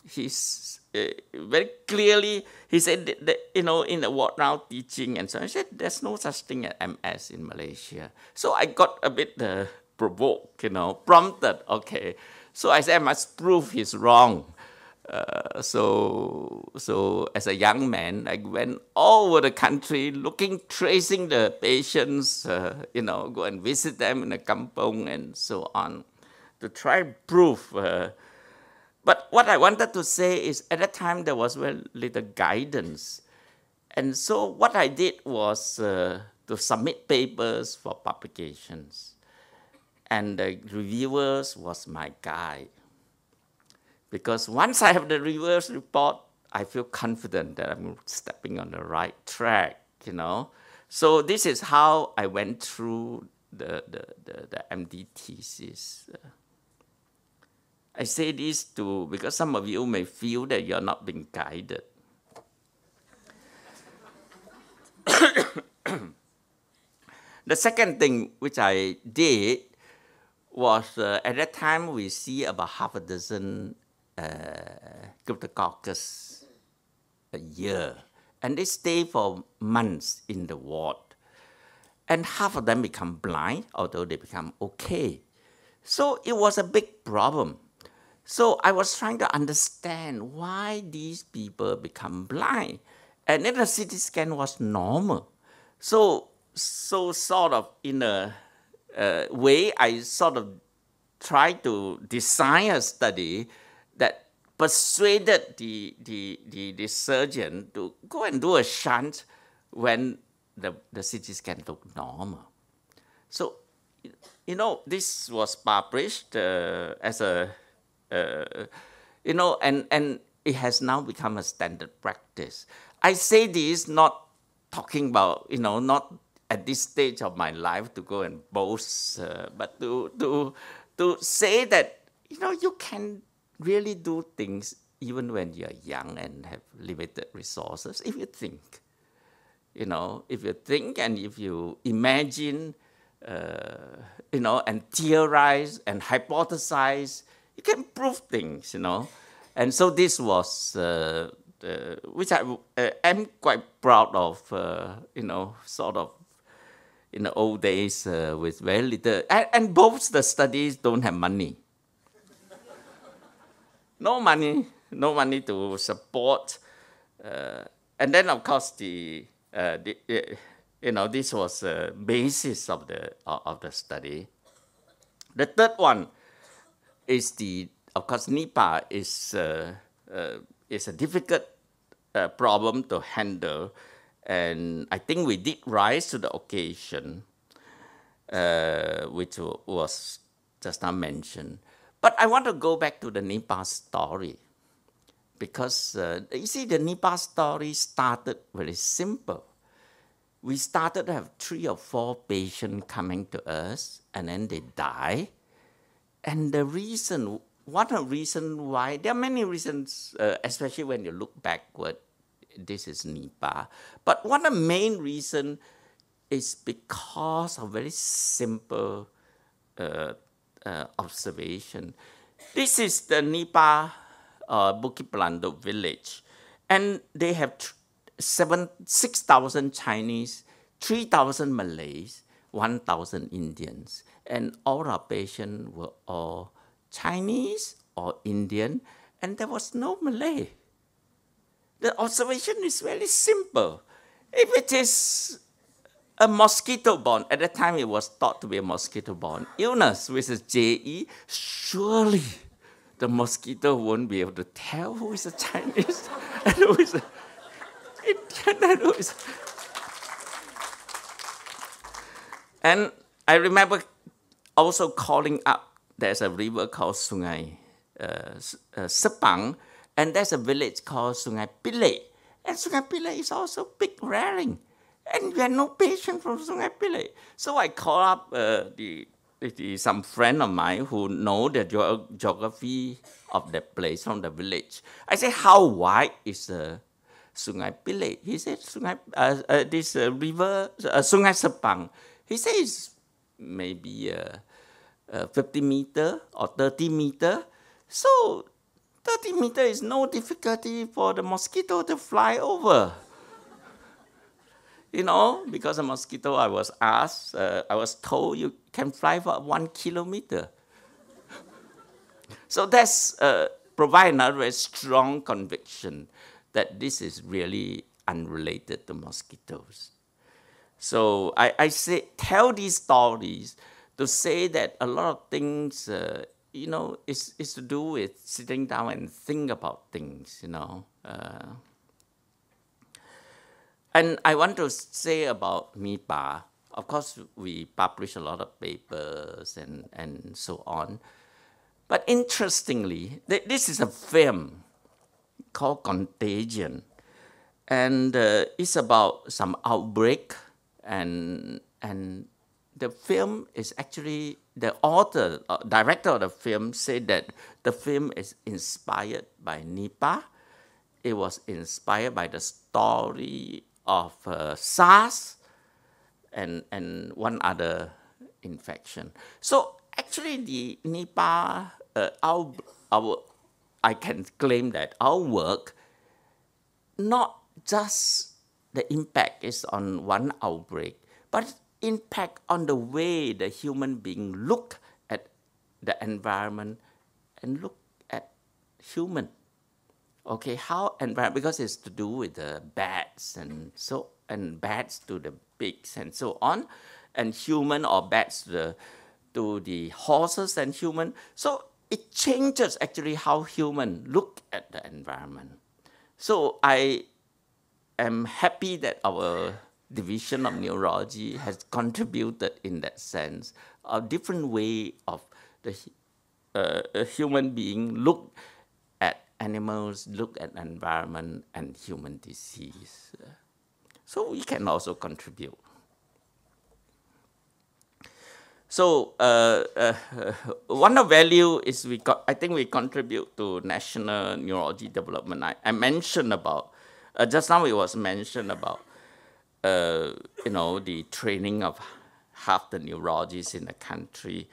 he's uh, very clearly he said that, that, you know in the what now teaching and so. I said there's no such thing as MS in Malaysia. So I got a bit uh, provoked, you know, prompted. Okay, so I said I must prove he's wrong. Uh, so so as a young man, I went all over the country looking, tracing the patients, uh, you know, go and visit them in the kampong and so on, to try prove uh, but what I wanted to say is at that time there was very little guidance. And so what I did was uh, to submit papers for publications. And the reviewers was my guide. Because once I have the reverse report, I feel confident that I'm stepping on the right track, you know. So this is how I went through the, the, the, the MD thesis. I say this to because some of you may feel that you're not being guided. [COUGHS] the second thing which I did was uh, at that time we see about half a dozen cryptococcus a year, and they stay for months in the ward, and half of them become blind, although they become okay. So it was a big problem. So I was trying to understand why these people become blind. And then the CT scan was normal. So, so sort of in a uh, way, I sort of tried to design a study that persuaded the, the, the, the surgeon to go and do a shunt when the, the CT scan looked normal. So, you know, this was published uh, as a uh, you know, and, and it has now become a standard practice. I say this not talking about, you know, not at this stage of my life to go and boast, uh, but to, to, to say that, you know, you can really do things even when you're young and have limited resources if you think. You know, if you think and if you imagine, uh, you know, and theorize and hypothesize, you can prove things, you know. And so this was, uh, uh, which I uh, am quite proud of, uh, you know, sort of in the old days uh, with very little, and, and both the studies don't have money. No money, no money to support. Uh, and then, of course, the, uh, the uh, you know, this was the basis of the, of the study. The third one is the, of course, Nipah is, uh, uh, is a difficult uh, problem to handle. And I think we did rise to the occasion, which was just now mentioned. But I want to go back to the Nipah story because uh, you see, the Nipah story started very simple. We started to have three or four patients coming to us, and then they die. And the reason, one of the reasons why, there are many reasons, uh, especially when you look backward, this is Nipah. But one of the main reasons is because of very simple uh, uh, observation. This is the Nipah uh, Bukit Pelanduk village, and they have seven, 6,000 Chinese, 3,000 Malays, 1,000 Indians, and all our patients were all Chinese or Indian, and there was no Malay. The observation is very simple. If it is a mosquito borne, at that time it was thought to be a mosquito borne illness, which is JE, surely the mosquito won't be able to tell who is a Chinese [LAUGHS] and who is a Indian and who is. And I remember also calling up, there's a river called Sungai uh, uh, Sepang, and there's a village called Sungai Pelek. And Sungai Pelek is also big raring. And we had no patient from Sungai Pelek. So I called up uh, the, the, some friend of mine who know the ge- geography of the place from the village. I said, how wide is the Sungai Pelek? He said, Sungai, uh, uh, this uh, river, uh, Sungai Sepang. He says maybe uh, uh, 50 meter or 30 meter. So 30 meter is no difficulty for the mosquito to fly over. You know, because a mosquito, I was asked, uh, I was told you can fly for one kilometer. so that's uh, provide another very strong conviction that this is really unrelated to mosquitoes. So I, I say, tell these stories to say that a lot of things uh, you know, is, it's to do with sitting down and think about things, you know. Uh, and I want to say about Nipah, of course, we publish a lot of papers and, and so on. But interestingly, th- this is a film called Contagion. And uh, it's about some outbreak, and, and the film is actually the author, uh, director of the film said that the film is inspired by Nipah. It was inspired by the story of uh, SARS and, and one other infection. So actually the Nipah, uh, our, our, I can claim that our work, not just the impact is on one outbreak, but impact on the way the human being look at the environment and look at human. Okay, how environment because it's to do with the bats and so and bats to the pigs and so on, and human or bats to the to the horses and human. So it changes actually how human look at the environment. So I am happy that our division of neurology has contributed in that sense. A different way of the uh, a human being look animals, look at environment and human disease. So we can also contribute. So uh, uh, one of value is we got, I think we contribute to national neurology development. I, I mentioned about, uh, just now it was mentioned about, uh, you know, the training of half the neurologists in the country.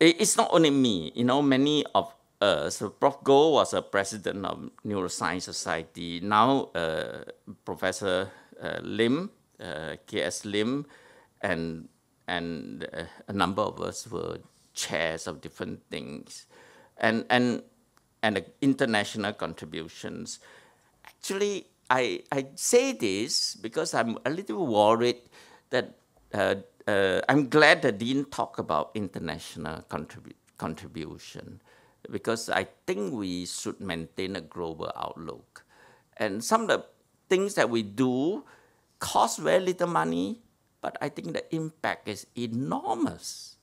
It, it's not only me, you know, many of us. So Prof. Goh was a president of Neuroscience Society. Now uh, Professor uh, Lim, K.S. Lim, and and uh, a number of us were chairs of different things, and and and uh, international contributions. Actually, I I say this because I'm a little worried that uh, uh I'm glad that Dean talked about international contribu- contribution because I think we should maintain a global outlook, and some of the things that we do cost very little money but I think the impact is enormous.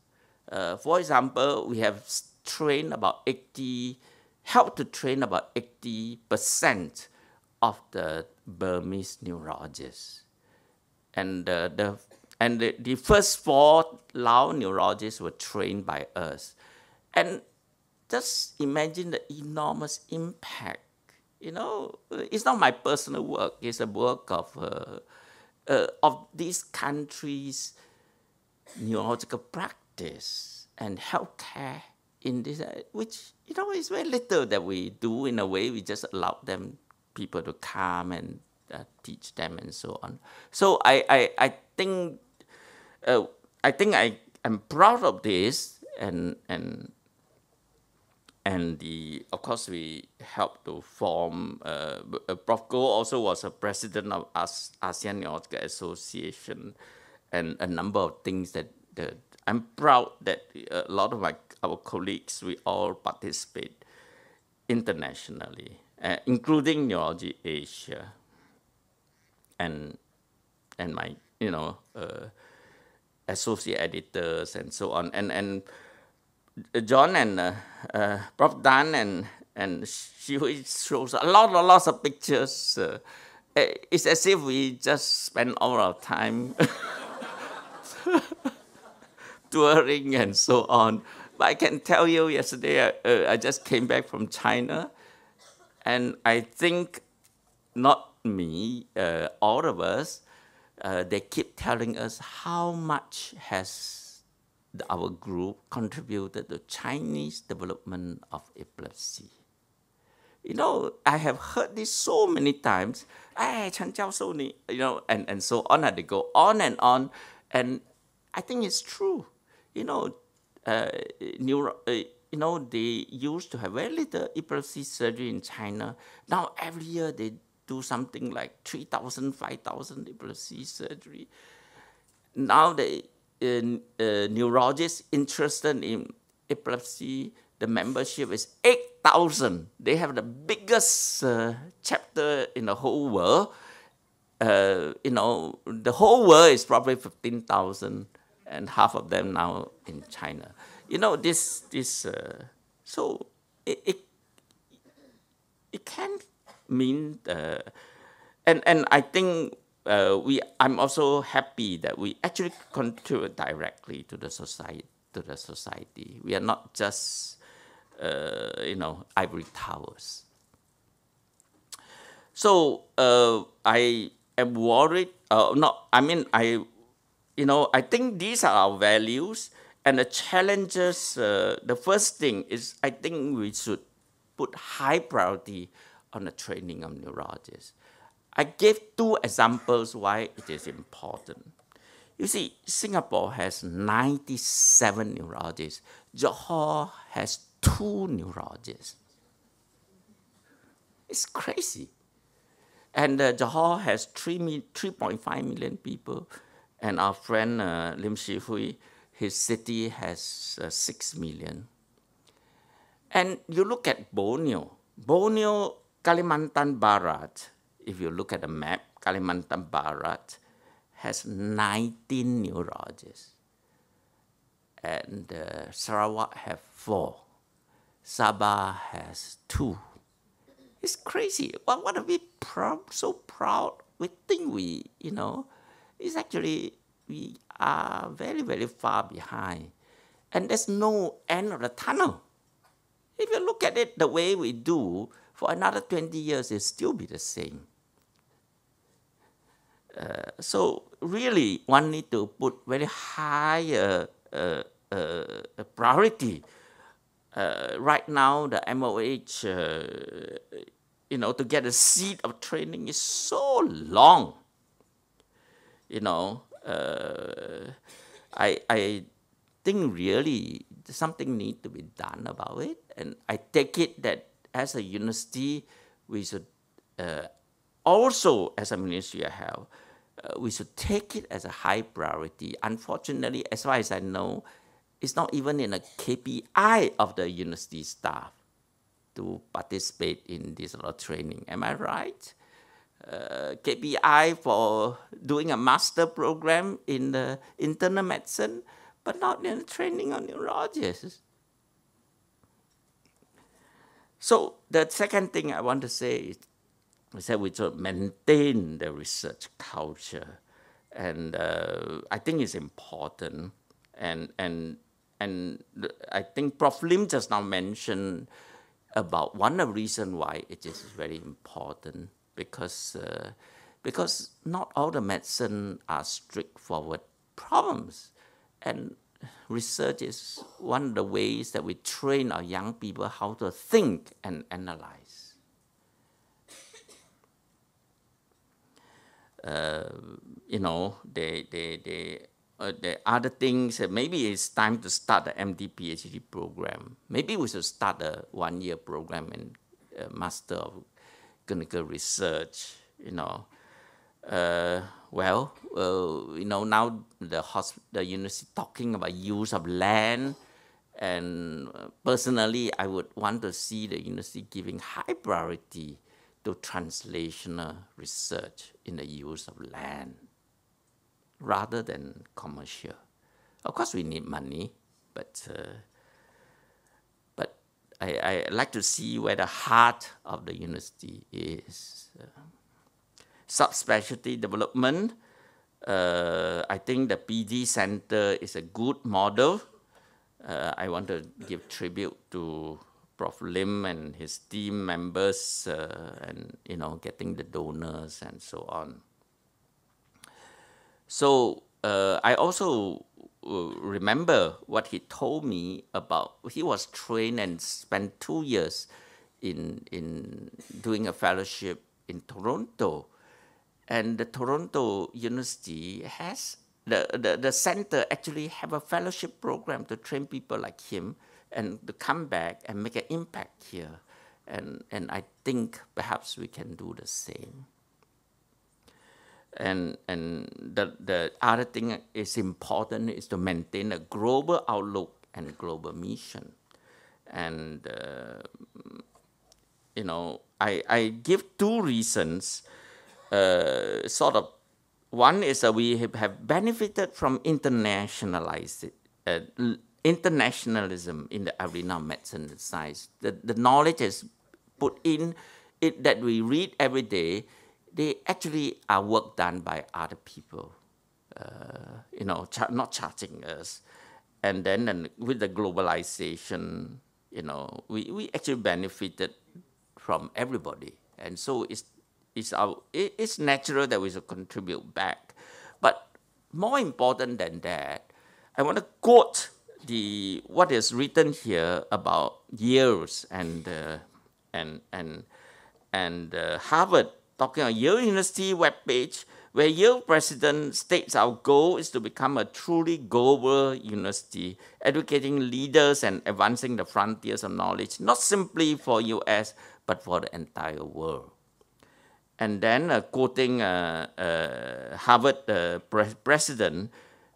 Uh, for example, we have trained about 80, helped to train about 80% of the Burmese neurologists. And, uh, the, and the, the first four Lao neurologists were trained by us. And just imagine the enormous impact. You know, it's not my personal work, it's a work of uh, uh, of these countries' neurological practice and healthcare in this, uh, which you know is very little that we do in a way. We just allow them people to come and uh, teach them and so on. So I I, I think uh, I think I am proud of this and and and the of course we helped to form. Uh, uh Prof. Goh also was a president of ASEAN Neurological Association, and a number of things that I'm proud that a lot of my our colleagues we all participate internationally, uh, including Neurology Asia, and and my you know uh, associate editors and so on, and and John and uh, uh, Prof. Dan and and she shows a lot, a lots of pictures. Uh, it's as if we just spend all our time [LAUGHS] touring and so on. But I can tell you, yesterday uh, I just came back from China, and I think not me, uh, all of us, uh, they keep telling us how much has our group contributed to Chinese development of epilepsy. You know, I have heard this so many times. Hey, Chen Jiao ni, you know, and, and so on. And they go on and on. And I think it's true. You know, uh, neuro, uh, you know, they used to have very little epilepsy surgery in China. Now every year they do something like 3,000, 5,000 epilepsy surgery. Now they uh, neurologists interested in epilepsy, the membership is 8,000. They have the biggest uh, chapter in the whole world. Uh, you know, the whole world is probably 15,000 and half of them now in China. You know, this, this uh, so it, it, it can mean, uh, and, and I think uh, we I'm also happy that we actually contribute directly to the society to the society. We are not just uh, you know ivory towers. So uh, I am worried. Uh, no, I mean I, you know, I think these are our values and the challenges. Uh, the first thing is I think we should put high priority on the training of neurologists I gave two examples why it is important. You see, Singapore has 97 neurologists. Johor has two neurologists. It's crazy. And uh, Johor has 3 3.5 million people. And our friend uh, Lim Shih Hui, his city has uh, 6 million. And you look at Borneo. Borneo, Kalimantan Barat, if you look at the map, Kalimantan Barat has 19 neurologists. And uh, Sarawak have four. Sabah has two. It's crazy. What, what are we so proud we think we, you know, it's actually we are very, very far behind. And there's no end of the tunnel. If you look at it the way we do, for another 20 years, it'll still be the same. Uh, so really, one need to put very high uh, uh, uh priority. Uh, right now, the MOH, you know, to get a seat of training is so long. You know, I, I think really something need to be done about it. And I take it that as a university, we should uh, also, as a Ministry of Health, uh, we should take it as a high priority. Unfortunately, as far as I know, it's not even in a KPI of the university staff to participate in this sort of training. Am I right? Uh, KPI for doing a master program in the internal medicine, but not in the training on neurologists. So the second thing I want to say is, is that we should maintain the research culture, and uh, I think it's important. And and and I think Prof. Lim just now mentioned about one of the reasons why it is very important because uh, because not all the medicine are straightforward problems, and research is one of the ways that we train our young people how to think and analyze. Uh, you know, they, they, they, uh, the other things, uh, maybe it's time to start the MD PhD program. Maybe we should start a one year program in uh, Master of Clinical Research, you know. Uh, well, you know, now the, hosp- the university talking about use of land, and uh, personally, I would want to see the university giving high priority to translational research in the use of land rather than commercial. Of course, we need money, but uh, but I, I like to see where the heart of the university is. Uh, subspecialty development. Uh, I think the PD Center is a good model. Uh, I want to give tribute to Prof. Lim and his team members uh, and, you know, getting the donors and so on. So uh, I also uh, remember what he told me about, he was trained and spent two years in, in doing a fellowship in Toronto and the Toronto University has the, the, the center actually have a fellowship program to train people like him and to come back and make an impact here. And, and I think perhaps we can do the same. And, and the, the other thing is important is to maintain a global outlook and global mission. And, uh, you know, I, I give two reasons uh, sort of one is that we have, benefited from internationalized uh, internationalism in the arena of medicine and science. The, the knowledge is put in it that we read every day. They actually are work done by other people, uh, you know, char- not charging us. And then and with the globalization, you know, we, we actually benefited from everybody. And so it's it's, our, it, it's natural that we should contribute back. But more important than that, I want to quote the what is written here about Yale's and uh, and and and uh, Harvard talking on Yale University webpage where Yale president states our goal is to become a truly global university, educating leaders and advancing the frontiers of knowledge, not simply for US, but for the entire world. And then uh, quoting uh, uh, Harvard pre- president,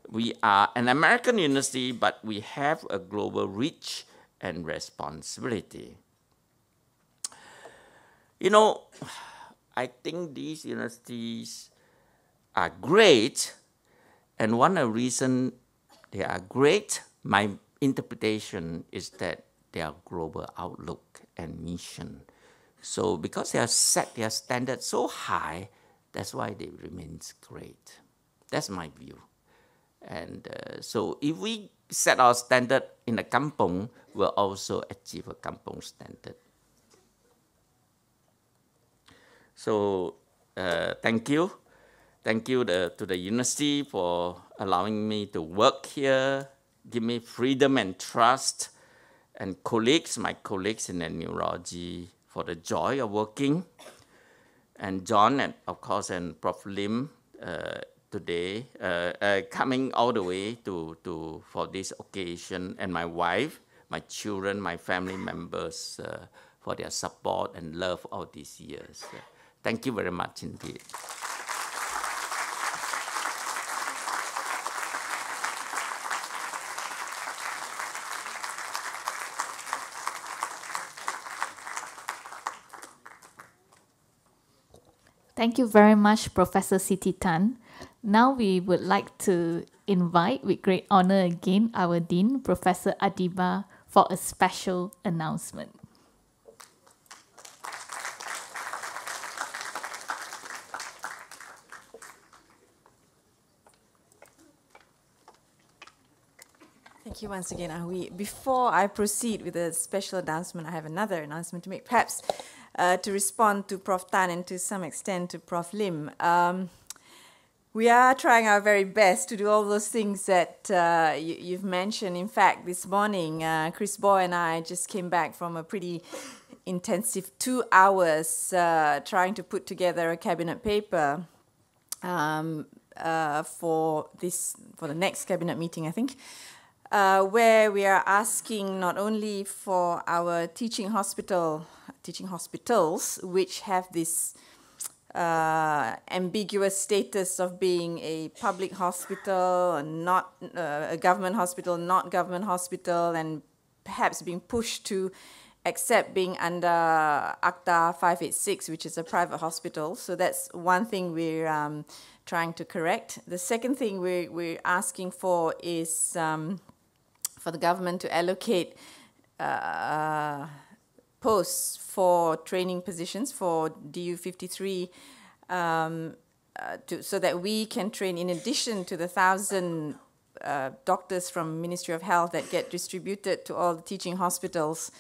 we are an American university, but we have a global reach and responsibility. You know, I think these universities are great, and one of the reasons they are great, my interpretation is that they are global outlook and mission so because they have set their standards so high, That's why they remain great. That's my view. And uh, so if we set our standard in a kampong, we'll also achieve a kampong standard. So uh, thank you. Thank you the, to the university for allowing me to work here, give me freedom and trust, and colleagues, my colleagues in the neurology, for the joy of working. And John, and of course, and Prof. Lim uh, today, uh, uh, coming all the way to, to for this occasion, and my wife, my children, my family members uh, for their support and love all these years. Thank you very much indeed. Thank you very much, Professor CT Tan. Now we would like to invite, with great honor again, our Dean, Professor Adeeba, for a special announcement. Thank you once again, Ahui. Before I proceed with a special announcement, I have another announcement to make. Perhaps uh, to respond to Prof. Tan and to some extent to Prof. Lim. Um, we are trying our very best to do all those things that uh, you, have mentioned. In fact, this morning, uh, Chris Boy and I just came back from a pretty intensive two hours uh, trying to put together a cabinet paper um, uh, for this for the next cabinet meeting, I think. Uh, where we are asking not only for our teaching hospital teaching hospitals, which have this uh, ambiguous status of being a public hospital, and not uh, a government hospital, not government hospital, and perhaps being pushed to accept being under ACTA 586, which is a private hospital. So that's one thing we're um, trying to correct. The second thing we're, we're asking for is um, for the government to allocate uh, posts for training positions for DU53 um, uh, to, so that we can train in addition to the thousand uh, doctors from Ministry of Health that get distributed to all the teaching hospitals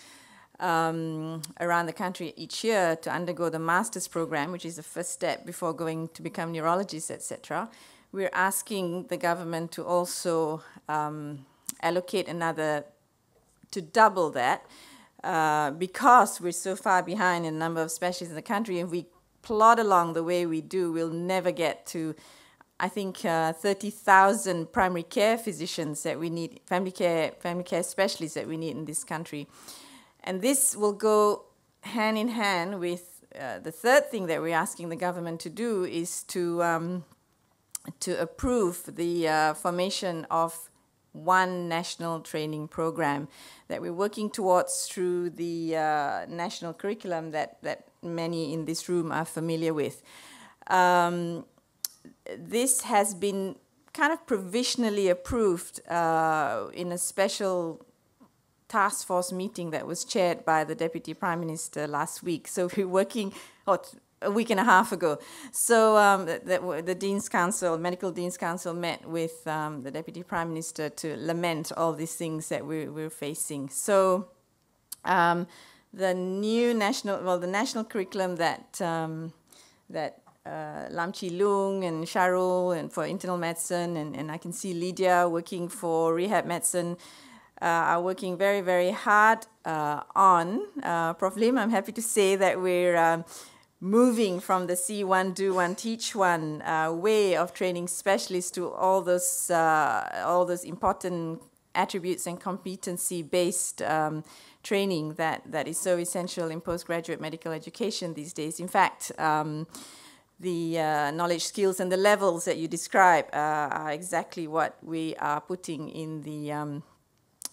um, around the country each year to undergo the master's program, which is the first step before going to become neurologists, etc. We're asking the government to also um, allocate another, to double that, uh, because we're so far behind in the number of specialists in the country, if we plod along the way we do, we'll never get to, I think, uh, 30,000 primary care physicians that we need, family care, family care specialists that we need in this country. And this will go hand in hand with uh, the third thing that we're asking the government to do is to, um, to approve the uh, formation of one national training program that we're working towards through the uh, national curriculum that, that many in this room are familiar with. Um, this has been kind of provisionally approved uh, in a special task force meeting that was chaired by the Deputy Prime Minister last week. So we're working, or a week and a half ago. So um, the, the, Dean's Council, Medical Dean's Council, met with um, the Deputy Prime Minister to lament all these things that we're, we're facing. So um, the new national, well, the national curriculum that um, that uh, Lam Chi Lung and Sharul and for internal medicine, and, and I can see Lydia working for rehab medicine. Uh, are working very, very hard uh, on. Uh, Prof. Lim, I'm happy to say that we're um, moving from the see one, do one, teach one uh, way of training specialists to all those uh, all those important attributes and competency-based um, training that that is so essential in postgraduate medical education these days. In fact. Um, the uh, knowledge, skills, and the levels that you describe uh, are exactly what we are putting in the um,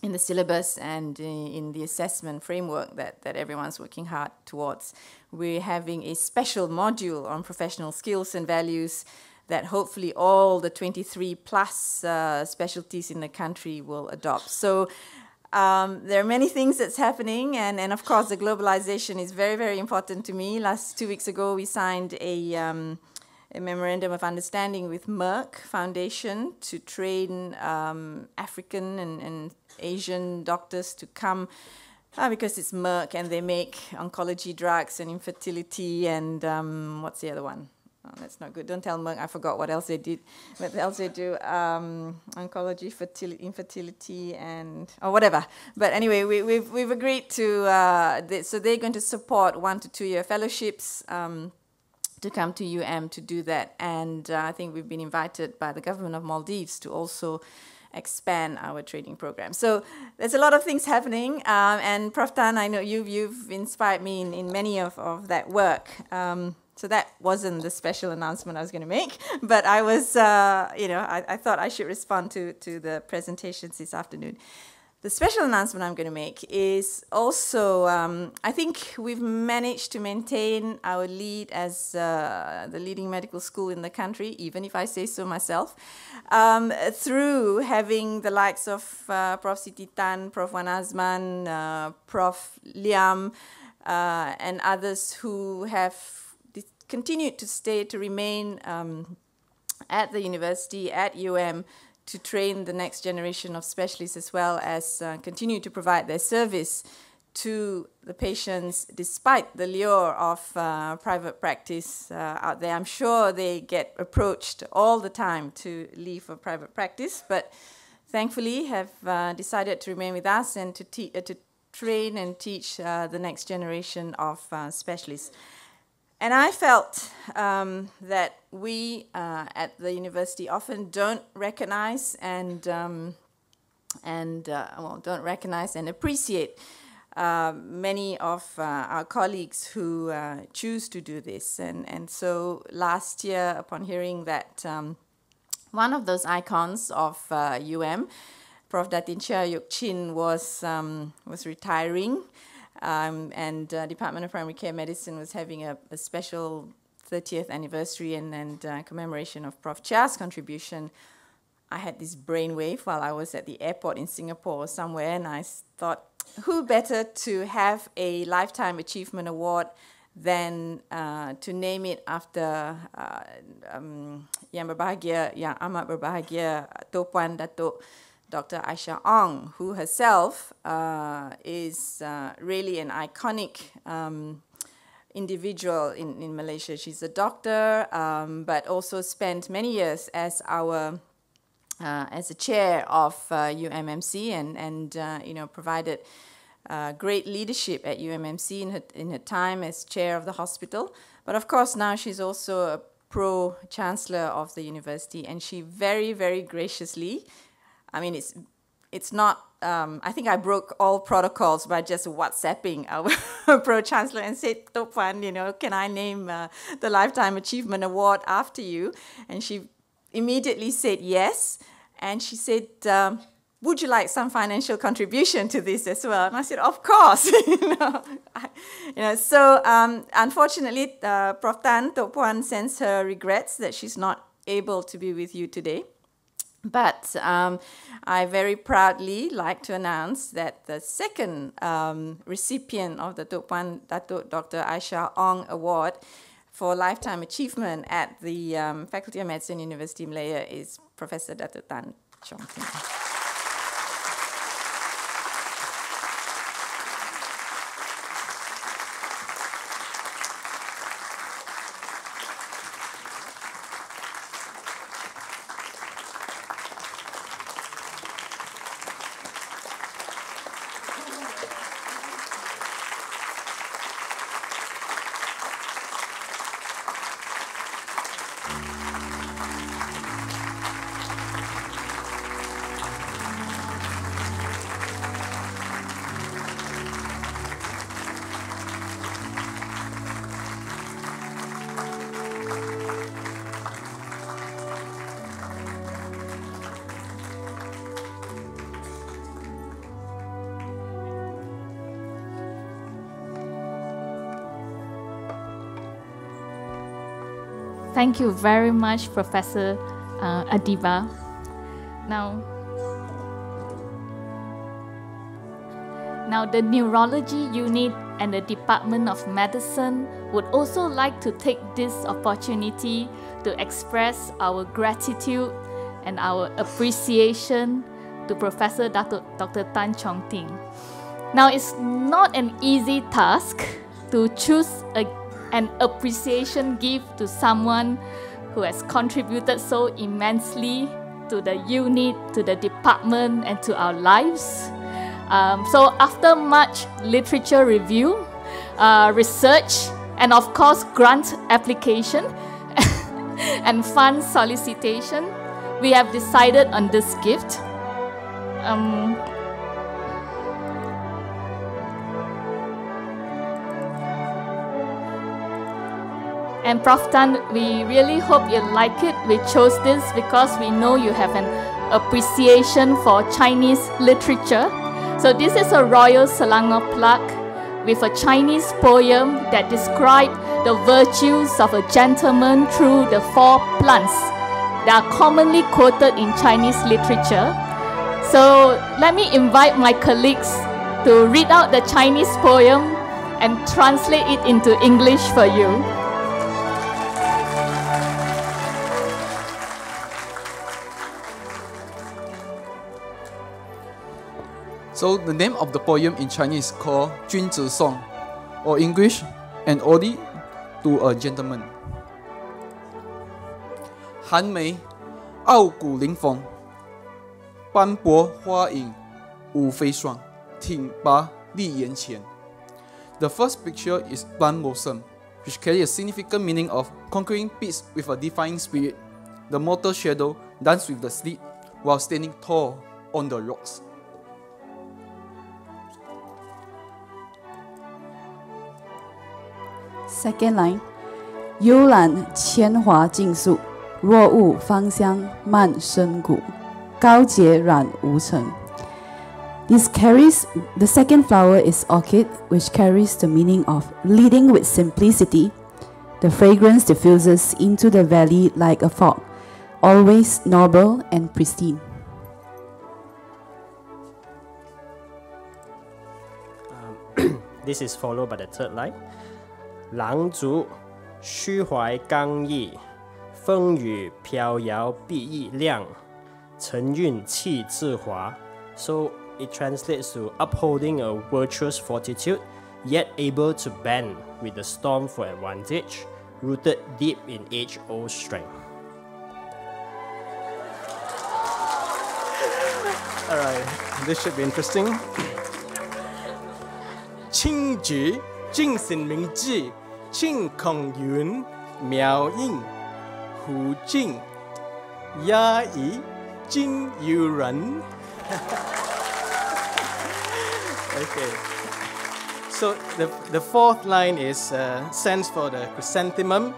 in the syllabus and in the assessment framework that, that everyone's working hard towards. We're having a special module on professional skills and values that hopefully all the 23 plus uh, specialties in the country will adopt. So um, there are many things that's happening, and, and of course the globalization is very, very important to me. Last two weeks ago, we signed a, um, a memorandum of understanding with Merck Foundation to train um, African and, and, Asian doctors to come uh, because it's Merck and they make oncology drugs and infertility and um, what's the other one? Oh, that's not good. Don't tell Merck. I forgot what else they did. What else they do? Um, oncology, fertility, infertility, and or whatever. But anyway, we, we've, we've agreed to. Uh, they, so they're going to support one to two year fellowships um, to come to UM to do that. And uh, I think we've been invited by the government of Maldives to also expand our training program. So there's a lot of things happening. Um, and Prof. Tan, I know you've, you've inspired me in, in many of, of that work. Um, so that wasn't the special announcement I was going to make, [LAUGHS] but I was, uh, you know, I, I, thought I should respond to, to the presentations this afternoon. The special announcement I'm going to make is also, um, I think we've managed to maintain our lead as uh, the leading medical school in the country, even if I say so myself, um, through having the likes of uh, Prof. CT Tan, Prof. Wan Azman, uh, Prof. Liam, uh, and others who have continued to stay, to remain um, at the university, at UM, to train the next generation of specialists as well as uh, continue to provide their service to the patients despite the lure of uh, private practice uh, out there. I'm sure they get approached all the time to leave for private practice, but thankfully have uh, decided to remain with us and to, uh, to train and teach uh, the next generation of specialists. And I felt um, that we uh, at the university often don't recognize and um, and uh, well don't recognize and appreciate uh, many of uh, our colleagues who uh, choose to do this. And and so last year, upon hearing that um, one of those icons of UM, uh, Prof. Datin Chia Yook Chin was um, was retiring. Um, and uh, Department of Primary Care Medicine was having a, a special 30th anniversary and, and uh, commemoration of Prof. Chia's contribution. I had this brainwave while I was at the airport in Singapore or somewhere, and I thought, who better to have a Lifetime Achievement Award than uh, to name it after uh, um, yang berbahagia, yang amat berbahagia, Toh Puan Datuk Dr. Aishah Ong, who herself uh, is uh, really an iconic um, individual in, in Malaysia. She's a doctor, um, but also spent many years as our uh, as a chair of UMMC uh, and and uh, you know provided. Uh, great leadership at UMMC in her, in her time as chair of the hospital. But of course, now she's also a pro chancellor of the university, and she very, very graciously I mean, it's it's not. Um, I think I broke all protocols by just WhatsApping our [LAUGHS] pro chancellor and said, Topan, you know, can I name uh, the Lifetime Achievement Award after you? And she immediately said yes. And she said, um, would you like some financial contribution to this as well? And I said, of course. [LAUGHS] you, know, I, you know, so um, unfortunately, uh, Prof. Tan Toh Puan sends her regrets that she's not able to be with you today. But um, I very proudly like to announce that the second um, recipient of the Datuk Dr. Aishah Ong Award for Lifetime Achievement at the um, Faculty of Medicine, University of Malaya is Professor Datuk Tan Chong Thank you very much, Professor uh, Adeeba. Now, now the neurology unit and the Department of Medicine would also like to take this opportunity to express our gratitude and our appreciation to Professor Dr. Tan Chong Tin. Now, it's not an easy task to choose a, an appreciation gift to someone who has contributed so immensely to the unit, to the department, and to our lives. Um, so, after much literature review, uh, research, and of course, grant application [LAUGHS] and fund solicitation, we have decided on this gift. Um, And Prof. Tan, we really hope you like it. We chose this because we know you have an appreciation for Chinese literature. So this is a Royal Selangor plaque with a Chinese poem that describes the virtues of a gentleman through the four plants that are commonly quoted in Chinese literature. So let me invite my colleagues to read out the Chinese poem and translate it into English for you. So the name of the poem in Chinese is called 君子 Song, or English, an ode to a gentleman. 寒梅傲骨凌风，斑驳花影无飞霜，挺拔立眼前。The first picture is Plant Blossom, which carry a significant meaning of conquering peace with a defying spirit. The mortal shadow dance with the sleet while standing tall on the rocks. Second line，幽兰铅华尽素，若悟芳香漫深谷，高洁软无尘。This carries the second flower is orchid, which carries the meaning of leading with simplicity. The fragrance diffuses into the valley like a fog, always noble and pristine. Um, [COUGHS] this is followed by the third line. 狼族虚怀刚毅，风雨飘摇必易亮，沉韵气自华。So it translates to upholding a virtuous fortitude, yet able to bend with the storm for advantage, rooted deep in age-old strength. Alright, this should be interesting. 清举精神明智。庆孔云、苗印、胡静、压抑、金友人。okay. [LAUGHS] So the, the fourth line is uh, stands for the chrysanthemum,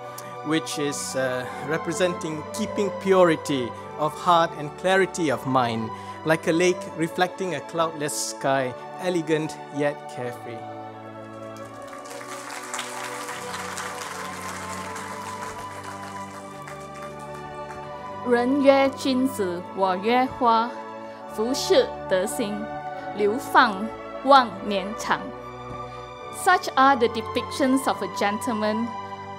which is uh, representing keeping purity of heart and clarity of mind, like a lake reflecting a cloudless sky, elegant yet carefree. Such are the depictions of a gentleman,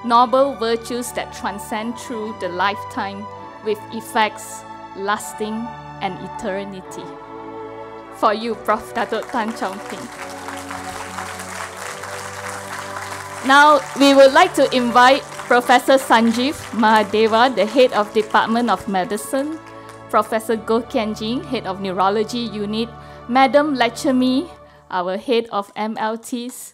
noble virtues that transcend through the lifetime with effects lasting an eternity. For you, Prof. Datuk Tan Chong Tin. Now, we would like to invite Professor Sanjeev Mahadeva, the head of Department of Medicine, Professor Goh Khean Jin, head of Neurology Unit, Madam Lechami, our head of MLTs,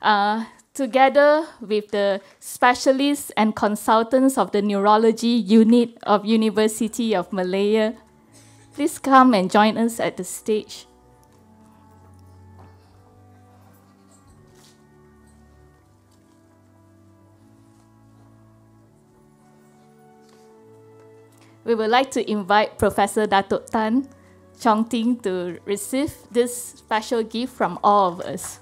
uh, together with the specialists and consultants of the Neurology Unit of University of Malaya. Please come and join us at the stage. We would like to invite Professor Datuk Tan Chong Ting to receive this special gift from all of us.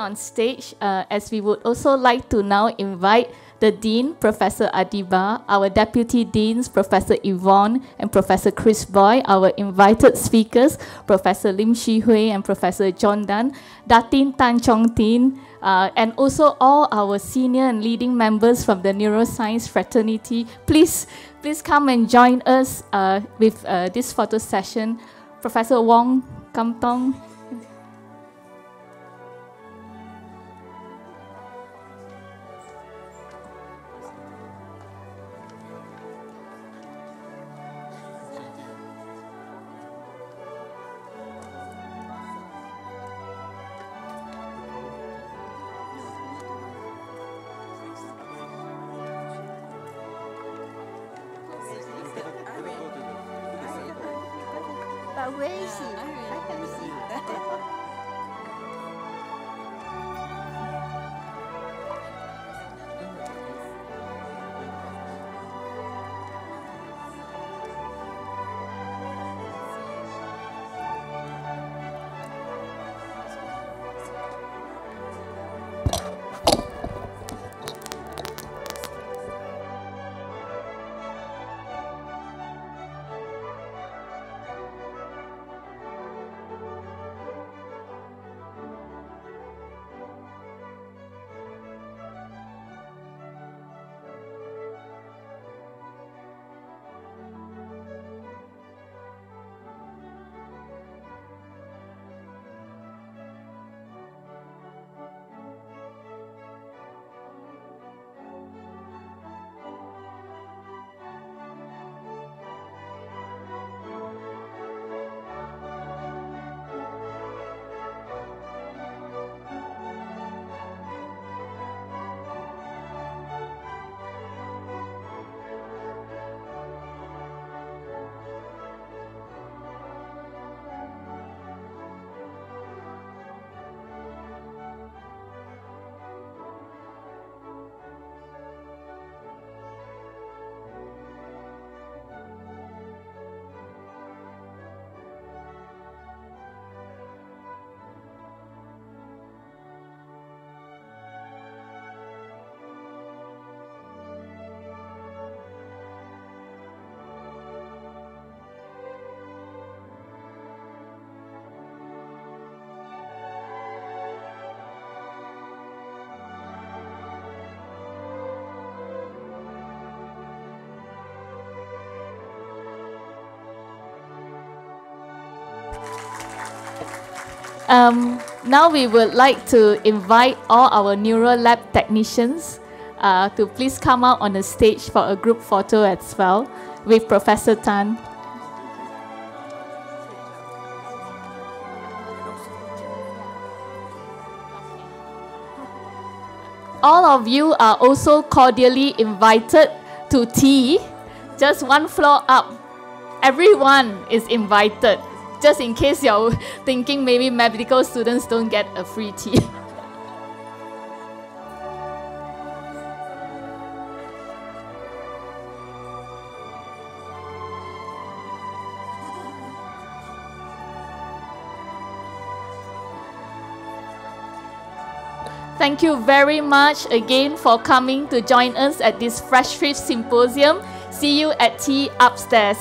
On stage uh, as we would also like to now invite the Dean, Professor Adeeba, our Deputy Deans, Professor Yvonne and Professor Chris Boy, our invited speakers, Professor Lim Shih Hui and Professor John Dan, Datin Tan Chong Tin, uh, and also all our senior and leading members from the neuroscience fraternity. Please, please come and join us uh, with uh, this photo session. Professor Wong Kum Thong, Um, now we would like to invite all our Neural Lab technicians uh, to please come out on the stage for a group photo as well with Professor Tan. All of you are also cordially invited to tea, just one floor up. Everyone is invited just in case you're thinking maybe medical students don't get a free tea. [LAUGHS] Thank you very much again for coming to join us at this Festschrift Symposium. See you at tea upstairs.